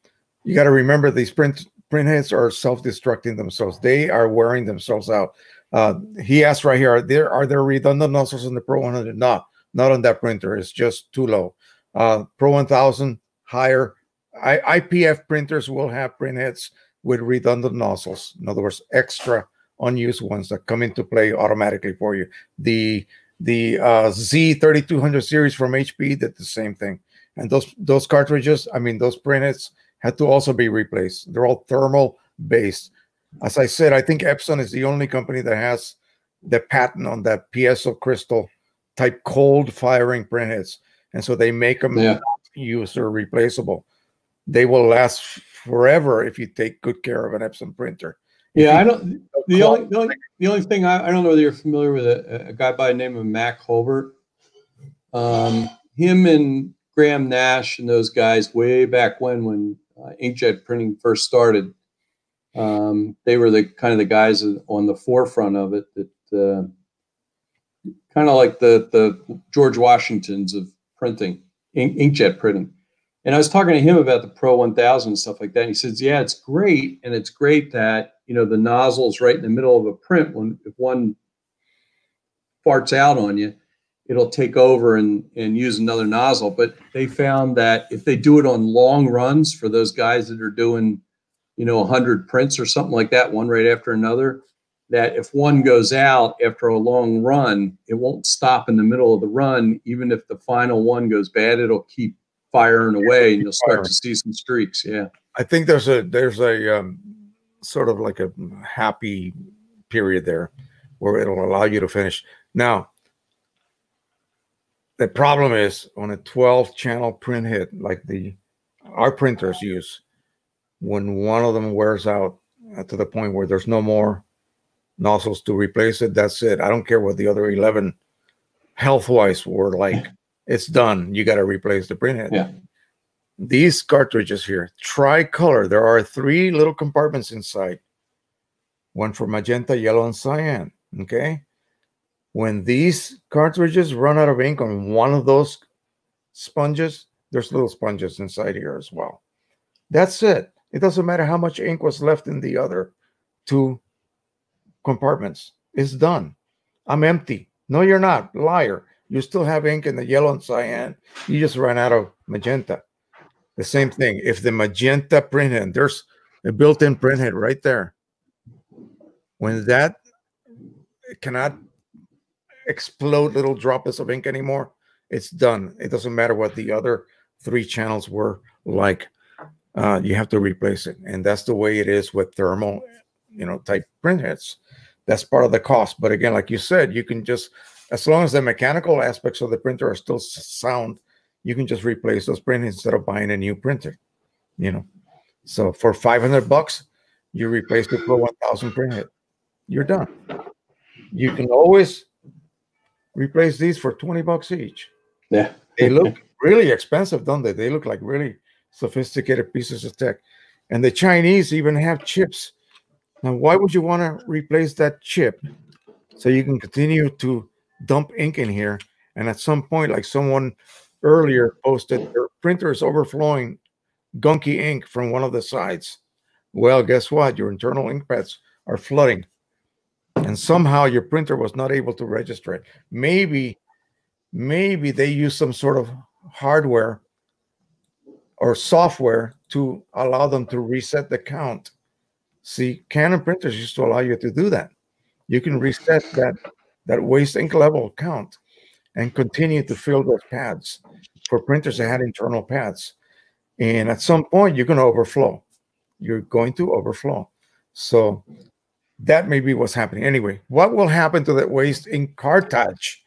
you got to remember these print print heads are self-destructing themselves. They are wearing themselves out. Uh, he asked right here: Are there are there redundant nozzles in the Pro 100? No, not on that printer. It's just too low. Uh, Pro 1000 higher. I, IPF printers will have print heads with redundant nozzles. In other words, extra unused ones that come into play automatically for you. The the uh, Z3200 series from HP did the same thing. And those those cartridges, I mean, those printheads had to also be replaced. They're all thermal based. As I said, I think Epson is the only company that has the patent on that piezo crystal type cold firing printheads. And so they make them yeah. User replaceable. They will last forever if you take good care of an Epson printer. Yeah, I don't. The only, the only, the only thing I, I don't know whether you're familiar with a, a guy by the name of Mac Holbert. Um, him and Graham Nash and those guys way back when when uh, inkjet printing first started. Um, they were the kind of the guys on the forefront of it that uh, kind of like the the George Washingtons of printing, inkjet printing. And I was talking to him about the Pro 1000 and stuff like that. And he says, "Yeah, it's great, and it's great that you know the nozzle's right in the middle of a print. When if one farts out on you, it'll take over and and use another nozzle. But they found that if they do it on long runs for those guys that are doing, you know, 100 prints or something like that, one right after another, that if one goes out after a long run, it won't stop in the middle of the run. Even if the final one goes bad, it'll keep firing away, and you'll start to see some streaks. Yeah, I think there's a there's a um, sort of like a happy period there where it'll allow you to finish. Now, the problem is on a 12 channel print head like the our printers use when one of them wears out to the point where there's no more nozzles to replace it that's it i don't care what the other 11 health wise were like it's done you got to replace the print head Yeah. these cartridges here tricolor there are three little compartments inside one for magenta yellow and cyan okay when these cartridges run out of ink on one of those sponges, there's little sponges inside here as well. That's it. It doesn't matter how much ink was left in the other two compartments. It's done. I'm empty. No, you're not. Liar. You still have ink in the yellow and cyan. You just ran out of magenta. The same thing. If the magenta printhead, there's a built-in printhead right there. When that cannot explode little droplets of ink anymore, it's done. It doesn't matter what the other three channels were like. Uh, you have to replace it, and that's the way it is with thermal, you know, type printheads. That's part of the cost. But again, like you said, you can just, as long as the mechanical aspects of the printer are still sound, you can just replace those printheads instead of buying a new printer. You know, so for five hundred bucks, you replace it for one thousand printhead. You're done. You can always replace these for 20 bucks each. Yeah. They look really expensive, don't they? They look like really sophisticated pieces of tech. And the Chinese even have chips. Now, why would you want to replace that chip so you can continue to dump ink in here? And at some point, like someone earlier posted, their printer is overflowing gunky ink from one of the sides. Well, guess what? Your internal ink pads are flooding and somehow your printer was not able to register it. Maybe, maybe they use some sort of hardware or software to allow them to reset the count. See, Canon printers used to allow you to do that. You can reset that that waste ink level count and continue to fill those pads for printers that had internal pads. And at some point, you're going to overflow. You're going to overflow. So that may be what's happening. Anyway, what will happen to that waste ink cartridge?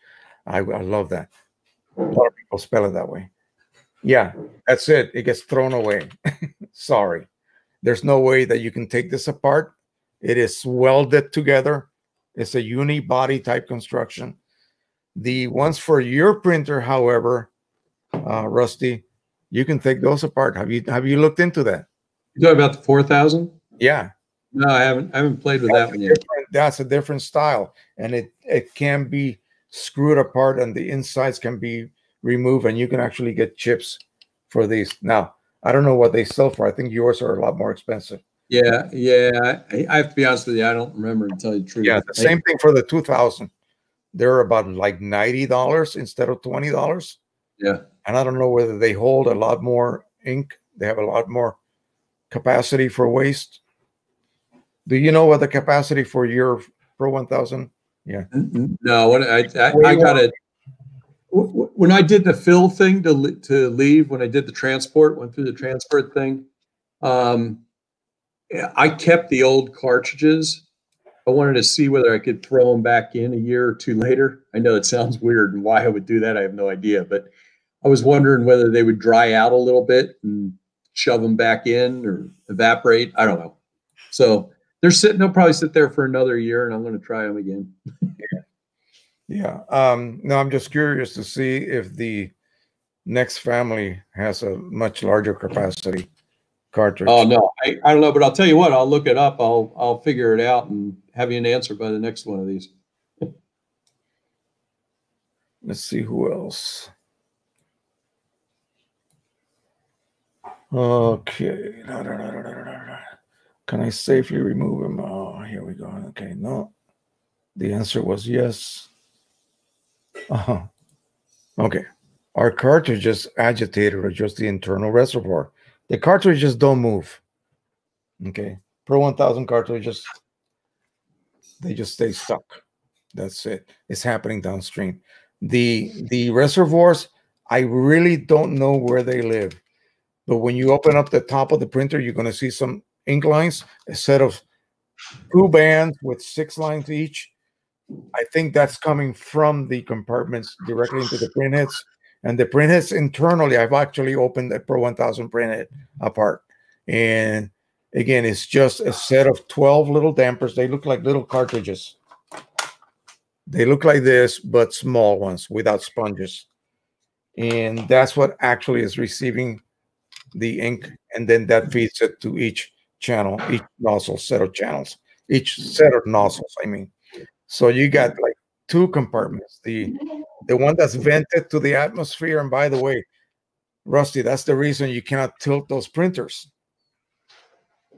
I, I love that. A lot of people spell it that way. Yeah, that's it. It gets thrown away. Sorry. There's no way that you can take this apart. It is welded together. It's a unibody type construction. The ones for your printer, however, uh, Rusty, you can take those apart. Have you have you looked into that? You talking about the four thousand? Yeah, No, I haven't. I haven't played with that one yet. that's a different style, and it it can be screwed apart, and the insides can be removed, and you can actually get chips for these. Now, I don't know what they sell for. I think yours are a lot more expensive. Yeah, yeah. I, I have to be honest with you. I don't remember to tell you the truth. Yeah, the same thing for the two thousand. They're about like ninety dollars instead of twenty dollars. Yeah. and I don't know whether they hold a lot more ink. They have a lot more capacity for waste. Do you know what the capacity for your Pro 1000? N- n- No, what I I, I got it. When I did the fill thing to to leave, when I did the transport, went through the transport thing, um, I kept the old cartridges. I wanted to see whether I could throw them back in a year or two later. I know it sounds weird, and why I would do that, I have no idea. But I was wondering whether they would dry out a little bit and shove them back in or evaporate. I don't know. So they're sitting. They'll probably sit there for another year, and I'm going to try them again. Yeah. Um, no, I'm just curious to see if the next family has a much larger capacity cartridge. Oh no, I, I don't know, but I'll tell you what. I'll look it up. I'll I'll figure it out and have you an answer by the next one of these. Let's see who else. Okay. Da, da, da. Can I safely remove him? Oh, here we go. Okay, no. The answer was yes. Uh-huh. Okay. Our cartridges agitated are just the internal reservoir. The cartridges don't move. Okay. Pro 1000 cartridges, they just stay stuck. That's it. It's happening downstream the the reservoirs i really don't know where they live but when you open up the top of the printer you're going to see some ink lines a set of two bands with six lines each. I think that's coming from the compartments directly into the printheads. And the printheads internally, I've actually opened a Pro 1000 printhead apart. And again, it's just a set of 12 little dampers. They look like little cartridges. They look like this, but small ones without sponges. And that's what actually is receiving the ink. And then that feeds it to each channel, each nozzle set of channels, each set of nozzles, I mean. So you got like two compartments. The mm-hmm. the one that's vented to the atmosphere. And by the way, Rusty, that's the reason you cannot tilt those printers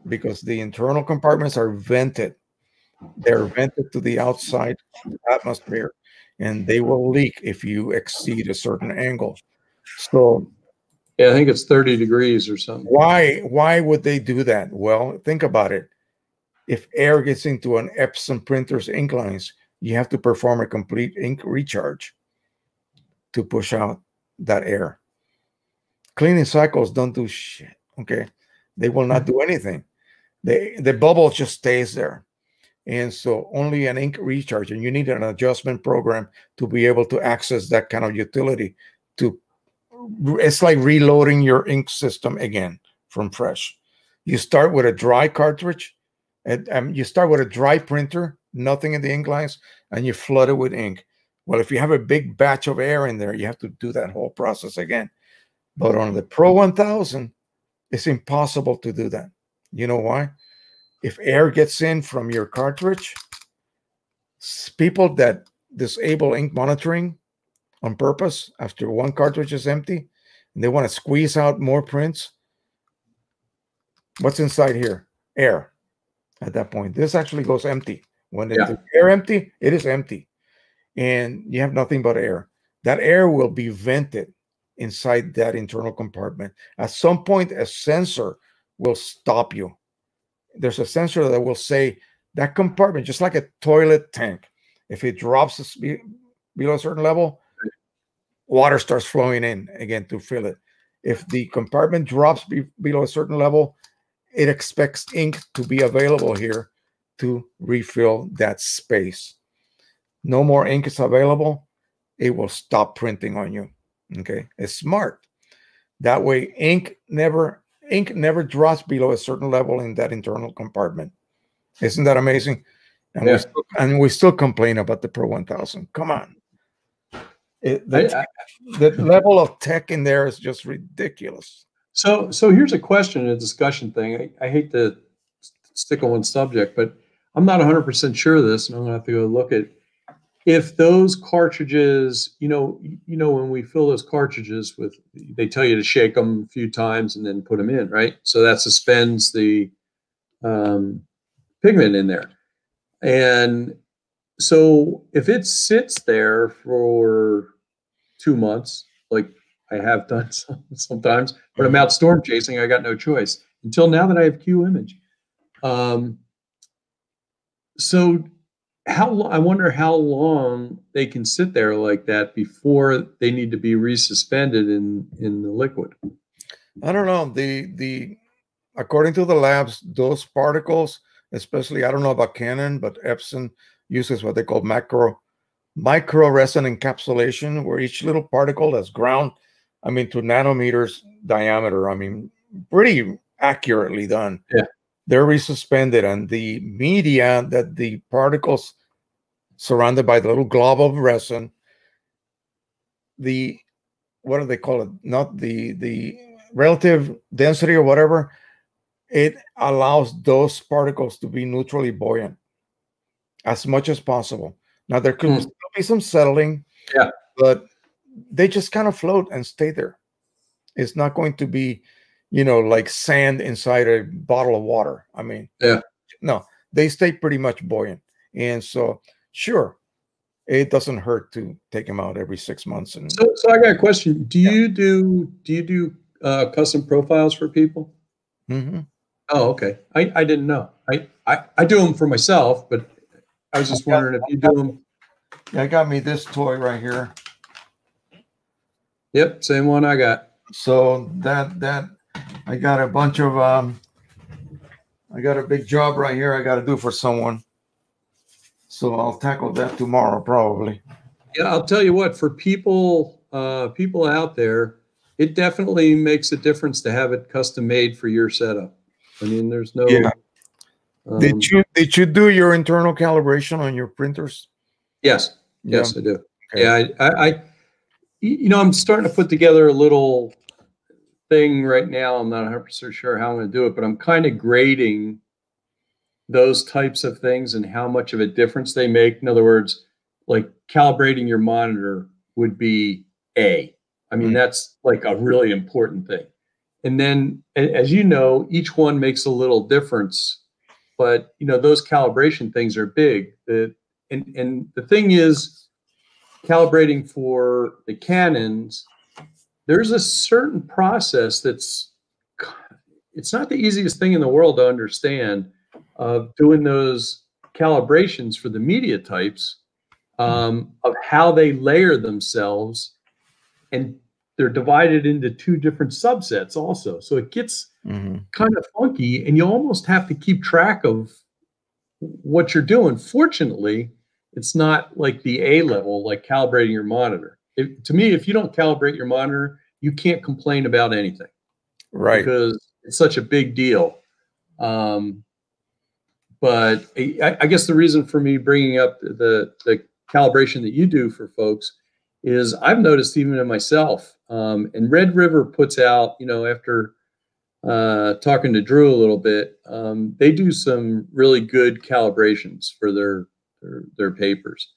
because the internal compartments are vented. They're vented to the outside atmosphere and they will leak if you exceed a certain angle. So yeah, I think it's 30 degrees or something. Why why would they do that? Well, think about it. If air gets into an Epson printer's ink lines, you have to perform a complete ink recharge to push out that air. Cleaning cycles don't do shit. Okay. They will not mm-hmm. do anything. They the bubble just stays there. And so only an ink recharge, and you need an adjustment program to be able to access that kind of utility. To it's like reloading your ink system again from fresh. You start with a dry cartridge, and um, you start with a dry printer, nothing in the ink lines, and you flood it with ink. Well, if you have a big batch of air in there, you have to do that whole process again. But on the Pro 1000, it's impossible to do that. You know why? If air gets in from your cartridge, people that disable ink monitoring on purpose after one cartridge is empty and they want to squeeze out more prints, what's inside here? Air at that point. This actually goes empty. When yeah. the air empty, it is empty. And you have nothing but air. That air will be vented inside that internal compartment. At some point, a sensor will stop you there's a sensor that will say that compartment, just like a toilet tank, if it drops below a certain level, water starts flowing in again to fill it. If the compartment drops be below a certain level, it expects ink to be available here to refill that space. No more ink is available, it will stop printing on you. Okay, it's smart. That way, ink never ink never drops below a certain level in that internal compartment. Isn't that amazing? And, yeah. we, still, and we still complain about the Pro 1000. Come on. It, the, I, I, the level of tech in there is just ridiculous. So, so here's a question, a discussion thing. I, I hate to stick on one subject, but I'm not 100% sure of this, and I'm going to have to go look at if those cartridges, you know, you know, when we fill those cartridges with, they tell you to shake them a few times and then put them in, right? So that suspends the um, pigment in there. And so if it sits there for two months, like I have done some, sometimes, but I'm out storm chasing, I got no choice until now that I have Qimage. Um, so how I wonder how long they can sit there like that before they need to be resuspended in in the liquid. I don't know. The the according to the labs, those particles, especially I don't know about Canon, but Epson uses what they call macro micro resin encapsulation, where each little particle that's ground, I mean, to nanometers diameter. I mean, pretty accurately done. Yeah. They're resuspended, and the media that the particles surrounded by the little glob of resin. The what do they call it? Not the the relative density or whatever. It allows those particles to be neutrally buoyant as much as possible. Now there could mm. still be some settling, yeah, but they just kind of float and stay there. It's not going to be, you know, like sand inside a bottle of water. I mean, yeah, no, they stay pretty much buoyant. And so sure, it doesn't hurt to take them out every six months. And so, so I got a question. Do you do do you do uh, custom profiles for people? Mm-hmm. Oh, okay. I, I didn't know. I, I I do them for myself, but I was just wondering if you do them. Yeah, I got me this toy right here. Yep, same one I got. So that that I got a bunch of um I got a big job right here I got to do for someone. So I'll tackle that tomorrow probably. Yeah, I'll tell you what, for people uh, people out there, it definitely makes a difference to have it custom made for your setup. I mean, there's no Yeah. um, did you did you do your internal calibration on your printers? Yes, yes, I do. Okay. Yeah, I, I, I, you know, I'm starting to put together a little thing right now. I'm not 100 percent sure how I'm going to do it, but I'm kind of grading those types of things and how much of a difference they make. In other words, like calibrating your monitor would be A. I mean, Mm. that's like a really important thing. And then, as you know, each one makes a little difference, but you know, those calibration things are big. The, and, and the thing is, calibrating for the Canons, there's a certain process that's it's not the easiest thing in the world to understand of doing those calibrations for the media types um, of how they layer themselves and they're divided into two different subsets also so it gets Mhm. kind of funky and you almost have to keep track of what you're doing fortunately it's not like the a level like calibrating your monitor. If, to me if you don't calibrate your monitor you can't complain about anything. Right. because it's such a big deal. Um, but I, I guess the reason for me bringing up the the calibration that you do for folks is I've noticed even in myself, um, and Red River puts out, you know, after uh, talking to Drew a little bit, um, they do some really good calibrations for their, their their papers.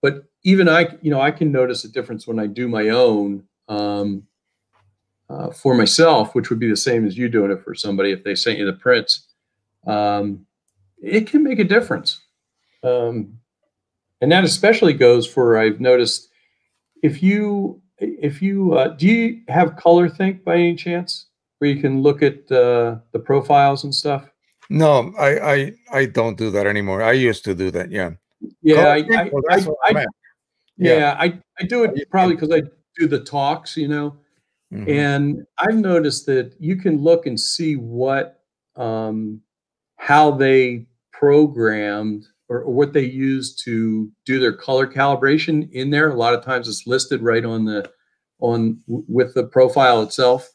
But even I, you know, I can notice a difference when I do my own um, uh, for myself, which would be the same as you doing it for somebody if they sent you the prints. Um, it can make a difference. Um, and that especially goes for I've noticed if you if you uh, do you have ColorThink by any chance where you can look at uh, the profiles and stuff No, I, I I don't do that anymore. I used to do that. Yeah. Yeah I, I, Well, I, I- I'm yeah, I, I do it probably because I do the talks you know? Mhm. And I've noticed that you can look and see what, um, how they programmed or, or what they use to do their color calibration in there. A lot of times it's listed right on the, on with the profile itself.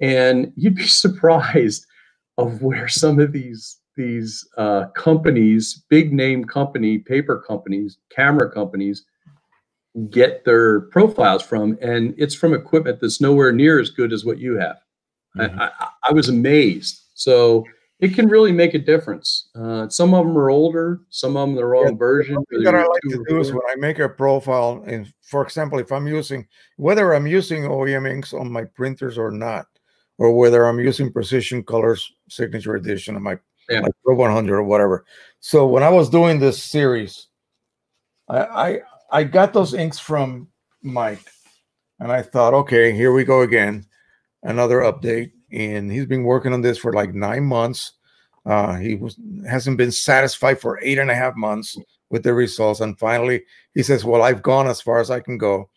And you'd be surprised of where some of these, these uh, companies, big name company, paper companies, camera companies, get their profiles from, and it's from equipment that's nowhere near as good as what you have. Mhm. I, I, I was amazed. So it can really make a difference. Uh, some of them are older, some of them the wrong Yeah, version. Or that I like to do is when I make a profile, and for example, if I'm using whether I'm using OEM inks on my printers or not, or whether I'm using Precision Colors Signature Edition on my Yeah. like Pro 100 or whatever. So when I was doing this series, I I, I got those inks from Mike, and I thought, okay, here we go again, another update. And he's been working on this for like nine months. Uh, he was hasn't been satisfied for eight and a half months with the results. And finally, he says, Well, I've gone as far as I can go.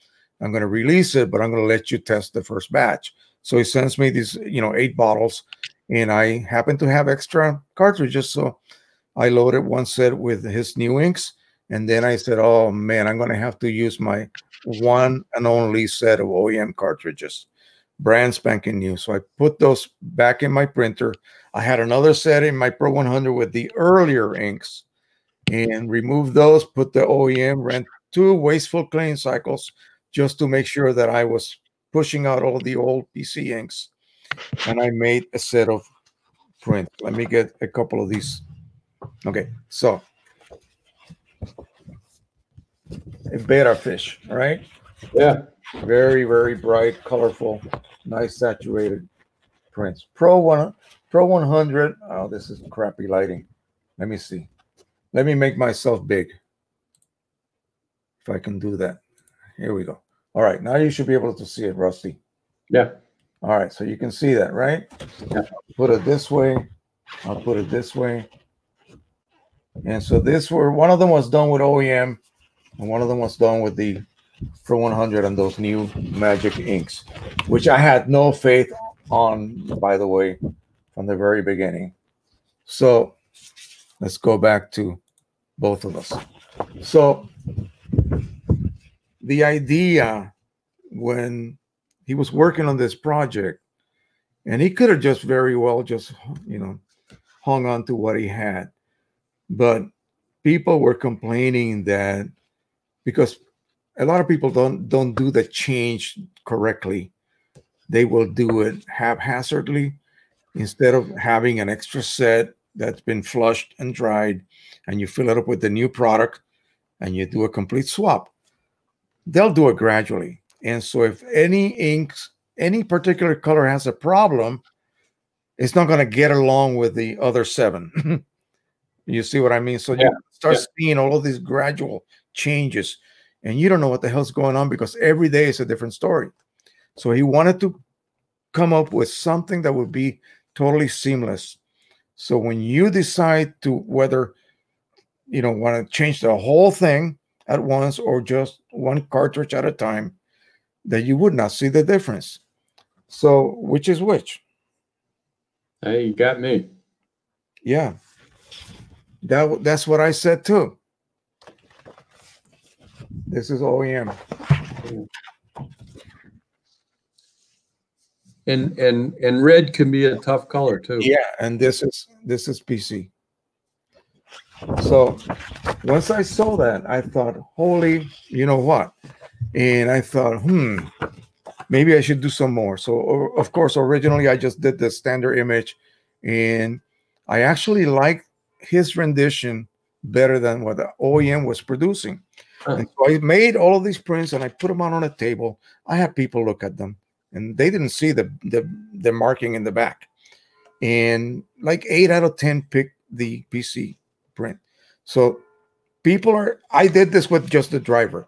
I'm going to release it, but I'm going to let you test the first batch. So he sends me these, you know, eight bottles, and I happened to have extra cartridges. So I loaded one set with his new inks. And then I said, Oh man, I'm going to have to use my one and only set of OEM cartridges, brand spanking new. So I put those back in my printer. I had another set in my Pro 100 with the earlier inks and removed those, put the OEM, ran two wasteful cleaning cycles just to make sure that I was pushing out all the old PC inks. And I made a set of print. Let me get a couple of these. Okay, so a betta fish, right? Yeah. Very, very bright, colorful, nice saturated prints. Pro one, Pro 100. Oh, this is crappy lighting. Let me see. Let me make myself big. If I can do that. Here we go. All right, now you should be able to see it, Rusty. Yeah. All right, so you can see that, right? Put it this way. I'll put it this way. And so this were one of them was done with OEM, and one of them was done with the Pro 100 and those new Magic inks, which I had no faith on, by the way, from the very beginning. So let's go back to both of us. So the idea when he was working on this project, and he could have just very well just, you know, hung on to what he had. But people were complaining that because a lot of people don't don't do the change correctly. They will do it haphazardly instead of having an extra set that's been flushed and dried and you fill it up with the new product and you do a complete swap. They'll do it gradually and so if any inks any particular color has a problem it's not going to get along with the other seven you see what i mean so yeah. you start yeah. seeing all of these gradual changes and you don't know what the hell's going on because every day is a different story so he wanted to come up with something that would be totally seamless. So when you decide to whether you know want to change the whole thing at once or just one cartridge at a time, that you would not see the difference. So which is which? Hey, you got me. Yeah. That that's what I said too. This is OEM. And and and red can be a tough color too. Yeah, and this is this is PC. So once I saw that, I thought, holy, you know what? And I thought, hmm, maybe I should do some more. So of course, originally I just did the standard image, and I actually liked his rendition better than what the OEM was producing. Huh. And so I made all of these prints and I put them out on a table. I had people look at them and they didn't see the the, the marking in the back. And like eight out of ten picked the PC print. So people are. I did this with just the driver.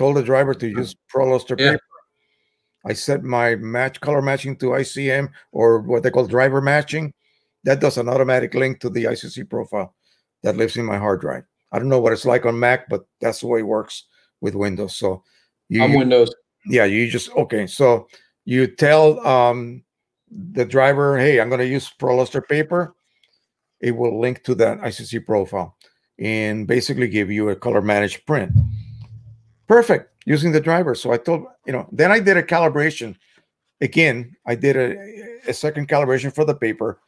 Told the driver to use ProLuster yeah. paper. I set my match color matching to ICM or what they call driver matching. That does an automatic link to the ICC profile that lives in my hard drive. I don't know what it's like on Mac, but that's the way it works with Windows. So you, Windows yeah you just okay so you tell um the driver hey i'm going to use ProLuster paper it will link to that icc profile and basically give you a color managed print perfect using the driver so i told you know then i did a calibration again i did a, a second calibration for the paper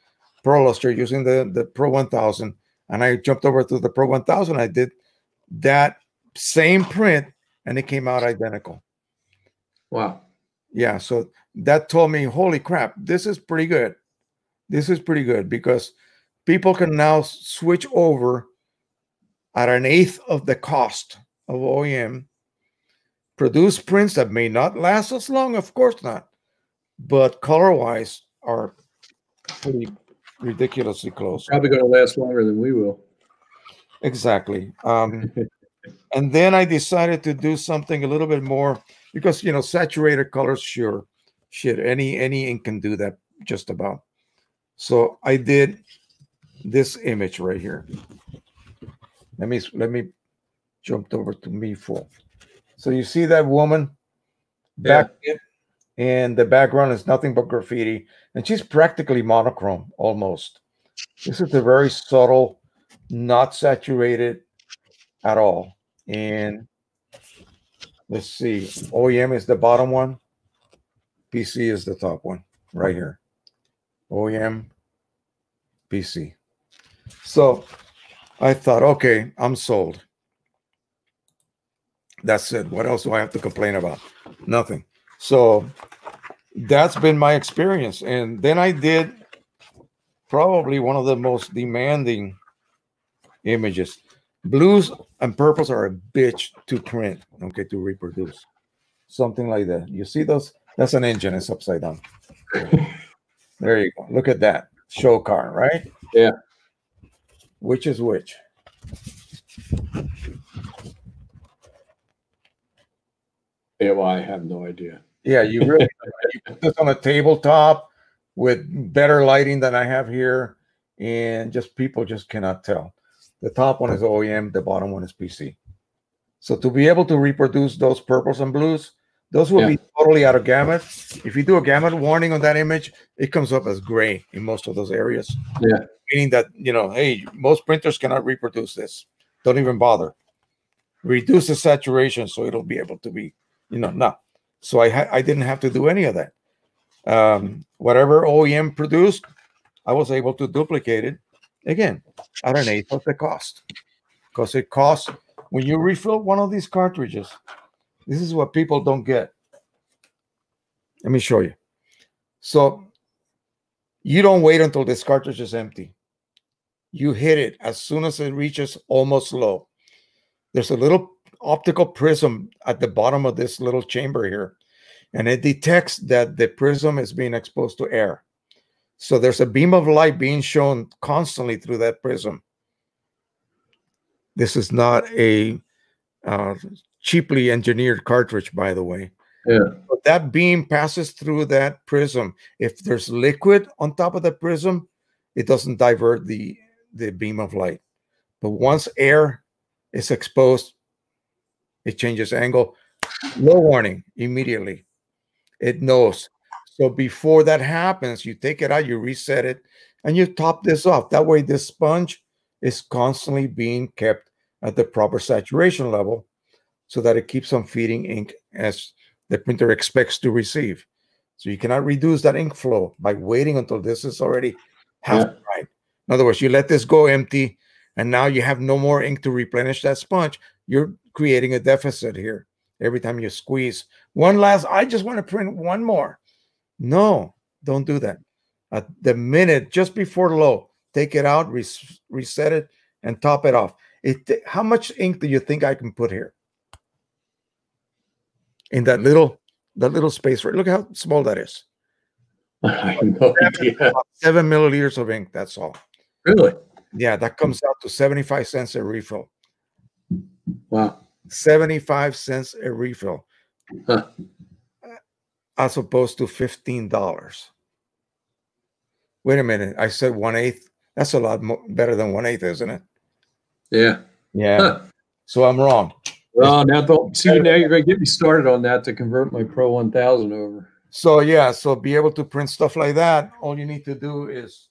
ProLuster using the the pro 1000 and i jumped over to the pro 1000 i did that same print and it came out identical Wow. Yeah. So that told me, holy crap, this is pretty good. This is pretty good because people can now switch over at an eighth of the cost of OEM, produce prints that may not last as long, of course not, but color wise are pretty ridiculously close. Probably going to last longer than we will. Exactly. Um, and then I decided to do something a little bit more because you know saturated colors sure shit any any ink can do that just about so i did this image right here let me let me jumped over to me full so you see that woman back yeah. and the background is nothing but graffiti and she's practically monochrome almost this is a very subtle not saturated at all and Let's see. OEM is the bottom one. PC is the top one right here. OEM, PC. So I thought, okay, I'm sold. That's it. What else do I have to complain about? Nothing. So that's been my experience. And then I did probably one of the most demanding images. Blues and purples are a bitch to print, okay, to reproduce. Something like that. You see those? That's an engine. It's upside down. there you go. Look at that. Show car, right? Yeah. Which is which? Yeah, well, I have no idea. Yeah, you really you put this on a tabletop with better lighting than I have here, and just people just cannot tell. The top one is OEM, the bottom one is PC. So to be able to reproduce those purples and blues, Those will Yeah. be totally out of gamut. If you do a gamut warning on that image, it comes up as gray in most of those areas. Yeah. Meaning that, you know, hey, most printers cannot reproduce this. Don't even bother. Reduce the saturation so it'll be able to be, you know, no. So I I didn't have to do any of that. Um, whatever OEM produced, I was able to duplicate it again at an eighth of the cost. Because it costs when you refill one of these cartridges, this is what people don't get. Let me show you. So you don't wait until this cartridge is empty. You hit it as soon as it reaches almost low. There's a little optical prism at the bottom of this little chamber here, and it detects that the prism is being exposed to air. So there's a beam of light being shown constantly through that prism. This is not a uh, cheaply engineered cartridge, by the way. Yeah. But that beam passes through that prism. If there's liquid on top of the prism, it doesn't divert the, the beam of light. But once air is exposed, it changes angle. No warning immediately. It knows. So before that happens, you take it out, you reset it, and you top this off. That way, this sponge is constantly being kept at the proper saturation level so that it keeps on feeding ink as the printer expects to receive. So you cannot reduce that ink flow by waiting until this is already half Yeah. In other words, you let this go empty, and now you have no more ink to replenish that sponge. You're creating a deficit here every time you squeeze. One last, I just want to print one more. No, don't do that. At the minute just before low, take it out, res- reset it, and top it off. It, how much ink do you think I can put here? In that little that little space right. Look how small that is. No. Seven milliliters of ink. That's all. Really? Yeah, that comes out to 75 cents a refill. Wow. 75 cents a refill. Huh. As opposed to $15. Wait a minute. I said one eighth. That's a lot mo- better than one eighth, isn't it? Yeah. Yeah. Huh. So I'm wrong. Well, now don't see. Now you're going to get me started on that to convert my Pro 1000 over. So yeah, so be able to print stuff like that. All you need to do is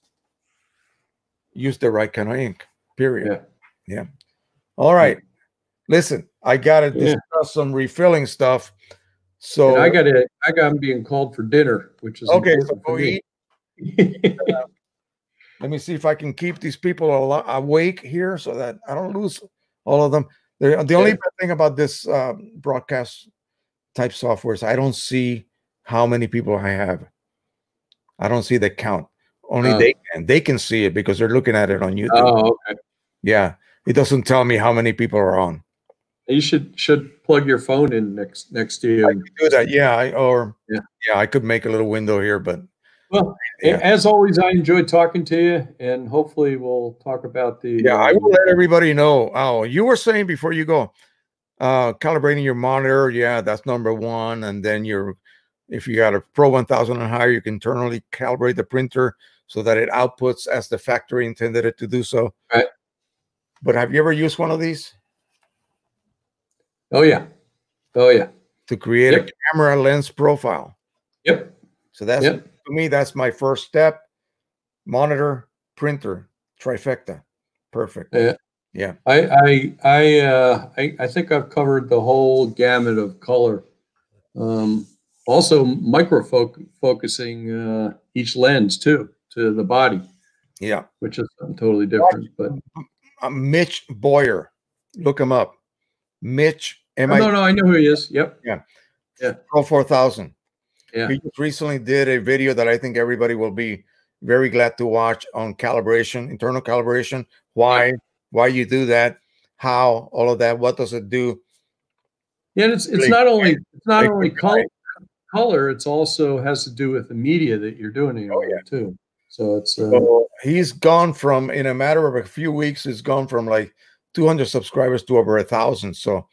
use the right kind of ink. Period. Yeah. All right. Listen, I gotta Yeah. discuss some refilling stuff. So And I got it. I got. I'm being called for dinner, which is okay, so go eat. Let me see if I can keep these people awake here so that I don't lose all of them. The, the only Yeah. bad thing about this uh, broadcast type software is I don't see how many people I have. I don't see the count. Only Oh. they can. They can see it because they're looking at it on YouTube. oh, okay. Yeah, it doesn't tell me how many people are on. You should should plug your phone in next next to you. I could do that. Yeah, I, or Yeah. yeah, I could make a little window here, but Well, Yeah. as always, I enjoyed talking to you, and hopefully, we'll talk about the. Yeah, I um, will let everybody know. Oh, you were saying before you go, uh, calibrating your monitor. Yeah, that's number one. And then your, if you got a Pro 1000 and higher, you can internally calibrate the printer so that it outputs as the factory intended it to do so. Right. But have you ever used one of these Oh yeah, oh yeah. to create Yep. a camera lens profile? Yep. So that's Yep. to me, that's my first step. Monitor, printer, trifecta. Perfect. Yeah. Yeah. I I I uh, I, I think I've covered the whole gamut of color. Um, also, micro foc- focusing uh, each lens too to the body, Yeah. which is totally different. But Uh, Mitch Boyer. Look him up. Mitch oh, M no, I no, I know who he is. Yep. Yeah. Yeah. Pro 4000. Yeah. He just recently did a video that I think everybody will be very glad to watch on calibration, internal calibration, why why you do that, how all of that, what does it do? Yeah, and it's it's Really not only it's not really only color, color. It's also has to do with the media that you're doing it Oh, yeah. too. So it's uh, So he's gone from in a matter of a few weeks, he's gone from like 200 subscribers to over a thousand. So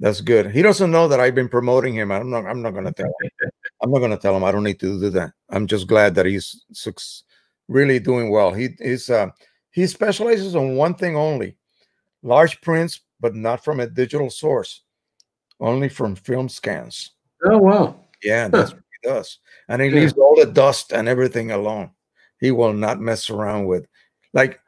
that's good. He doesn't know that I've been promoting him. I'm not. I'm not going to tell him. I'm not going to tell him. I don't need to do that. I'm just glad that he's really doing well. He is. Uh, he specializes on one thing only: large prints, but not from a digital source, only from film scans. Oh wow! Yeah, that's what he does, and he yeah. leaves all the dust and everything alone. He will not mess around with, like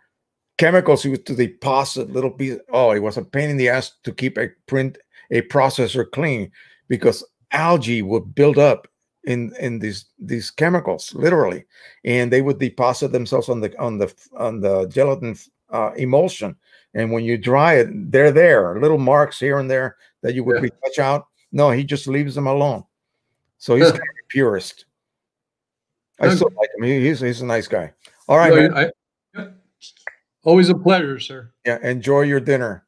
chemicals. He was to deposit little piece. Oh, it was a pain in the ass to keep a print a processor clean because algae would build up in in these these chemicals literally. And they would deposit themselves on the on the on the gelatin uh, emulsion. And when you dry it they're there little marks here and there that you would yeah. touch out. No he just leaves them alone. So he's kind of a purist. I okay. still like him. He, he's, he's a nice guy. All right no, I, yeah. always a pleasure sir. Yeah enjoy your dinner.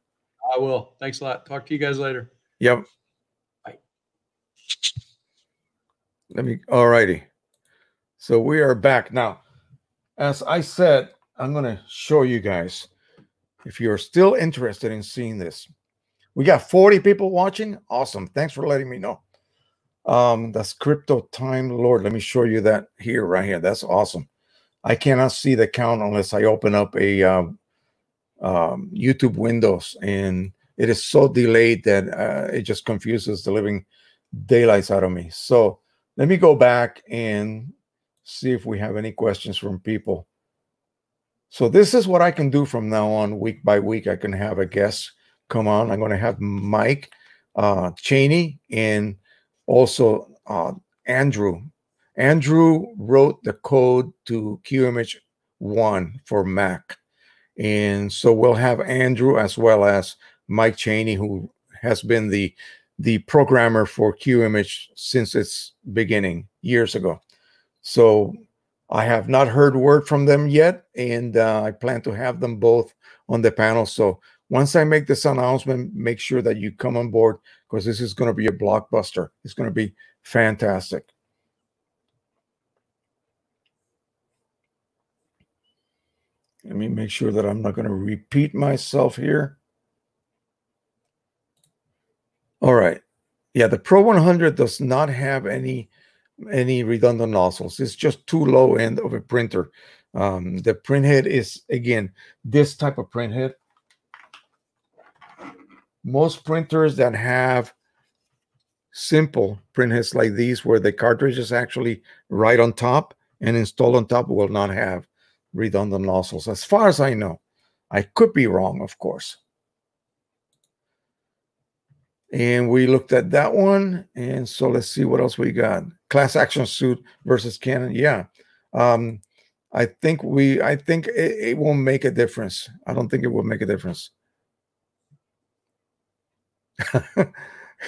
I will. Thanks a lot. Talk to you guys later yep let me, all righty. So we are back now. As I said, I'm going to show you guys if you're still interested in seeing this. We got 40 people watching. Awesome. Thanks for letting me know. Um, that's crypto time lord. Let me show you that here, right here. That's awesome. I cannot see the count unless I open up a um, um, YouTube windows, and it is so delayed that uh, it just confuses the living daylights out of me. So let me go back and see if we have any questions from people. So this is what I can do from now on, week by week. I can have a guest come on. I'm going to have Mike uh, Chaney and also uh, Andrew. Andrew wrote the code to Qimage 1 for Mac. And so we'll have Andrew as well as Mike Chaney, who has been the the programmer for Qimage since its beginning years ago. So I have not heard word from them yet, and uh, I plan to have them both on the panel. So once I make this announcement, make sure that you come on board because this is going to be a blockbuster. It's going to be fantastic. Let me make sure that I'm not going to repeat myself here. All right. Yeah, the Pro 100 does not have any any redundant nozzles. It's just too low end of a printer. Um, the print head is again this type of print head. Most printers that have simple print heads like these, where the cartridge is actually right on top and installed on top, will not have redundant nozzles. As far as I know, I could be wrong, of course and we looked at that one. And so let's see what else we got. Class action suit versus Canon. Yeah. Um, I think we, I think it, it won't make a difference. I don't think it will make a difference.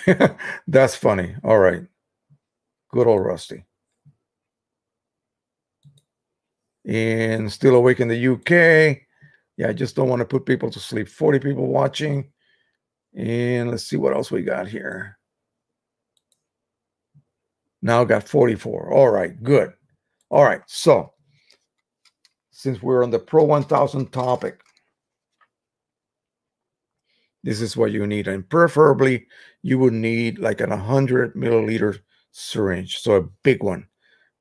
That's funny. All right. Good old Rusty. And still awake in the UK. Yeah, I just don't want to put people to sleep. 40 people watching. And let's see what else we got here. Now got 44. All right, good. All right, so since we're on the Pro 1000 topic, this is what you need. And preferably, you would need like an 100 milliliter syringe, so a big one.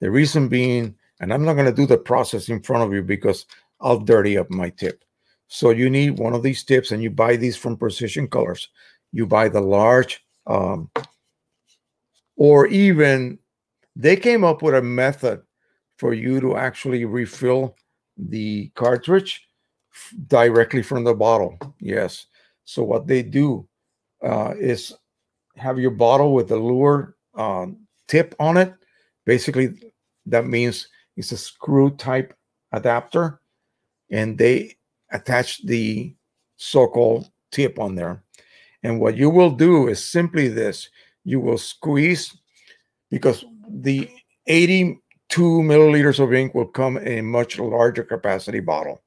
The reason being, and I'm not going to do the process in front of you because I'll dirty up my tip. So you need one of these tips, and you buy these from Precision Colors. You buy the large, um, or even they came up with a method for you to actually refill the cartridge directly from the bottle. Yes. So what they do uh, is have your bottle with the luer uh, tip on it. Basically, that means it's a screw type adapter, and they attach the so-called tip on there. And what you will do is simply this. You will squeeze because the 82 milliliters of ink will come in a much larger capacity bottle.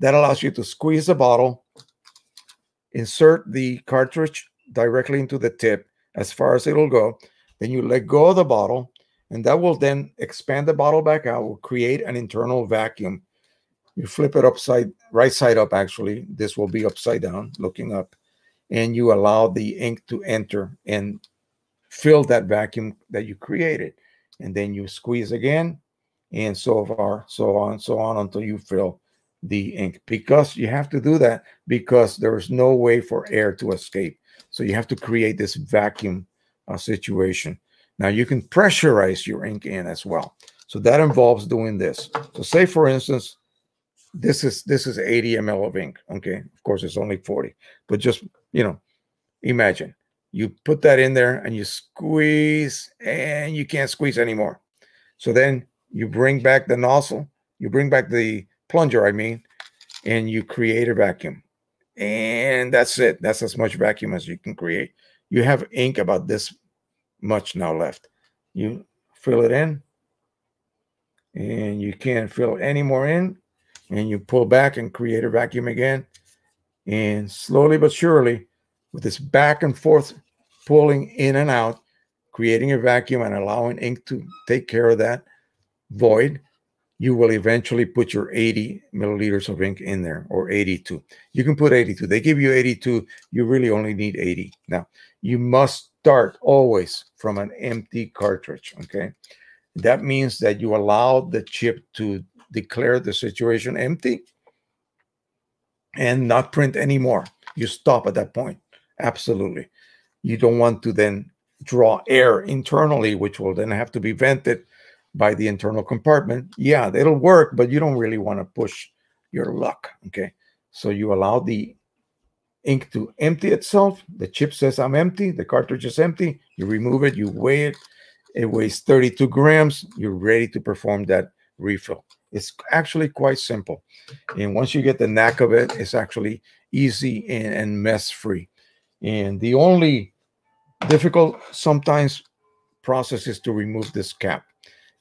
That allows you to squeeze the bottle, insert the cartridge directly into the tip as far as it'll go. Then you let go of the bottle, and that will then expand the bottle back out, will create an internal vacuum you flip it upside, right side up, actually. This will be upside down, looking up. And you allow the ink to enter and fill that vacuum that you created. And then you squeeze again, and so far, so on, so on until you fill the ink. Because you have to do that because there is no way for air to escape. So you have to create this vacuum uh, situation. Now you can pressurize your ink in as well. So that involves doing this. So say for instance, this is this is 80 ml of ink. Okay, of course it's only 40, but just you know, imagine you put that in there and you squeeze and you can't squeeze anymore. So then you bring back the nozzle, you bring back the plunger, I mean, and you create a vacuum. And that's it. That's as much vacuum as you can create. You have ink about this much now left. You fill it in and you can't fill any more in and you pull back and create a vacuum again. And slowly but surely, with this back and forth pulling in and out, creating a vacuum and allowing ink to take care of that void, you will eventually put your 80 milliliters of ink in there or 82. You can put 82. They give you 82. You really only need 80. Now, you must start always from an empty cartridge, okay? That means that you allow the chip to declare the situation empty and not print anymore. You stop at that point. Absolutely. You don't want to then draw air internally, which will then have to be vented by the internal compartment. Yeah, it'll work, but you don't really want to push your luck. Okay. So you allow the ink to empty itself. The chip says I'm empty. The cartridge is empty. You remove it, you weigh it. It weighs 32 grams. You're ready to perform that refill. It's actually quite simple. And once you get the knack of it, it's actually easy and, and mess free. And the only difficult sometimes process is to remove this cap.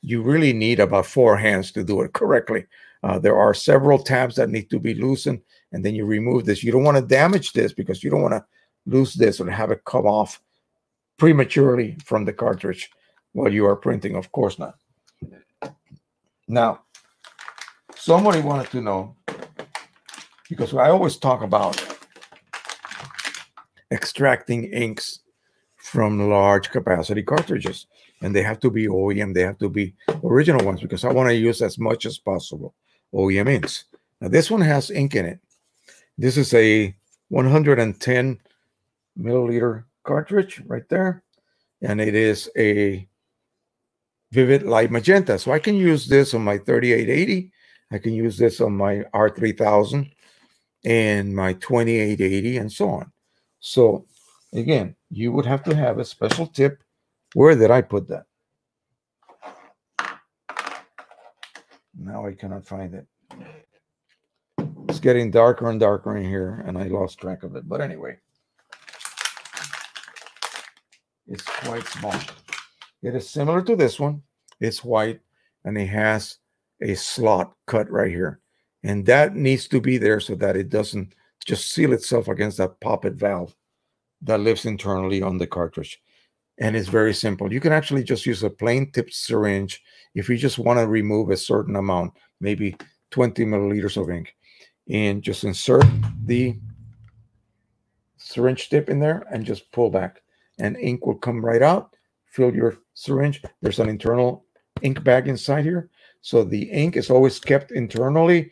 You really need about four hands to do it correctly. Uh, there are several tabs that need to be loosened, and then you remove this. You don't want to damage this because you don't want to lose this or have it come off prematurely from the cartridge while you are printing. Of course not. Now, somebody wanted to know because I always talk about extracting inks from large capacity cartridges. And they have to be OEM, they have to be original ones because I want to use as much as possible OEM inks. Now, this one has ink in it. This is a 110 milliliter cartridge right there. And it is a vivid light magenta. So I can use this on my 3880. I can use this on my R3000 and my 2880 and so on. So again, you would have to have a special tip. Where did I put that? Now I cannot find it. It's getting darker and darker in here, and I lost track of it. But anyway, it's quite small. It is similar to this one. It's white, and it has a slot cut right here. And that needs to be there so that it doesn't just seal itself against that poppet valve that lives internally on the cartridge. And it's very simple. You can actually just use a plain tip syringe if you just want to remove a certain amount, maybe 20 milliliters of ink, and just insert the syringe tip in there and just pull back. And ink will come right out, fill your syringe. There's an internal ink bag inside here. So the ink is always kept internally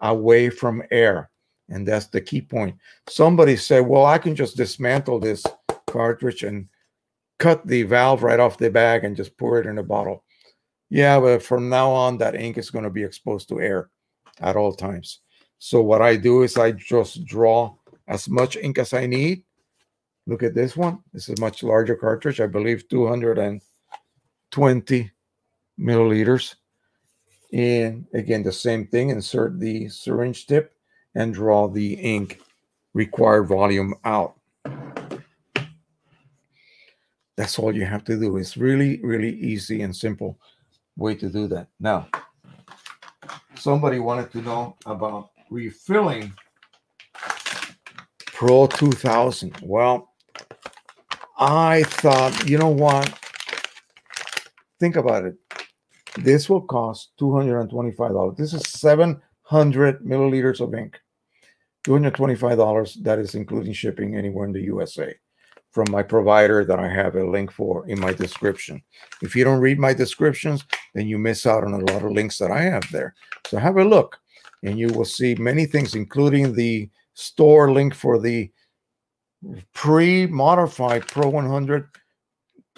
away from air. And that's the key point. Somebody said, well, I can just dismantle this cartridge and cut the valve right off the bag and just pour it in a bottle. Yeah, but from now on, that ink is going to be exposed to air at all times. So what I do is I just draw as much ink as I need. Look at this one. This is a much larger cartridge. I believe 220 milliliters. And again, the same thing, insert the syringe tip and draw the ink required volume out. That's all you have to do. It's really, really easy and simple way to do that. Now, somebody wanted to know about refilling Pro 2000. Well, I thought, you know what? Think about it. This will cost $225. This is 700 milliliters of ink. $225. That is including shipping anywhere in the USA from my provider that I have a link for in my description. If you don't read my descriptions, then you miss out on a lot of links that I have there. So have a look and you will see many things, including the store link for the pre-modified Pro 100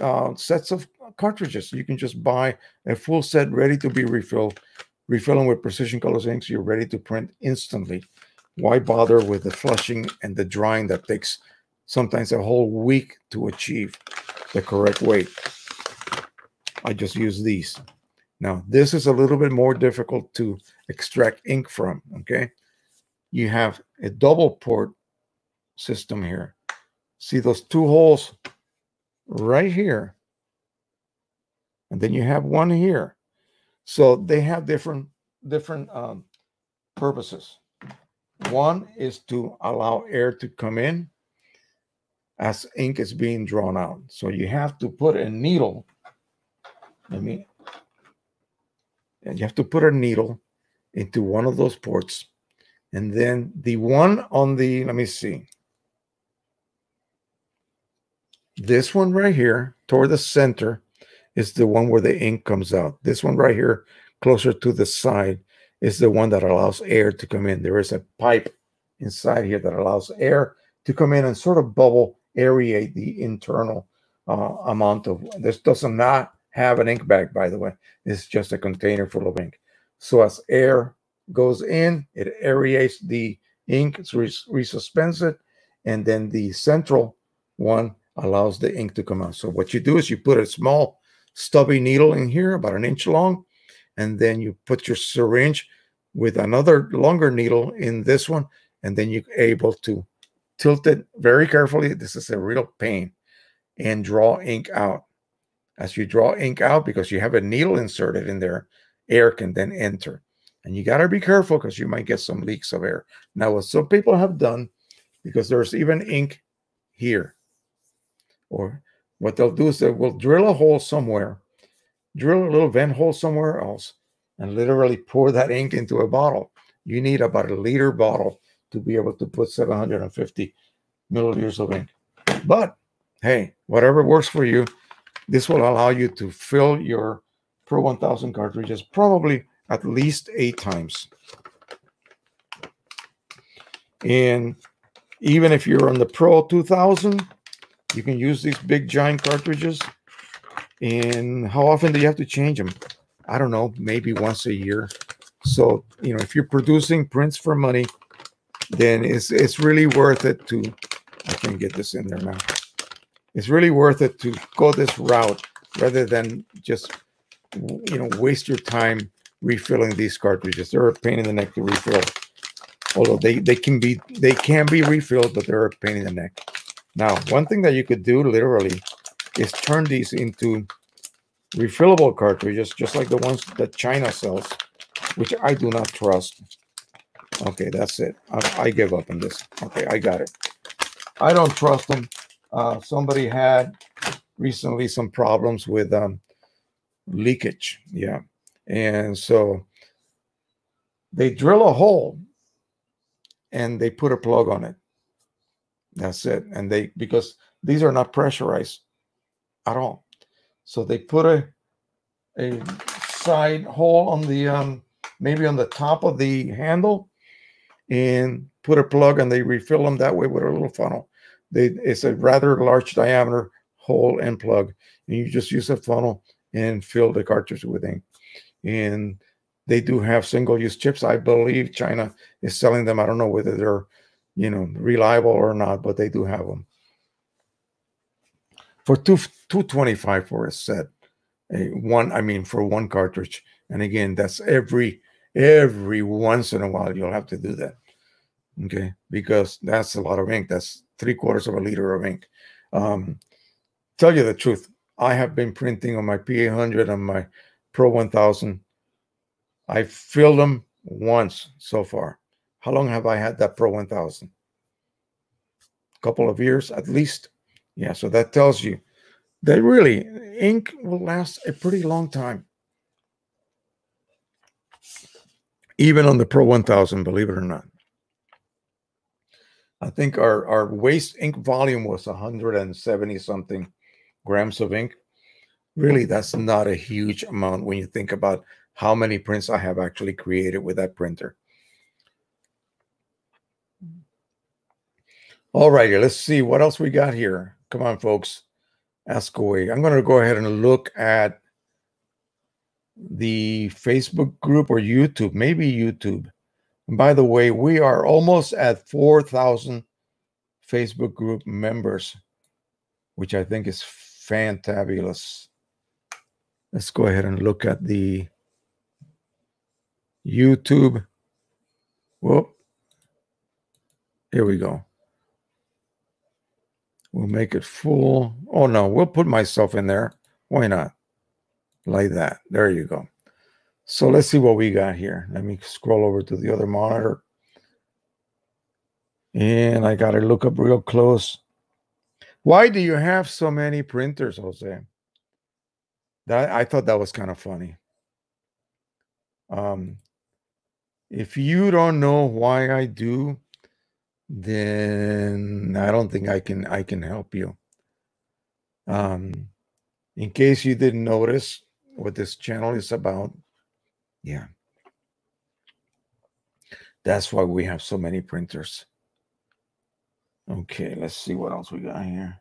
uh, sets of cartridges. You can just buy a full set ready to be refilled. Refill them with Precision Colors inks. You're ready to print instantly. Why bother with the flushing and the drying that takes sometimes a whole week to achieve the correct weight? I just use these. Now, this is a little bit more difficult to extract ink from, okay? You have a double port system here. See those two holes right here. And then you have one here. So they have different different um, purposes. One is to allow air to come in as ink is being drawn out. So you have to put a needle. Let me. And you have to put a needle into one of those ports. And then the one on the, let me see. This one right here, toward the center, is the one where the ink comes out. This one right here, closer to the side, is the one that allows air to come in. There is a pipe inside here that allows air to come in and sort of bubble, aerate the internal uh, amount of. This does not have an ink bag, by the way. It's just a container full of ink. So as air goes in, it aerates the ink, resuspends it, and then the central one allows the ink to come out. So what you do is you put a small stubby needle in here, about an inch long, and then you put your syringe with another longer needle in this one, and then you're able to tilt it very carefully. This is a real pain, and draw ink out. As you draw ink out, because you have a needle inserted in there, air can then enter. And you got to be careful because you might get some leaks of air. Now, what some people have done, because there's even ink here, or what they'll do is they will drill a hole somewhere, drill a little vent hole somewhere else, and literally pour that ink into a bottle. You need about a liter bottle to be able to put 750 milliliters of ink. But hey, whatever works for you, this will allow you to fill your Pro 1000 cartridges probably at least eight times. And even if you're on the Pro 2000, you can use these big giant cartridges. And how often do you have to change them? I don't know, maybe once a year. So, you know, if you're producing prints for money, then it's it's really worth it to I can get this in there now. It's really worth it to go this route rather than just you know waste your time refilling these cartridges. They're a pain in the neck to refill. Although they, they can be they can be refilled, but they're a pain in the neck. Now, one thing that you could do literally is turn these into refillable cartridges, just like the ones that China sells, which I do not trust. Okay, that's it. I, I give up on this. Okay, I got it. I don't trust them. Uh, somebody had recently some problems with um, leakage. Yeah. And so they drill a hole and they put a plug on it. That's it. And they, because these are not pressurized at all. So they put a, a side hole on the, um, maybe on the top of the handle and put a plug and they refill them that way with a little funnel. They, it's a rather large diameter hole and plug. And you just use a funnel and fill the cartridge with ink and they do have single-use chips. I believe China is selling them. I don't know whether they're, you know, reliable or not, but they do have them for two two twenty five for a set. A one, I mean, for one cartridge. And again, that's every every once in a while you'll have to do that. Okay, because that's a lot of ink. That's three quarters of a liter of ink. Um, tell you the truth, I have been printing on my P800 and my Pro 1000. I filled them once so far. How long have I had that Pro 1000? A couple of years at least. Yeah, so that tells you that really ink will last a pretty long time. Even on the Pro 1000, believe it or not. I think our, our waste ink volume was 170 something grams of ink really that's not a huge amount when you think about how many prints I have actually created with that printer. All righty, let's see what else we got here. Come on, folks. ask away. I'm going to go ahead and look at the Facebook group or YouTube, maybe YouTube. And by the way, we are almost at 4,000 Facebook group members, which I think is fantabulous. Let's go ahead and look at the YouTube. Whoop. Here we go. We'll make it full. Oh no, we'll put myself in there. Why not? Like that. There you go. So let's see what we got here. Let me scroll over to the other monitor. And I got to look up real close. Why do you have so many printers, Jose? That I thought that was kind of funny. Um, if you don't know why I do, then I don't think I can I can help you. Um, in case you didn't notice what this channel is about, yeah, that's why we have so many printers. Okay, let's see what else we got here.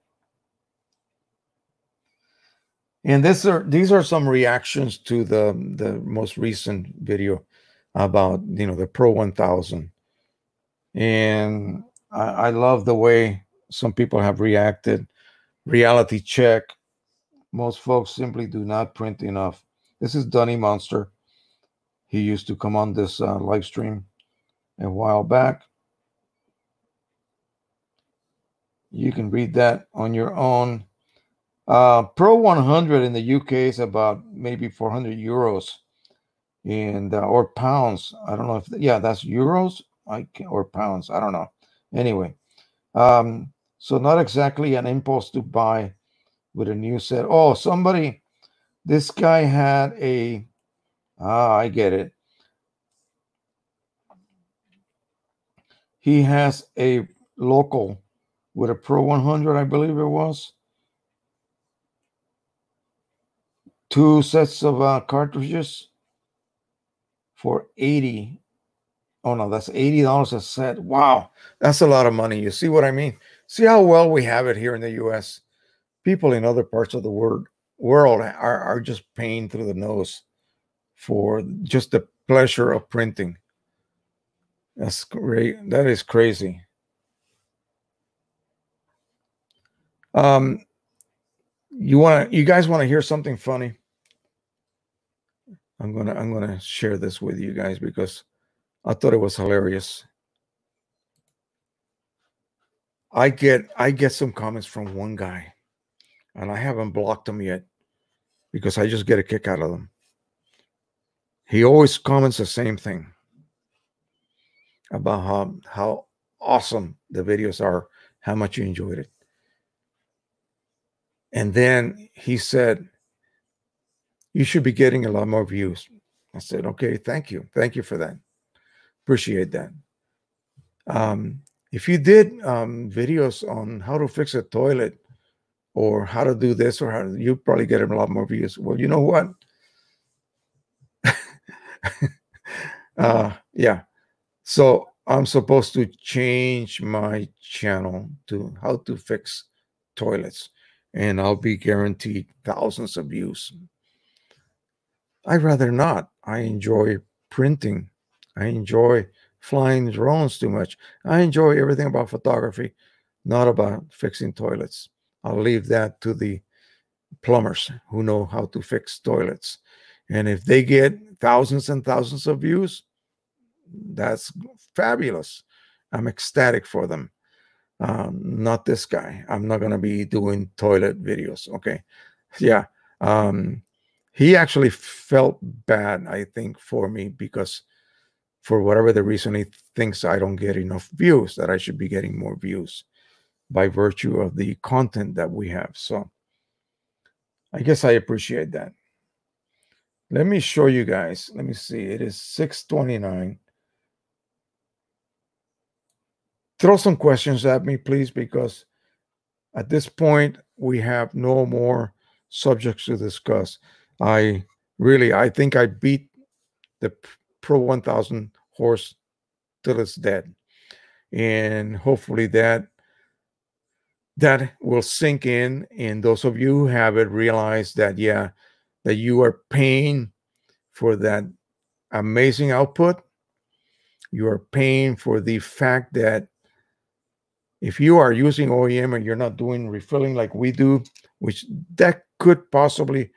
And this are these are some reactions to the the most recent video about you know the Pro 1000 and I, I love the way some people have reacted. Reality check. Most folks simply do not print enough. This is Dunny Monster. He used to come on this uh, live stream a while back. You can read that on your own. Uh, Pro 100 in the UK is about maybe 400 euros and uh, or pounds. I don't know if yeah, that's euros. I can, or pounds. I don't know. Anyway, um, so not exactly an impulse to buy with a new set. Oh, somebody, this guy had a. Ah, I get it. He has a local with a Pro 100, I believe it was. Two sets of uh, cartridges for 80 Oh no, that's eighty dollars a set. Wow, that's a lot of money. You see what I mean? See how well we have it here in the U.S. People in other parts of the world world are, are just paying through the nose for just the pleasure of printing. That's great. That is crazy. Um, you want to? You guys want to hear something funny? I'm gonna I'm gonna share this with you guys because I thought it was hilarious. I get I get some comments from one guy, and I haven't blocked him yet because I just get a kick out of them. He always comments the same thing about how how awesome the videos are, how much you enjoyed it. And then he said, You should be getting a lot more views. I said, Okay, thank you. Thank you for that. Appreciate that. Um, if you did um, videos on how to fix a toilet or how to do this or how you probably get a lot more views. Well, you know what? uh, yeah. So I'm supposed to change my channel to how to fix toilets, and I'll be guaranteed thousands of views. I'd rather not. I enjoy printing I enjoy flying drones too much. I enjoy everything about photography, not about fixing toilets. I'll leave that to the plumbers who know how to fix toilets. And if they get thousands and thousands of views, that's fabulous. I'm ecstatic for them. Um, not this guy. I'm not going to be doing toilet videos. Okay. Yeah. Um, he actually felt bad, I think, for me because for whatever the reason he thinks I don't get enough views, that I should be getting more views by virtue of the content that we have. So I guess I appreciate that. Let me show you guys. Let me see. It is 629. Throw some questions at me, please, because at this point we have no more subjects to discuss. I really, I think I beat the Pro 1000 horse till it's dead. And hopefully that that will sink in. And those of you who have it realize that, yeah, that you are paying for that amazing output. You are paying for the fact that if you are using OEM and you're not doing refilling like we do, which that could possibly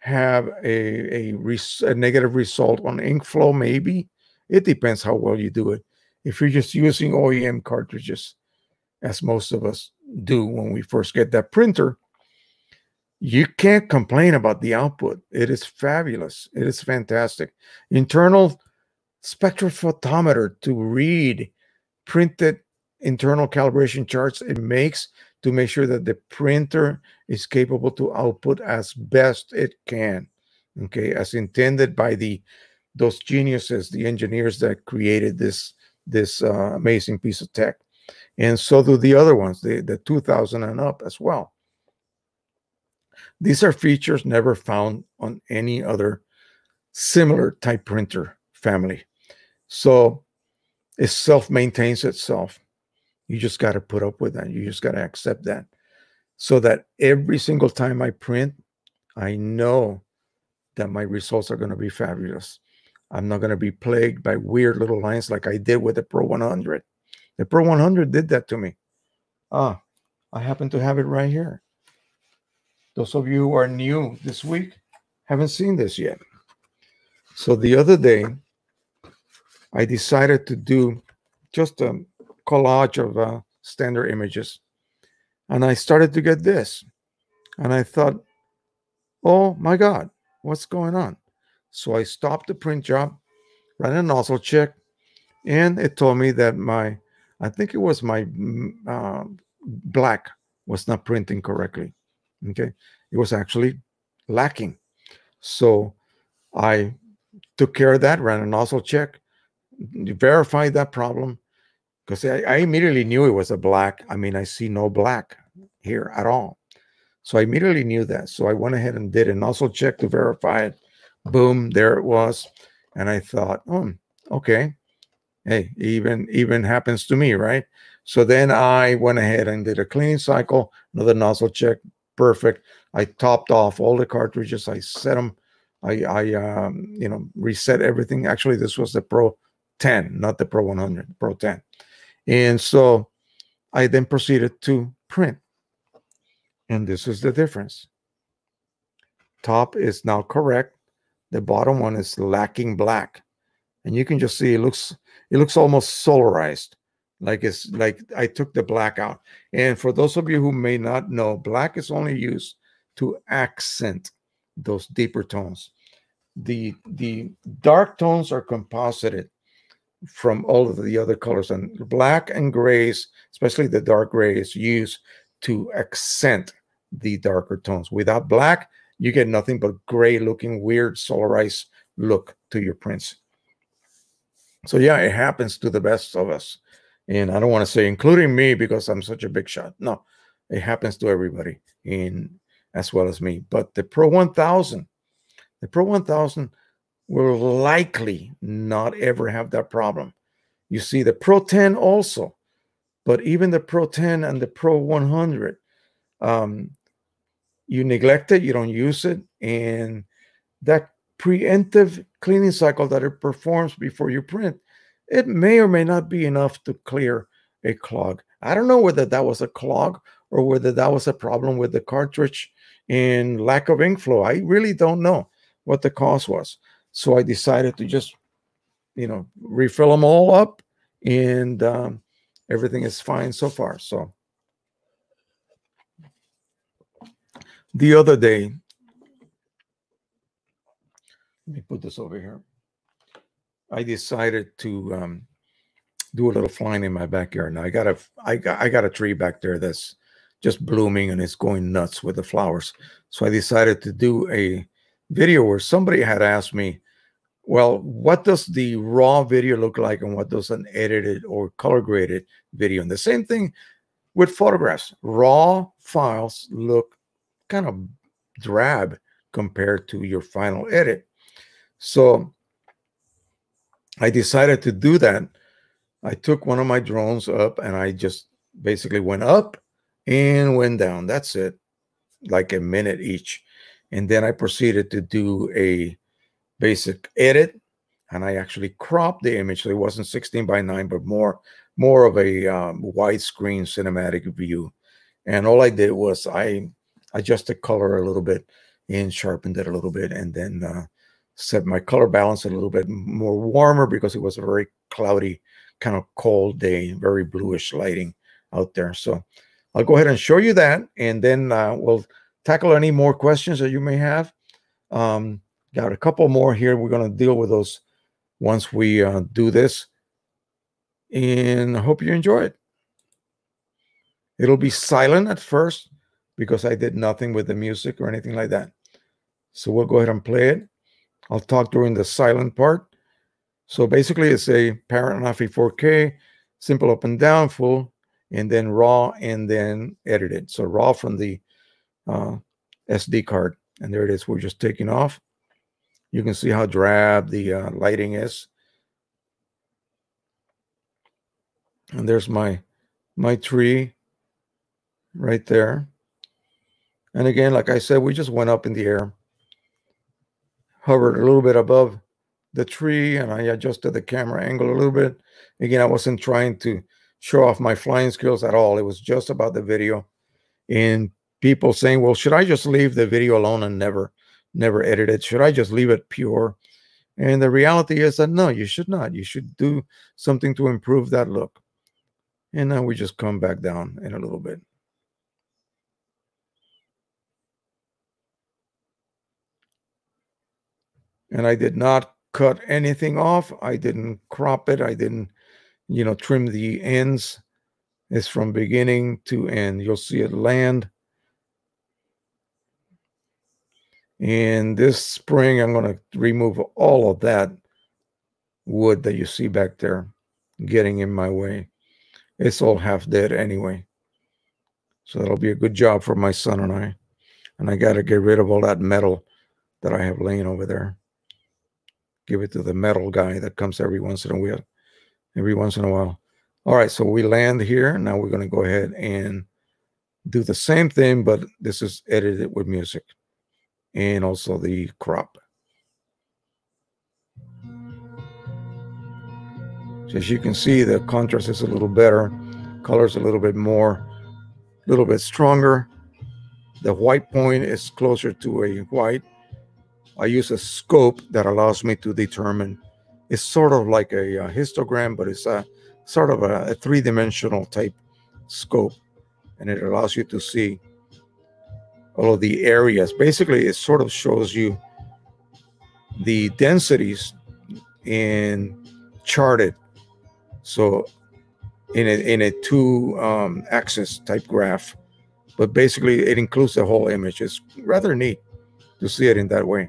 have a, a, res, a negative result on ink flow, maybe. It depends how well you do it. If you're just using OEM cartridges, as most of us do when we first get that printer, you can't complain about the output. It is fabulous. It is fantastic. Internal spectrophotometer to read printed internal calibration charts it makes to make sure that the printer is capable to output as best it can okay? As intended by the those geniuses the engineers that created this this uh, amazing piece of tech. And so do the other ones the, the 2000 and up as well. These are features never found on any other similar type printer family. So it self-maintains itself you just got to put up with that. You just got to accept that. So that every single time I print, I know that my results are going to be fabulous. I'm not going to be plagued by weird little lines like I did with the Pro 100. The Pro 100 did that to me. Ah, I happen to have it right here. Those of you who are new this week haven't seen this yet. So the other day, I decided to do just a collage of uh, standard images. And I started to get this. And I thought, oh my God, what's going on? So I stopped the print job, ran a nozzle check, and it told me that my, I think it was my mm, uh, black was not printing correctly. Okay. It was actually lacking. So I took care of that, ran a nozzle check, verified that problem, because I, I, immediately knew it was a black. I mean, I see no black here at all. So I immediately knew that. So I went ahead and did an also checked to verify it. Boom, there it was. And I thought, oh, okay. Hey, even even happens to me, right? So then I went ahead and did a cleaning cycle, another nozzle check, perfect. I topped off all the cartridges. I set them. I, I um, you know, reset everything. Actually, this was the Pro 10, not the Pro 100, Pro 10. And so I then proceeded to print. And this is the difference. Top is now correct. The bottom one is lacking black. And you can just see it looks it looks almost solarized. Like it's like I took the black out. And for those of you who may not know, black is only used to accent those deeper tones. The the dark tones are composited from all of the other colors. And black and grays, especially the dark gray, is used to accent the darker tones. Without black, you get nothing but gray looking, weird, solarized look to your prints. So yeah, it happens to the best of us. And I don't want to say including me because I'm such a big shot. No, it happens to everybody in as well as me. But the Pro 1000, the Pro 1000 will likely not ever have that problem. You see the Pro 10 also, but even the Pro 10 and the Pro 100, um, you neglect it, you don't use it, and that preemptive cleaning cycle that it performs before you print, it may or may not be enough to clear a clog. I don't know whether that was a clog or whether that was a problem with the cartridge and lack of ink flow. I really don't know what the cause was. So I decided to just, you know, refill them all up and um, everything is fine so far. So the other day, let me put this over here. I decided to um, do a little flying in my backyard. Now I got a I got I got a tree back there that's just blooming and it's going nuts with the flowers. So I decided to do a video where somebody had asked me, well, what does the raw video look like and what does an edited or color graded video? And the same thing with photographs. Raw files look kind of drab compared to your final edit. So I decided to do that. I took one of my drones up and I just basically went up and went down. That's it, like a minute each. And then I proceeded to do a basic edit and I actually cropped the image so it wasn't 16 by 9, but more more of a um, widescreen cinematic view. And all I did was I adjusted color a little bit and sharpened it a little bit, and then uh, set my color balance a little bit more warmer because it was a very cloudy, kind of cold day, very bluish lighting out there. So I'll go ahead and show you that, and then uh, we'll tackle any more questions that you may have. Um, got a couple more here. We're going to deal with those once we uh, do this. And I hope you enjoy it. It'll be silent at first because I did nothing with the music or anything like that. So we'll go ahead and play it. I'll talk during the silent part. So basically, it's a Parrot Anafi 4K, simple up and down, full, and then raw, and then edited. So raw from the uh, SD card. And there it is. We're just taking off. You can see how drab the uh, lighting is. And there's my my tree right there. And again, like I said, we just went up in the air, hovered a little bit above the tree, and I adjusted the camera angle a little bit. Again, I wasn't trying to show off my flying skills at all. It was just about the video. And people saying, well, should I just leave the video alone and never never edit it? Should I just leave it pure? And the reality is that no, you should not. You should do something to improve that look. And now we just come back down in a little bit. And I did not cut anything off. I didn't crop it. I didn't, you know, trim the ends. It's from beginning to end. You'll see it land And this spring, I'm going to remove all of that wood that you see back there getting in my way. It's all half dead anyway. So that'll be a good job for my son and I. And I got to get rid of all that metal that I have laying over there. Give it to the metal guy that comes every once in a while. Every once in a while. All right, so we land here. Now we're going to go ahead and do the same thing, but this is edited with music and also the crop. So as you can see, the contrast is a little better, color's a little bit more, a little bit stronger. The white point is closer to a white. I use a scope that allows me to determine. It's sort of like a, a histogram, but it's a sort of a, a three-dimensional type scope, and it allows you to see all of the areas. Basically, it sort of shows you the densities in charted. So in a in a two um, axis type graph, but basically it includes the whole image. It's rather neat to see it in that way.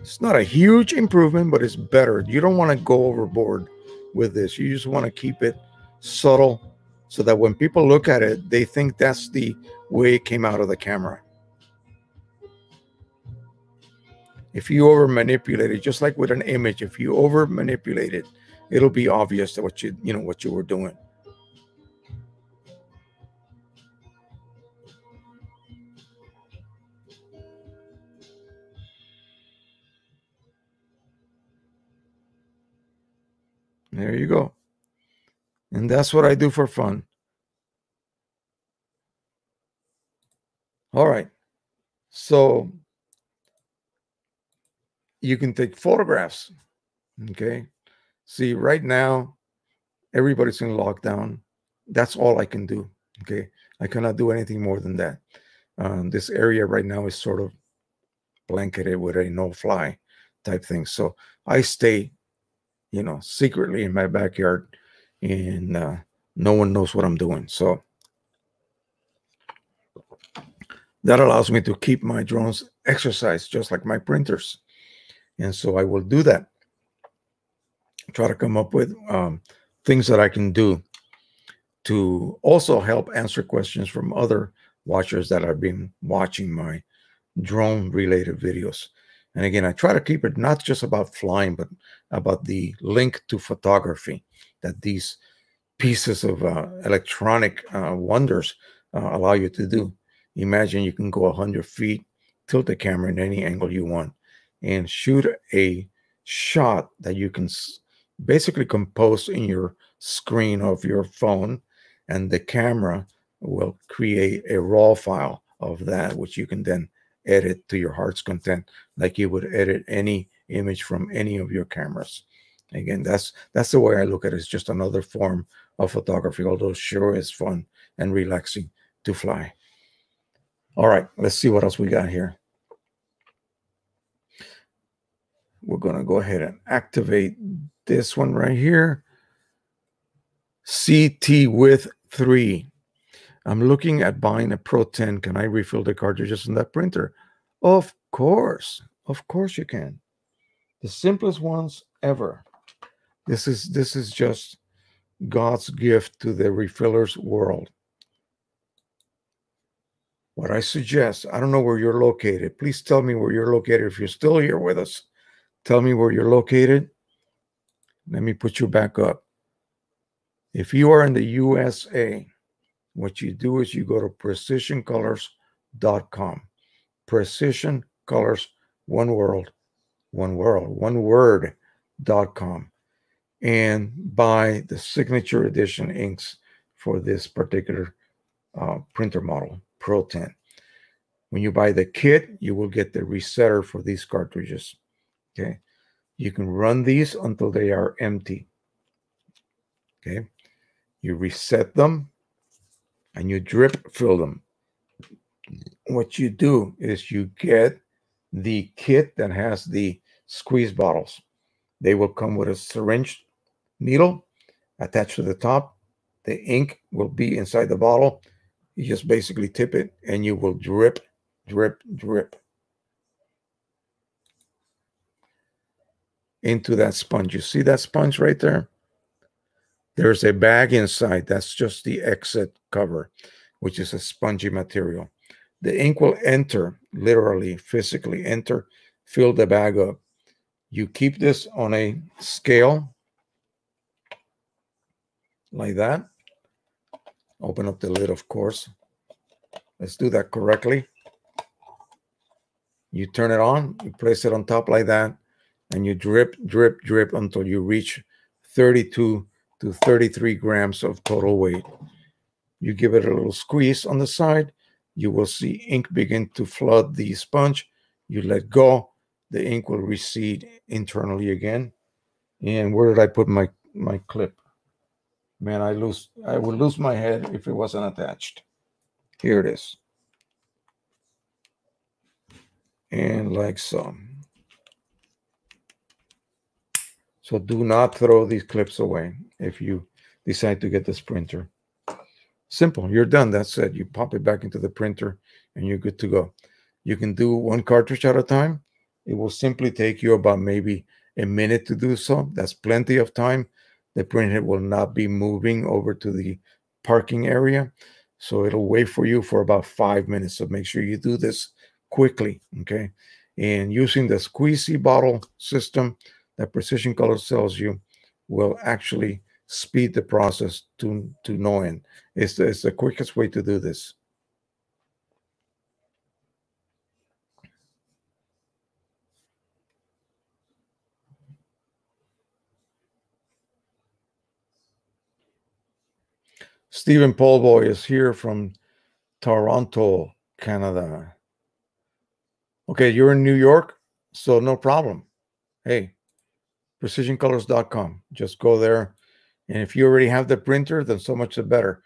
It's not a huge improvement, but it's better. You don't want to go overboard with this. You just want to keep it subtle so that when people look at it, they think that's the way it came out of the camera. If you over manipulate it, just like with an image, if you over manipulate it, it'll be obvious that what you you know what you were doing. There you go. And that's what I do for fun. All right. So you can take photographs. Okay. See, right now, everybody's in lockdown. That's all I can do. Okay. I cannot do anything more than that. Um, this area right now is sort of blanketed with a no fly type thing. So I stay, you know, secretly in my backyard and uh, no one knows what I'm doing. So that allows me to keep my drones exercised just like my printers. And so I will do that. Try to come up with um, things that I can do to also help answer questions from other watchers that have been watching my drone related videos. And again, I try to keep it not just about flying, but about the link to photography that these pieces of uh, electronic uh, wonders uh, allow you to do. Imagine you can go 100 feet, tilt the camera in any angle you want, and shoot a shot that you can basically compose in your screen of your phone, and the camera will create a raw file of that, which you can then edit to your heart's content, like you would edit any image from any of your cameras. Again, that's that's the way I look at it. It's just another form of photography, although sure is fun and relaxing to fly. All right, let's see what else we got here. We're going to go ahead and activate this one right here. CT with 3. I'm looking at buying a Pro 10. Can I refill the cartridges in that printer? Of course. Of course you can. The simplest ones ever. This is this is just God's gift to the refillers world. What I suggest, I don't know where you're located. Please tell me where you're located. If you're still here with us, tell me where you're located. Let me put you back up. If you are in the USA, what you do is you go to precisioncolors.com. Precision Colors, one world, one world, one word.com, and buy the signature edition inks for this particular uh, printer model, Pro 10. When you buy the kit, you will get the resetter for these cartridges. Okay. You can run these until they are empty. Okay. You reset them and you drip fill them. What you do is you get the kit that has the squeeze bottles. They will come with a syringe needle attached to the top. The ink will be inside the bottle. You just basically tip it and you will drip, drip, drip. into that sponge. You see that sponge right there? There's a bag inside. That's just the exit cover, which is a spongy material. The ink will enter, literally, physically enter, fill the bag up. You keep this on a scale like that. Open up the lid, of course. Let's do that correctly. You turn it on, you place it on top like that and you drip, drip, drip until you reach 32 to 33 grams of total weight. You give it a little squeeze on the side, you will see ink begin to flood the sponge. You let go, the ink will recede internally again. And where did I put my, my clip? Man, I lose I would lose my head if it wasn't attached. Here it is. And like so. So do not throw these clips away if you decide to get this printer. Simple, you're done. That's it. You pop it back into the printer and you're good to go. You can do one cartridge at a time. It will simply take you about maybe a minute to do so. That's plenty of time. The printer will not be moving over to the parking area. So it'll wait for you for about five minutes. So make sure you do this quickly. Okay. And using the squeezy bottle system, that precision color sells you will actually speed the process to, to no end. It's, it's the quickest way to do this. Stephen Paulboy is here from Toronto, Canada. Okay, you're in New York, so no problem. Hey, precisioncolors.com. Just go there. And if you already have the printer, then so much the better.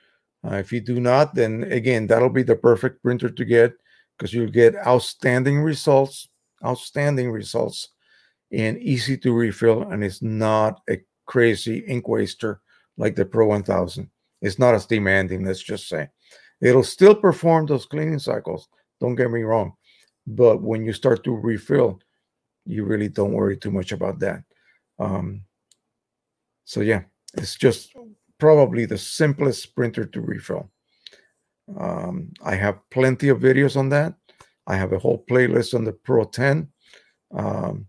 Uh, if you do not, then again, that'll be the perfect printer to get because you'll get outstanding results, outstanding results, and easy to refill. And it's not a crazy ink waster like the Pro 1000. It's not as demanding, let's just say. It'll still perform those cleaning cycles. Don't get me wrong. But when you start to refill, you really don't worry too much about that. Um, so yeah, it's just probably the simplest printer to refill. Um, I have plenty of videos on that. I have a whole playlist on the Pro 10. Um,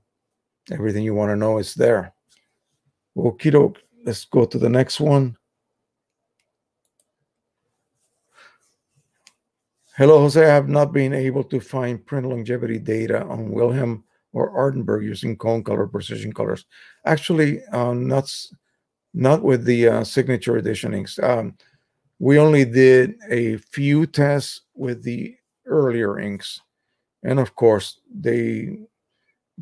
everything you want to know is there. Okie doke. Let's go to the next one. Hello, Jose. I have not been able to find print longevity data on Wilhelm or Aardenburg using cone color precision colors. Actually, uh, not, not with the uh, signature edition inks. Um, we only did a few tests with the earlier inks. And of course, they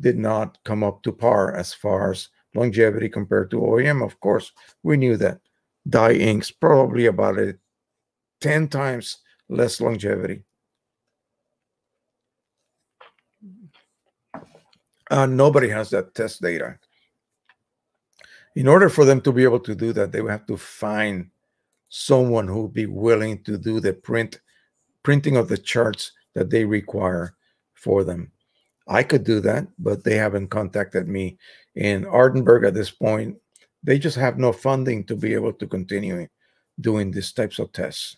did not come up to par as far as longevity compared to OEM. Of course, we knew that. Dye inks probably about a 10 times less longevity. Uh, nobody has that test data. In order for them to be able to do that, they would have to find someone who would be willing to do the print printing of the charts that they require for them. I could do that, but they haven't contacted me. In Aardenburg at this point, they just have no funding to be able to continue doing these types of tests.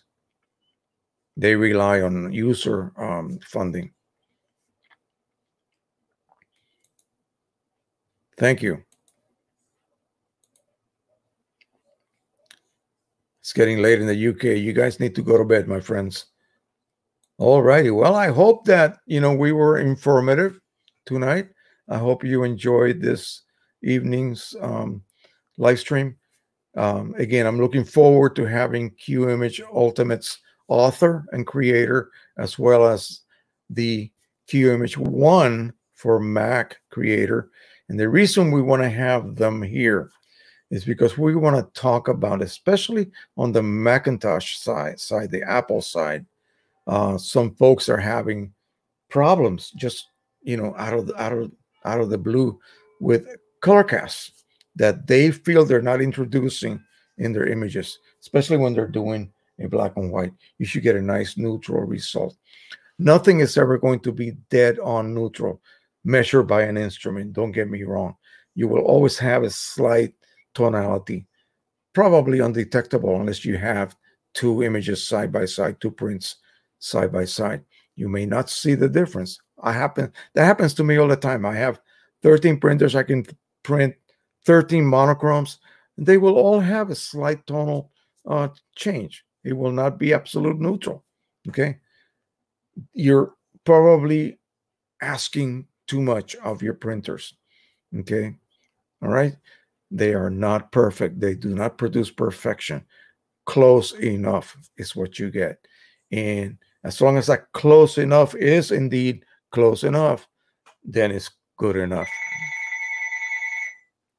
They rely on user um, funding. Thank you. It's getting late in the UK. You guys need to go to bed, my friends. All righty. Well, I hope that you know we were informative tonight. I hope you enjoyed this evening's um, live stream. Um, again, I'm looking forward to having Qimage Ultimate's author and creator, as well as the QImage One for Mac creator. And the reason we want to have them here is because we want to talk about, especially on the Macintosh side, side the Apple side, uh, some folks are having problems just you know out of the, out of out of the blue with color casts that they feel they're not introducing in their images, especially when they're doing a black and white. You should get a nice neutral result. Nothing is ever going to be dead on neutral measured by an instrument. Don't get me wrong. You will always have a slight tonality, probably undetectable unless you have two images side by side, two prints side by side. You may not see the difference. I happen that happens to me all the time. I have 13 printers. I can print 13 monochromes. And they will all have a slight tonal uh, change. It will not be absolute neutral. Okay. You're probably asking too much of your printers. Okay. All right. They are not perfect. They do not produce perfection. Close enough is what you get. And as long as that close enough is indeed close enough, then it's good enough.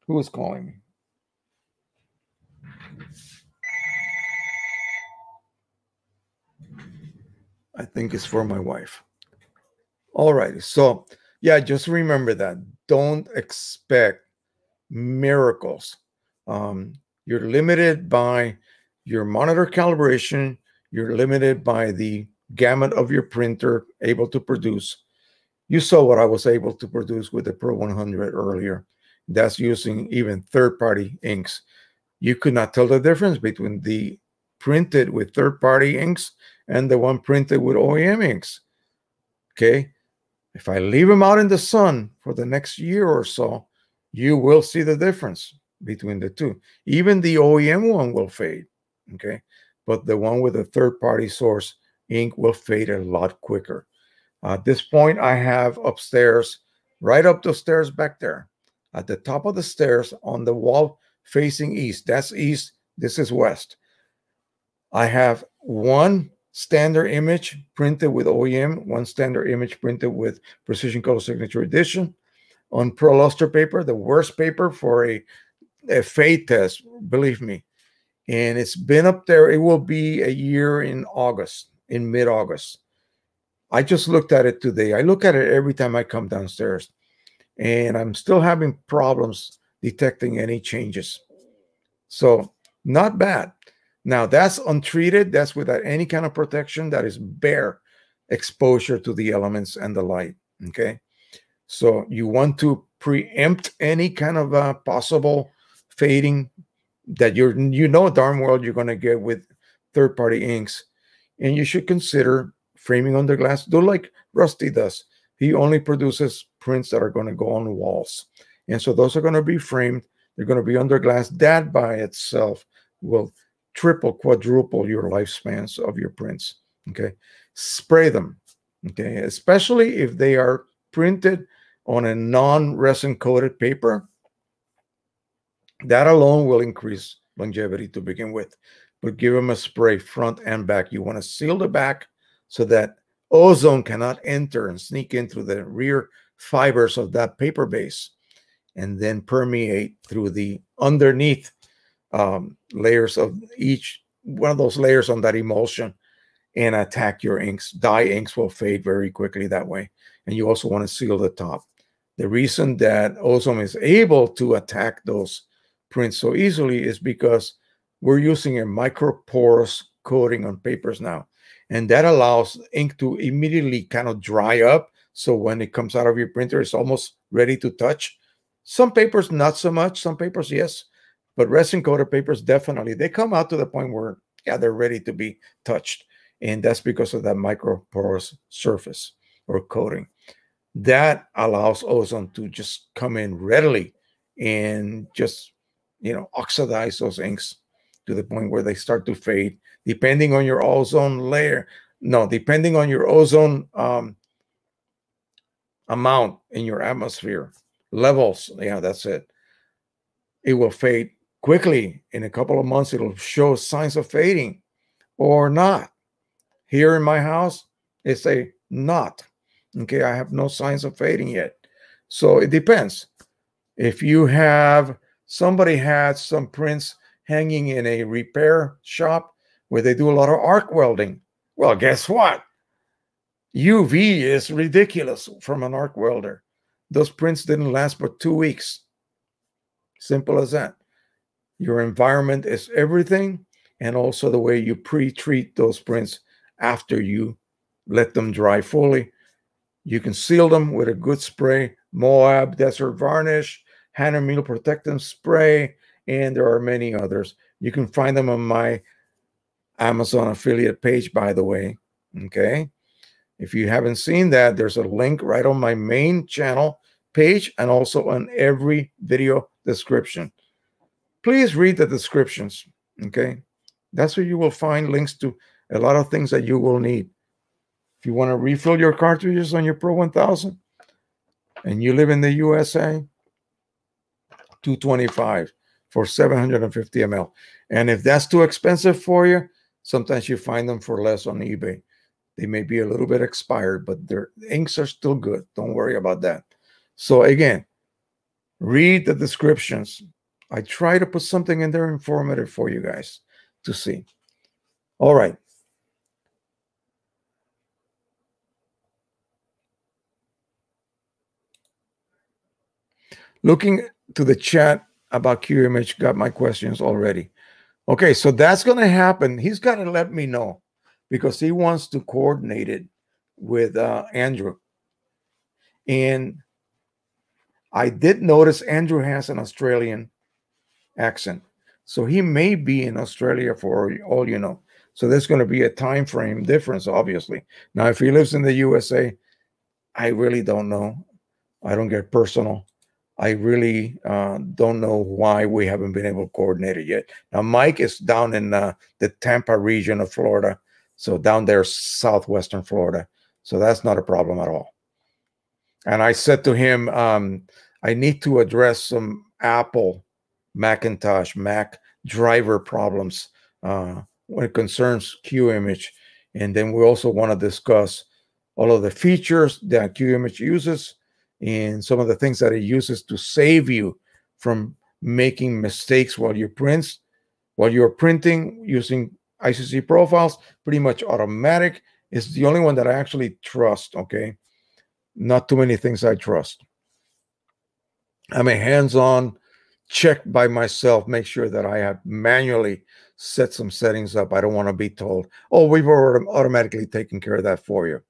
Who is calling me? I think it's for my wife. All right. So, yeah, just remember that. Don't expect miracles. Um, you're limited by your monitor calibration, you're limited by the gamut of your printer able to produce. You saw what I was able to produce with the Pro 100 earlier. That's using even third-party inks. You could not tell the difference between the printed with third-party inks and the one printed with OEM inks. Okay. If I leave them out in the sun for the next year or so, you will see the difference between the two. Even the OEM one will fade. Okay. But the one with a third party source ink will fade a lot quicker. At this point, I have upstairs, right up the stairs back there, at the top of the stairs on the wall facing east. That's east. This is west. I have one standard image printed with OEM, one standard image printed with Precision Color Signature Edition on ProLuster paper, the worst paper for a, a fade test, believe me. And it's been up there. It will be a year in August in mid August. I just looked at it today. I look at it every time I come downstairs, and I'm still having problems detecting any changes. So, not bad. Now, that's untreated, that's without any kind of protection, that is bare exposure to the elements and the light. Okay. So, you want to preempt any kind of uh, possible fading that you're you know darn well you're going to get with third party inks and you should consider framing under glass. Do like Rusty does. He only produces prints that are going to go on walls. And so those are going to be framed. They're going to be under glass. That by itself will triple, quadruple your lifespans of your prints. Okay. Spray them. Okay. Especially if they are printed on a non resin coated paper. That alone will increase longevity to begin with. But give them a spray front and back. You want to seal the back so that ozone cannot enter and sneak in through the rear fibers of that paper base and then permeate through the underneath um, layers of each one of those layers on that emulsion and attack your inks. Dye inks will fade very quickly that way. And you also want to seal the top. The reason that ozone is able to attack those prints so easily is because we're using a microporous coating on papers now. And that allows ink to immediately kind of dry up. So when it comes out of your printer, it's almost ready to touch. Some papers, not so much. Some papers, yes. But resin coated papers, definitely. They come out to the point where, yeah, they're ready to be touched. And that's because of that microporous surface or coating. That allows ozone to just come in readily and just, you know, oxidize those inks to the point where they start to fade, depending on your ozone layer. No, depending on your ozone um, amount in your atmosphere levels. Yeah, that's it. It will fade quickly. In a couple of months, it'll show signs of fading or not. Here in my house, it's a not. Okay, I have no signs of fading yet. So it depends. If you have somebody had some prints hanging in a repair shop where they do a lot of arc welding. Well, guess what? UV is ridiculous from an arc welder. Those prints didn't last but two weeks. Simple as that. Your environment is everything, and also the way you pre treat those prints after you let them dry fully. You can seal them with a good spray, Moab Desert Varnish, Hahnemuhle Protectant Spray, and there are many others. You can find them on my Amazon affiliate page, by the way. Okay. If you haven't seen that, there's a link right on my main channel page and also on every video description. Please read the descriptions. Okay. That's where you will find links to a lot of things that you will need. If you want to refill your cartridges on your Pro 1000 and you live in the USA, 225 for 750 ml. And if that's too expensive for you, sometimes you find them for less on eBay. They may be a little bit expired, but their inks are still good. Don't worry about that. So again, read the descriptions. I try to put something in there informative for you guys to see. All right. Looking to the chat, about QMH got my questions already. Okay, so that's going to happen. He's got to let me know because he wants to coordinate it with uh, Andrew. And I did notice Andrew has an Australian accent. So he may be in Australia for all you know. So there's going to be a time frame difference, obviously. Now, if he lives in the USA, I really don't know. I don't get personal. I really uh, don't know why we haven't been able to coordinate it yet. Now, Mike is down in uh, the Tampa region of Florida, so down there, southwestern Florida. So that's not a problem at all. And I said to him, um, I need to address some Apple, Macintosh, Mac driver problems uh, when it concerns QImage. And then we also want to discuss all of the features that QImage uses and some of the things that it uses to save you from making mistakes while you print, while you're printing using ICC profiles, pretty much automatic. It's the only one that I actually trust, okay? Not too many things I trust. I'm a hands-on check by myself, make sure that I have manually set some settings up. I don't want to be told, oh, we've already automatically taken care of that for you.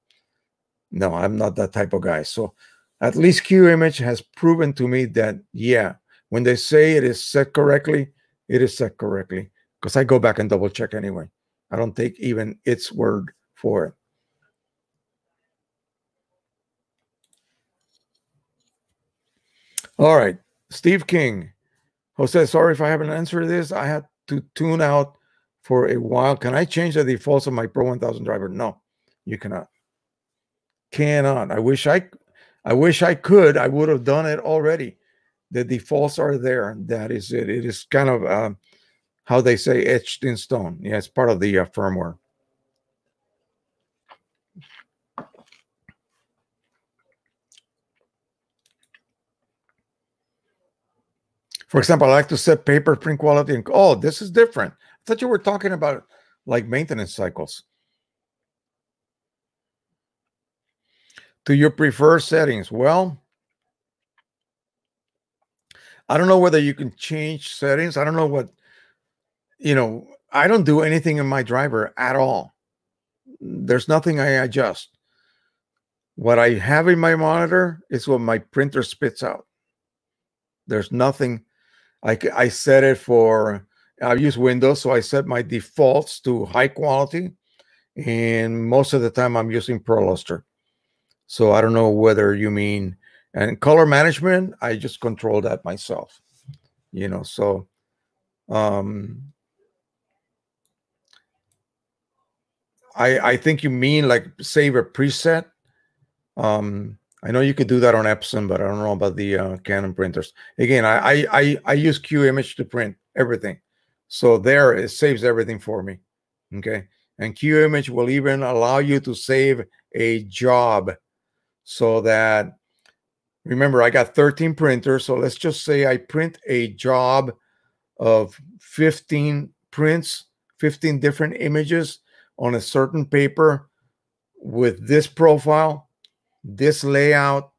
No, I'm not that type of guy. So at least QImage has proven to me that, yeah, when they say it is set correctly, it is set correctly because I go back and double check anyway. I don't take even its word for it. All right. Steve King. Jose, sorry if I haven't answered this. I had to tune out for a while. Can I change the defaults of my Pro 1000 driver? No, you cannot. Cannot. I wish I I wish I could. I would have done it already. The defaults are there. That is it. It is kind of uh, how they say etched in stone. Yeah, it's part of the uh, firmware. For example, I like to set paper print quality and oh, this is different. I thought you were talking about like maintenance cycles. To your preferred settings? Well, I don't know whether you can change settings. I don't know what, you know, I don't do anything in my driver at all. There's nothing I adjust. What I have in my monitor is what my printer spits out. There's nothing I, I set it for, I use Windows, so I set my defaults to high quality. And most of the time I'm using ProLuster. So I don't know whether you mean, and color management, I just control that myself, you know, so, um, I, I think you mean like save a preset. Um, I know you could do that on Epson, but I don't know about the uh, Canon printers. Again, I, I I use Qimage to print everything, so there it saves everything for me. Okay, and Qimage will even allow you to save a job, so that remember I got 13 printers. So let's just say I print a job of 15 prints, 15 different images on a certain paper with this profile this layout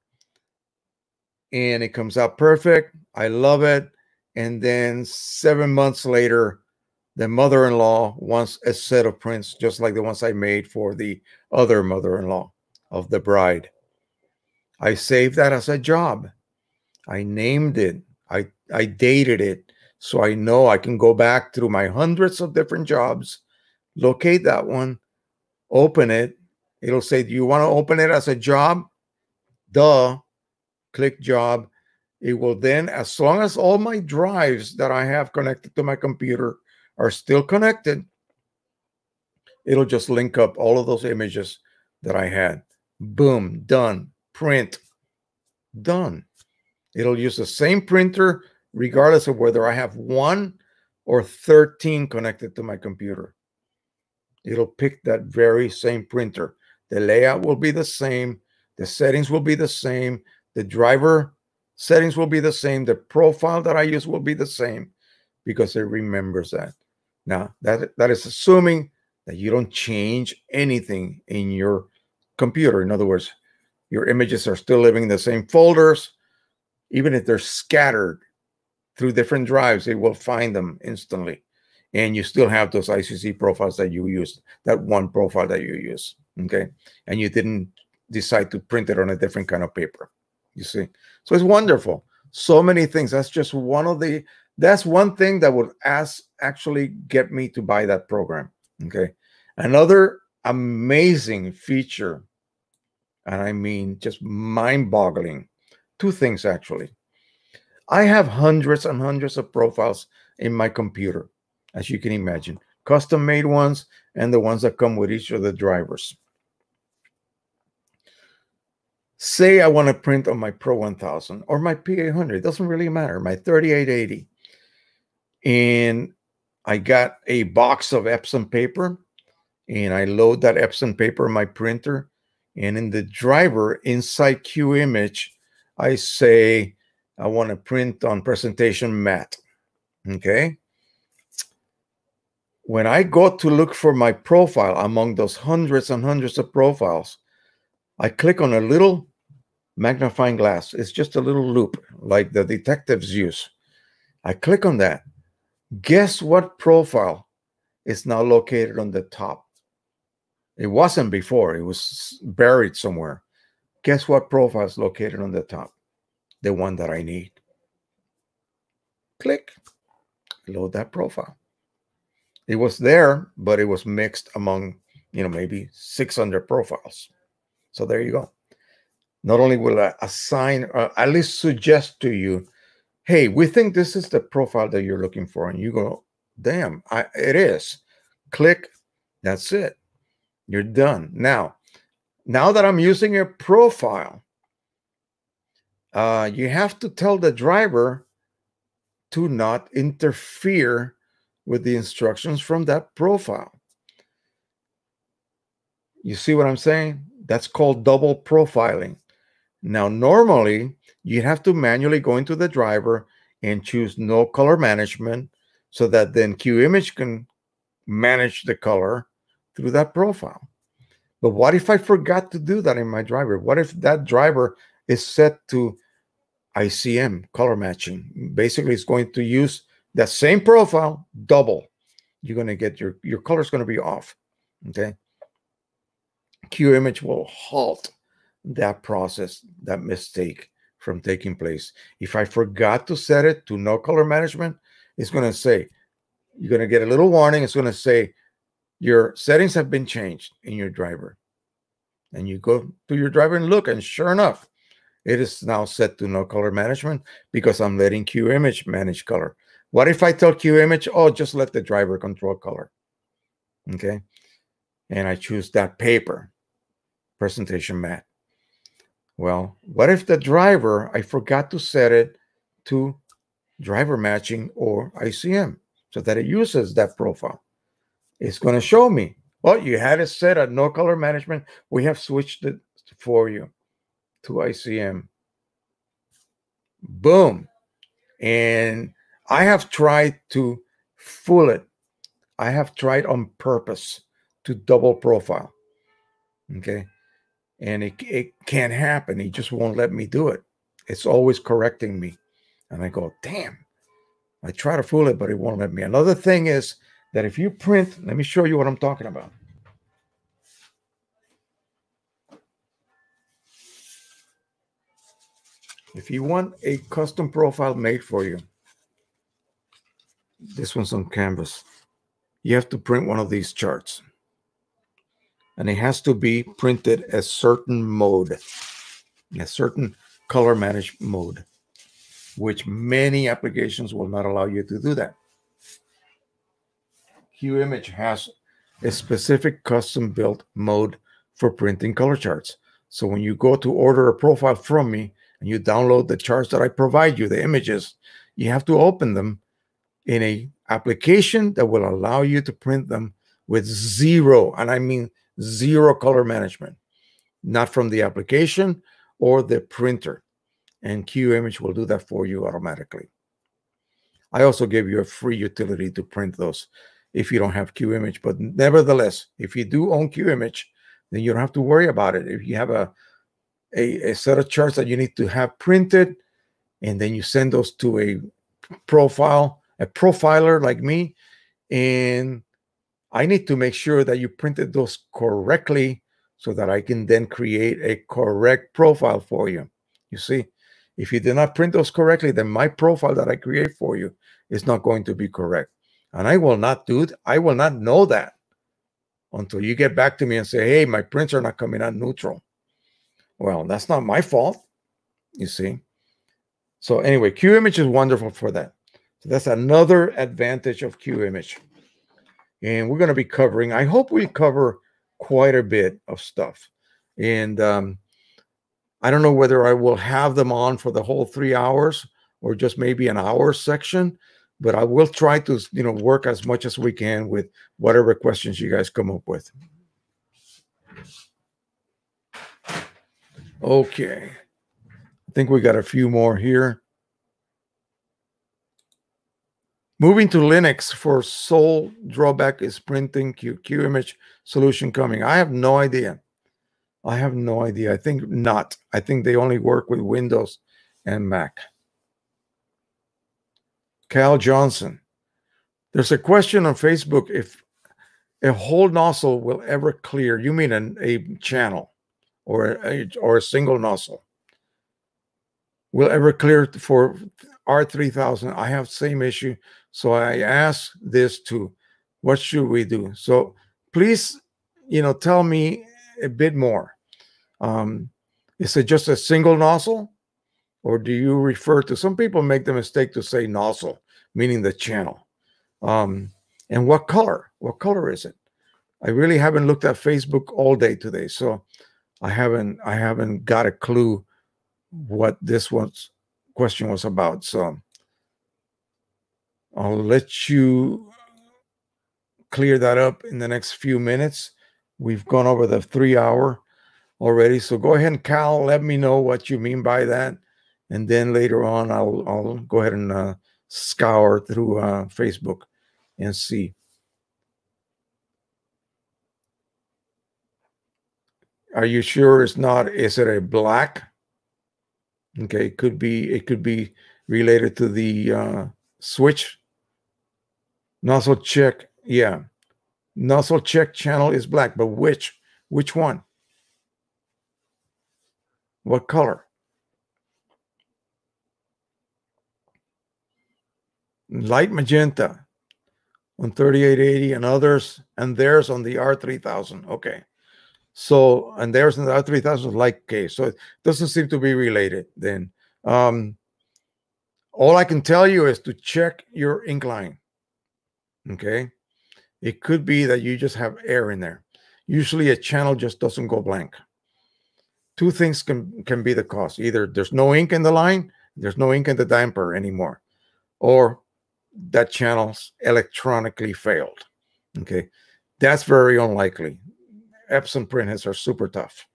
and it comes out perfect. I love it. And then seven months later, the mother-in-law wants a set of prints just like the ones I made for the other mother-in-law of the bride. I saved that as a job. I named it. I, I dated it. So I know I can go back through my hundreds of different jobs, locate that one, open it, It'll say, Do you want to open it as a job? Duh. Click job. It will then, as long as all my drives that I have connected to my computer are still connected, it'll just link up all of those images that I had. Boom, done. Print, done. It'll use the same printer regardless of whether I have one or 13 connected to my computer. It'll pick that very same printer. The layout will be the same. The settings will be the same. The driver settings will be the same. The profile that I use will be the same because it remembers that. Now, that, that is assuming that you don't change anything in your computer. In other words, your images are still living in the same folders. Even if they're scattered through different drives, it will find them instantly. And you still have those ICC profiles that you use, that one profile that you use okay? And you didn't decide to print it on a different kind of paper you see? So it's wonderful. So many things. That's just one of the that's one thing that would ask actually get me to buy that program okay? Another amazing feature and i mean just mind-boggling two things actually. I have hundreds and hundreds of profiles in my computer as you can imagine custom made ones and the ones that come with each of the drivers say I want to print on my Pro 1000 or my P800, it doesn't really matter, my 3880. And I got a box of Epson paper and I load that Epson paper in my printer. And in the driver inside Qimage, I say I want to print on presentation matte. Okay. When I go to look for my profile among those hundreds and hundreds of profiles, I click on a little magnifying glass. It's just a little loupe like the detectives use. I click on that. Guess what profile is now located on the top? It wasn't before, it was buried somewhere. Guess what profile is located on the top? The one that I need. Click, load that profile. It was there, but it was mixed among, you know, maybe 600 profiles. So there you go. Not only will I assign or uh, at least suggest to you, hey, we think this is the profile that you're looking for. And you go, damn, I, it is. Click, that's it. You're done. Now, now that I'm using a profile, uh, you have to tell the driver to not interfere with the instructions from that profile. You see what I'm saying? That's called double profiling. Now, normally you have to manually go into the driver and choose no color management so that then QImage can manage the color through that profile. But what if I forgot to do that in my driver? What if that driver is set to ICM color matching? Basically, it's going to use that same profile double. You're going to get your your color is going to be off. Okay. QImage will halt that process, that mistake from taking place. If I forgot to set it to no color management, it's going to say, you're going to get a little warning. It's going to say, your settings have been changed in your driver. And you go to your driver and look, and sure enough, it is now set to no color management because I'm letting Qimage manage color. What if I tell Qimage, oh, just let the driver control color? Okay. And I choose that paper presentation mat. Well, what if the driver, I forgot to set it to driver matching or ICM so that it uses that profile? It's going to show me, well, you had it set at no color management. We have switched it for you to ICM. Boom. And I have tried to fool it. I have tried on purpose to double profile. Okay and it, it can't happen. He just won't let me do it. It's always correcting me. And I go, damn. I try to fool it, but it won't let me. Another thing is that if you print, let me show you what I'm talking about. If you want a custom profile made for you, this one's on canvas. You have to print one of these charts and it has to be printed a certain mode, a certain color managed mode, which many applications will not allow you to do that. Qimage has a specific custom built mode for printing color charts. So when you go to order a profile from me and you download the charts that I provide you, the images, you have to open them in a application that will allow you to print them with zero, and I mean zero color management, not from the application or the printer. And Qimage will do that for you automatically. I also give you a free utility to print those if you don't have Qimage. But nevertheless, if you do own Qimage, then you don't have to worry about it. If you have a, a, a set of charts that you need to have printed, and then you send those to a profile, a profiler like me, and I need to make sure that you printed those correctly so that I can then create a correct profile for you. You see, if you did not print those correctly, then my profile that I create for you is not going to be correct. And I will not do it. I will not know that until you get back to me and say, hey, my prints are not coming out neutral. Well, that's not my fault, you see. So anyway, Qimage is wonderful for that. So that's another advantage of Qimage and we're going to be covering. I hope we cover quite a bit of stuff, and um, I don't know whether I will have them on for the whole three hours or just maybe an hour section, but I will try to you know work as much as we can with whatever questions you guys come up with. Okay, I think we got a few more here. Moving to Linux for sole drawback is printing Q, image solution coming. I have no idea. I have no idea. I think not. I think they only work with Windows and Mac. Cal Johnson. There's a question on Facebook if a whole nozzle will ever clear. You mean an, a channel or a, or a single nozzle will ever clear for R3000? I have same issue. So I ask this to what should we do? So please, you know, tell me a bit more. Um, Is it just a single nozzle? Or do you refer to some people make the mistake to say nozzle, meaning the channel? Um, and what color? What color is it? I really haven't looked at Facebook all day today, so I haven't I haven't got a clue what this was question was about. So I'll let you clear that up in the next few minutes. We've gone over the three hour already. So go ahead and Cal, let me know what you mean by that. And then later on, I'll, I'll go ahead and uh, scour through uh, Facebook and see. Are you sure it's not? Is it a black? Okay, it could be. It could be related to the uh, switch. Nozzle check. Yeah, nozzle check channel is black, but which? Which one? What color? Light magenta on 3880 and others, and theirs on the R3000. Okay. So, and theirs in the R3000 light case. So it doesn't seem to be related then. Um, all I can tell you is to check your ink line. Okay. It could be that you just have air in there. Usually a channel just doesn't go blank. Two things can, can be the cause. Either there's no ink in the line, there's no ink in the damper anymore, or that channel's electronically failed. Okay. That's very unlikely. Epson printheads are super tough.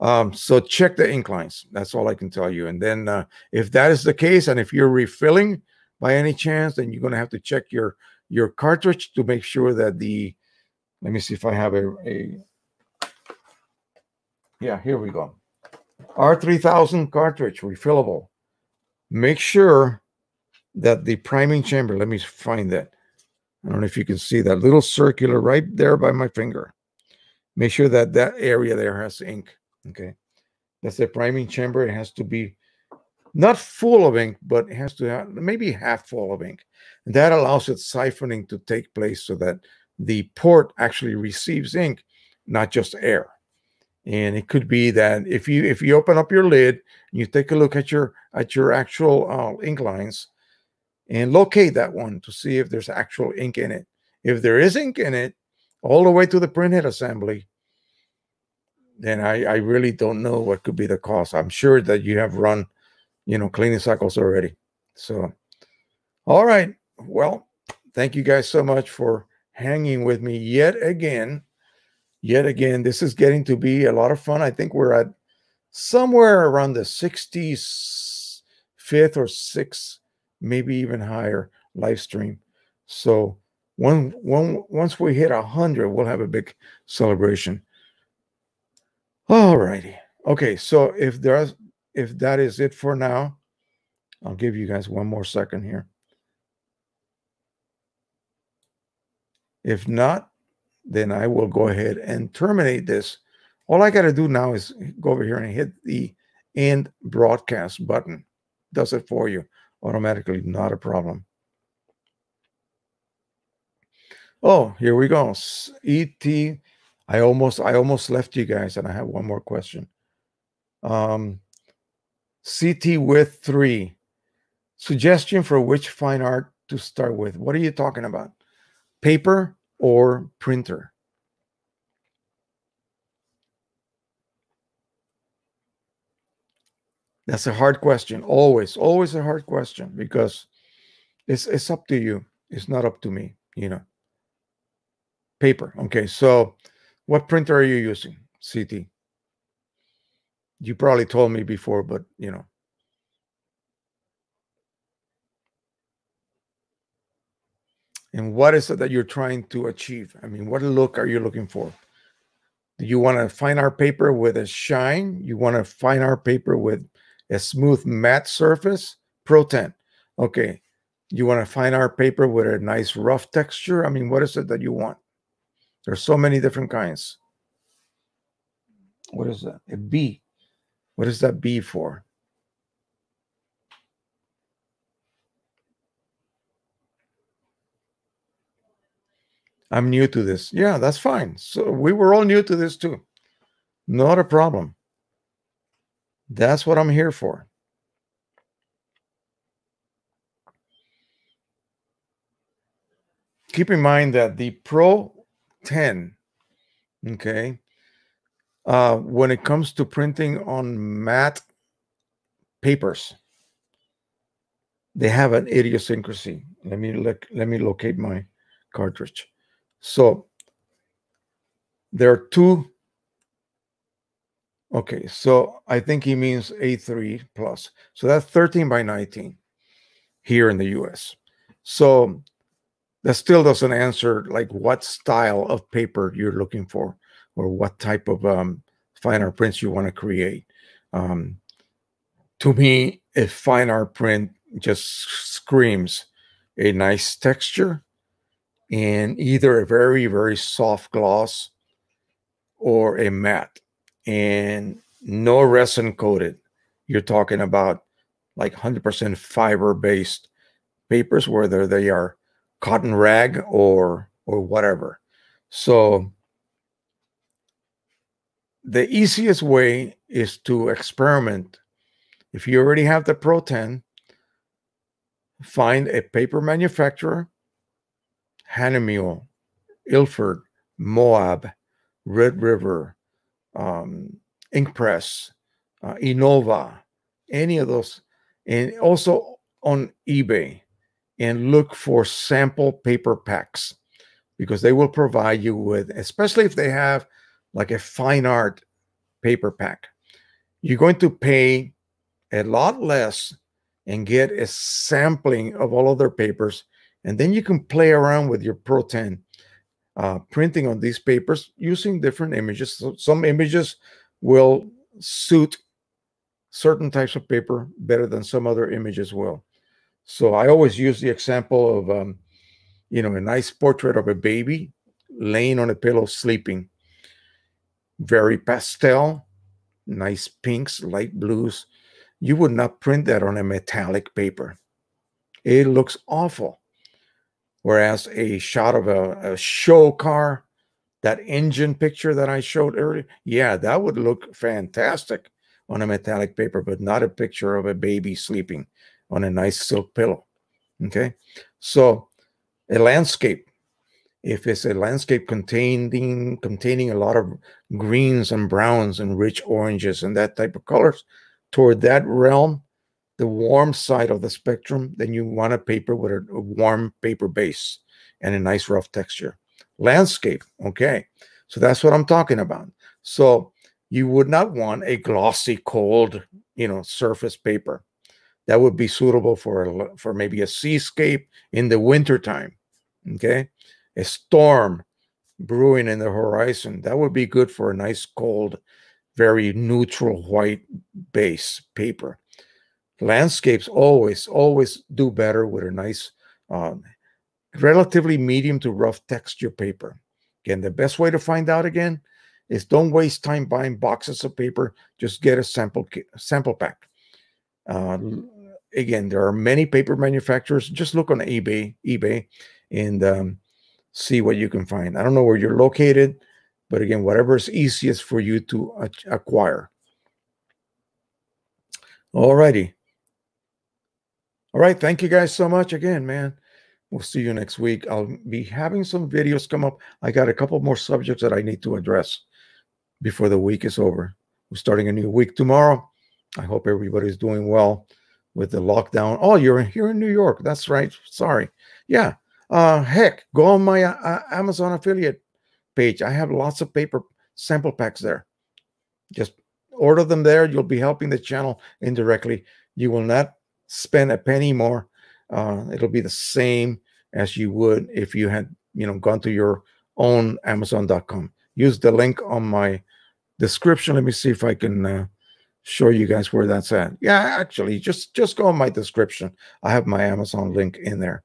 Um, so check the ink lines. That's all I can tell you. And then uh, if that is the case, and if you're refilling by any chance, then you're going to have to check your your cartridge to make sure that the. Let me see if I have a, a yeah, here we go. R3000 cartridge, refillable. Make sure that the priming chamber, let me find that. I don't know if you can see that little circular right there by my finger. Make sure that that area there has ink. Okay. That's the priming chamber. It has to be not full of ink, but it has to have maybe half full of ink. And that allows its siphoning to take place so that the port actually receives ink, not just air. And it could be that if you if you open up your lid and you take a look at your at your actual uh, ink lines and locate that one to see if there's actual ink in it. If there is ink in it, all the way to the printhead assembly, then I, I really don't know what could be the cause. I'm sure that you have run, you know, cleaning cycles already. So, all right. Well, thank you guys so much for hanging with me yet again. Yet again, this is getting to be a lot of fun. I think we're at somewhere around the 65th or 6th, maybe even higher live stream. So when, when, once we hit 100, we'll have a big celebration. All righty. Okay, so if there's if that is it for now, I'll give you guys one more second here. If not, then I will go ahead and terminate this. All I got to do now is go over here and hit the end broadcast button. Does it for you automatically, not a problem. Oh, here we go. ET. I almost I almost left you guys, and I have one more question. Um, CT with three. Suggestion for which fine art to start with. What are you talking about? Paper or printer? That's a hard question. Always, always a hard question because it's it's up to you. It's not up to me, you know. Paper. Okay, so what printer are you using? CT. You probably told me before, but you know. And what is it that you're trying to achieve? I mean, what look are you looking for? Do you want a fine art paper with a shine? You want a fine art paper with a smooth matte surface? Pro 10. Okay. You want a fine art paper with a nice rough texture? I mean, what is it that you want? There's so many different kinds. What is that? A B. What is that B for? I'm new to this. Yeah, that's fine. So we were all new to this too. Not a problem. That's what I'm here for. Keep in mind that the Pro 10, okay, uh, when it comes to printing on matte papers, they have an idiosyncrasy. Let me look, let me locate my cartridge. So there are two Okay, so I think he means A3 plus. So that's 13 by 19 here in the US. So that still doesn't answer like what style of paper you're looking for or what type of um, fine art prints you want to create. Um, to me, a fine art print just screams a nice texture and either a very, very soft gloss or a matte and no resin coated. You're talking about like 100% fiber based papers, whether they are cotton rag or or whatever. So the easiest way is to experiment. If you already have the Pro 10, find a paper manufacturer, Hahnemühle, Ilford, Moab, Red River, um, Inkpress, uh, Innova, any of those, and also on eBay and look for sample paper packs because they will provide you with, especially if they have like a fine art paper pack, you're going to pay a lot less and get a sampling of all of their papers. And then you can play around with your Pro 10 uh, printing on these papers using different images. So some images will suit certain types of paper better than some other images will. So I always use the example of, um, you know, a nice portrait of a baby laying on a pillow sleeping. Very pastel, nice pinks, light blues. You would not print that on a metallic paper. It looks awful. Whereas a shot of a, a show car, that engine picture that I showed earlier, yeah, that would look fantastic on a metallic paper, but not a picture of a baby sleeping on a nice silk pillow. Okay. So a landscape, if it's a landscape containing containing a lot of greens and browns and rich oranges and that type of colors, toward that realm, the warm side of the spectrum, then you want a paper with a, warm paper base and a nice rough texture. Landscape, okay. So that's what I'm talking about. So you would not want a glossy, cold, you know, surface paper. That would be suitable for for maybe a seascape in the wintertime. Okay. A storm brewing in the horizon. That would be good for a nice, cold, very neutral white base paper. Landscapes always always do better with a nice um, relatively medium to rough texture paper. Again the best way to find out again is don't waste time buying boxes of paper just get a sample sample pack. Uh, again there are many paper manufacturers just look on ebay ebay and um, see what you can find i don't know where you're located but again whatever is easiest for you to acquire All righty. All right. Thank you guys so much again, man. We'll see you next week. I'll be having some videos come up. I got a couple more subjects that I need to address before the week is over. We're starting a new week tomorrow. I hope everybody's doing well with the lockdown. Oh, you're here in New York. That's right. Sorry. Yeah. Uh, heck, go on my uh, Amazon affiliate page. I have lots of paper sample packs there. Just order them there. You'll be helping the channel indirectly. You will not spend a penny more. Uh, it'll be the same as you would if you had, you know, gone to your own Amazon.com. Use the link on my description. Let me see if I can uh, show you guys where that's at. Yeah, actually, just just go on my description. I have my Amazon link in there.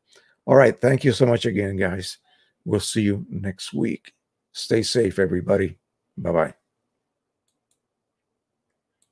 All right. Thank you so much again, guys. We'll see you next week. Stay safe, everybody. Bye bye.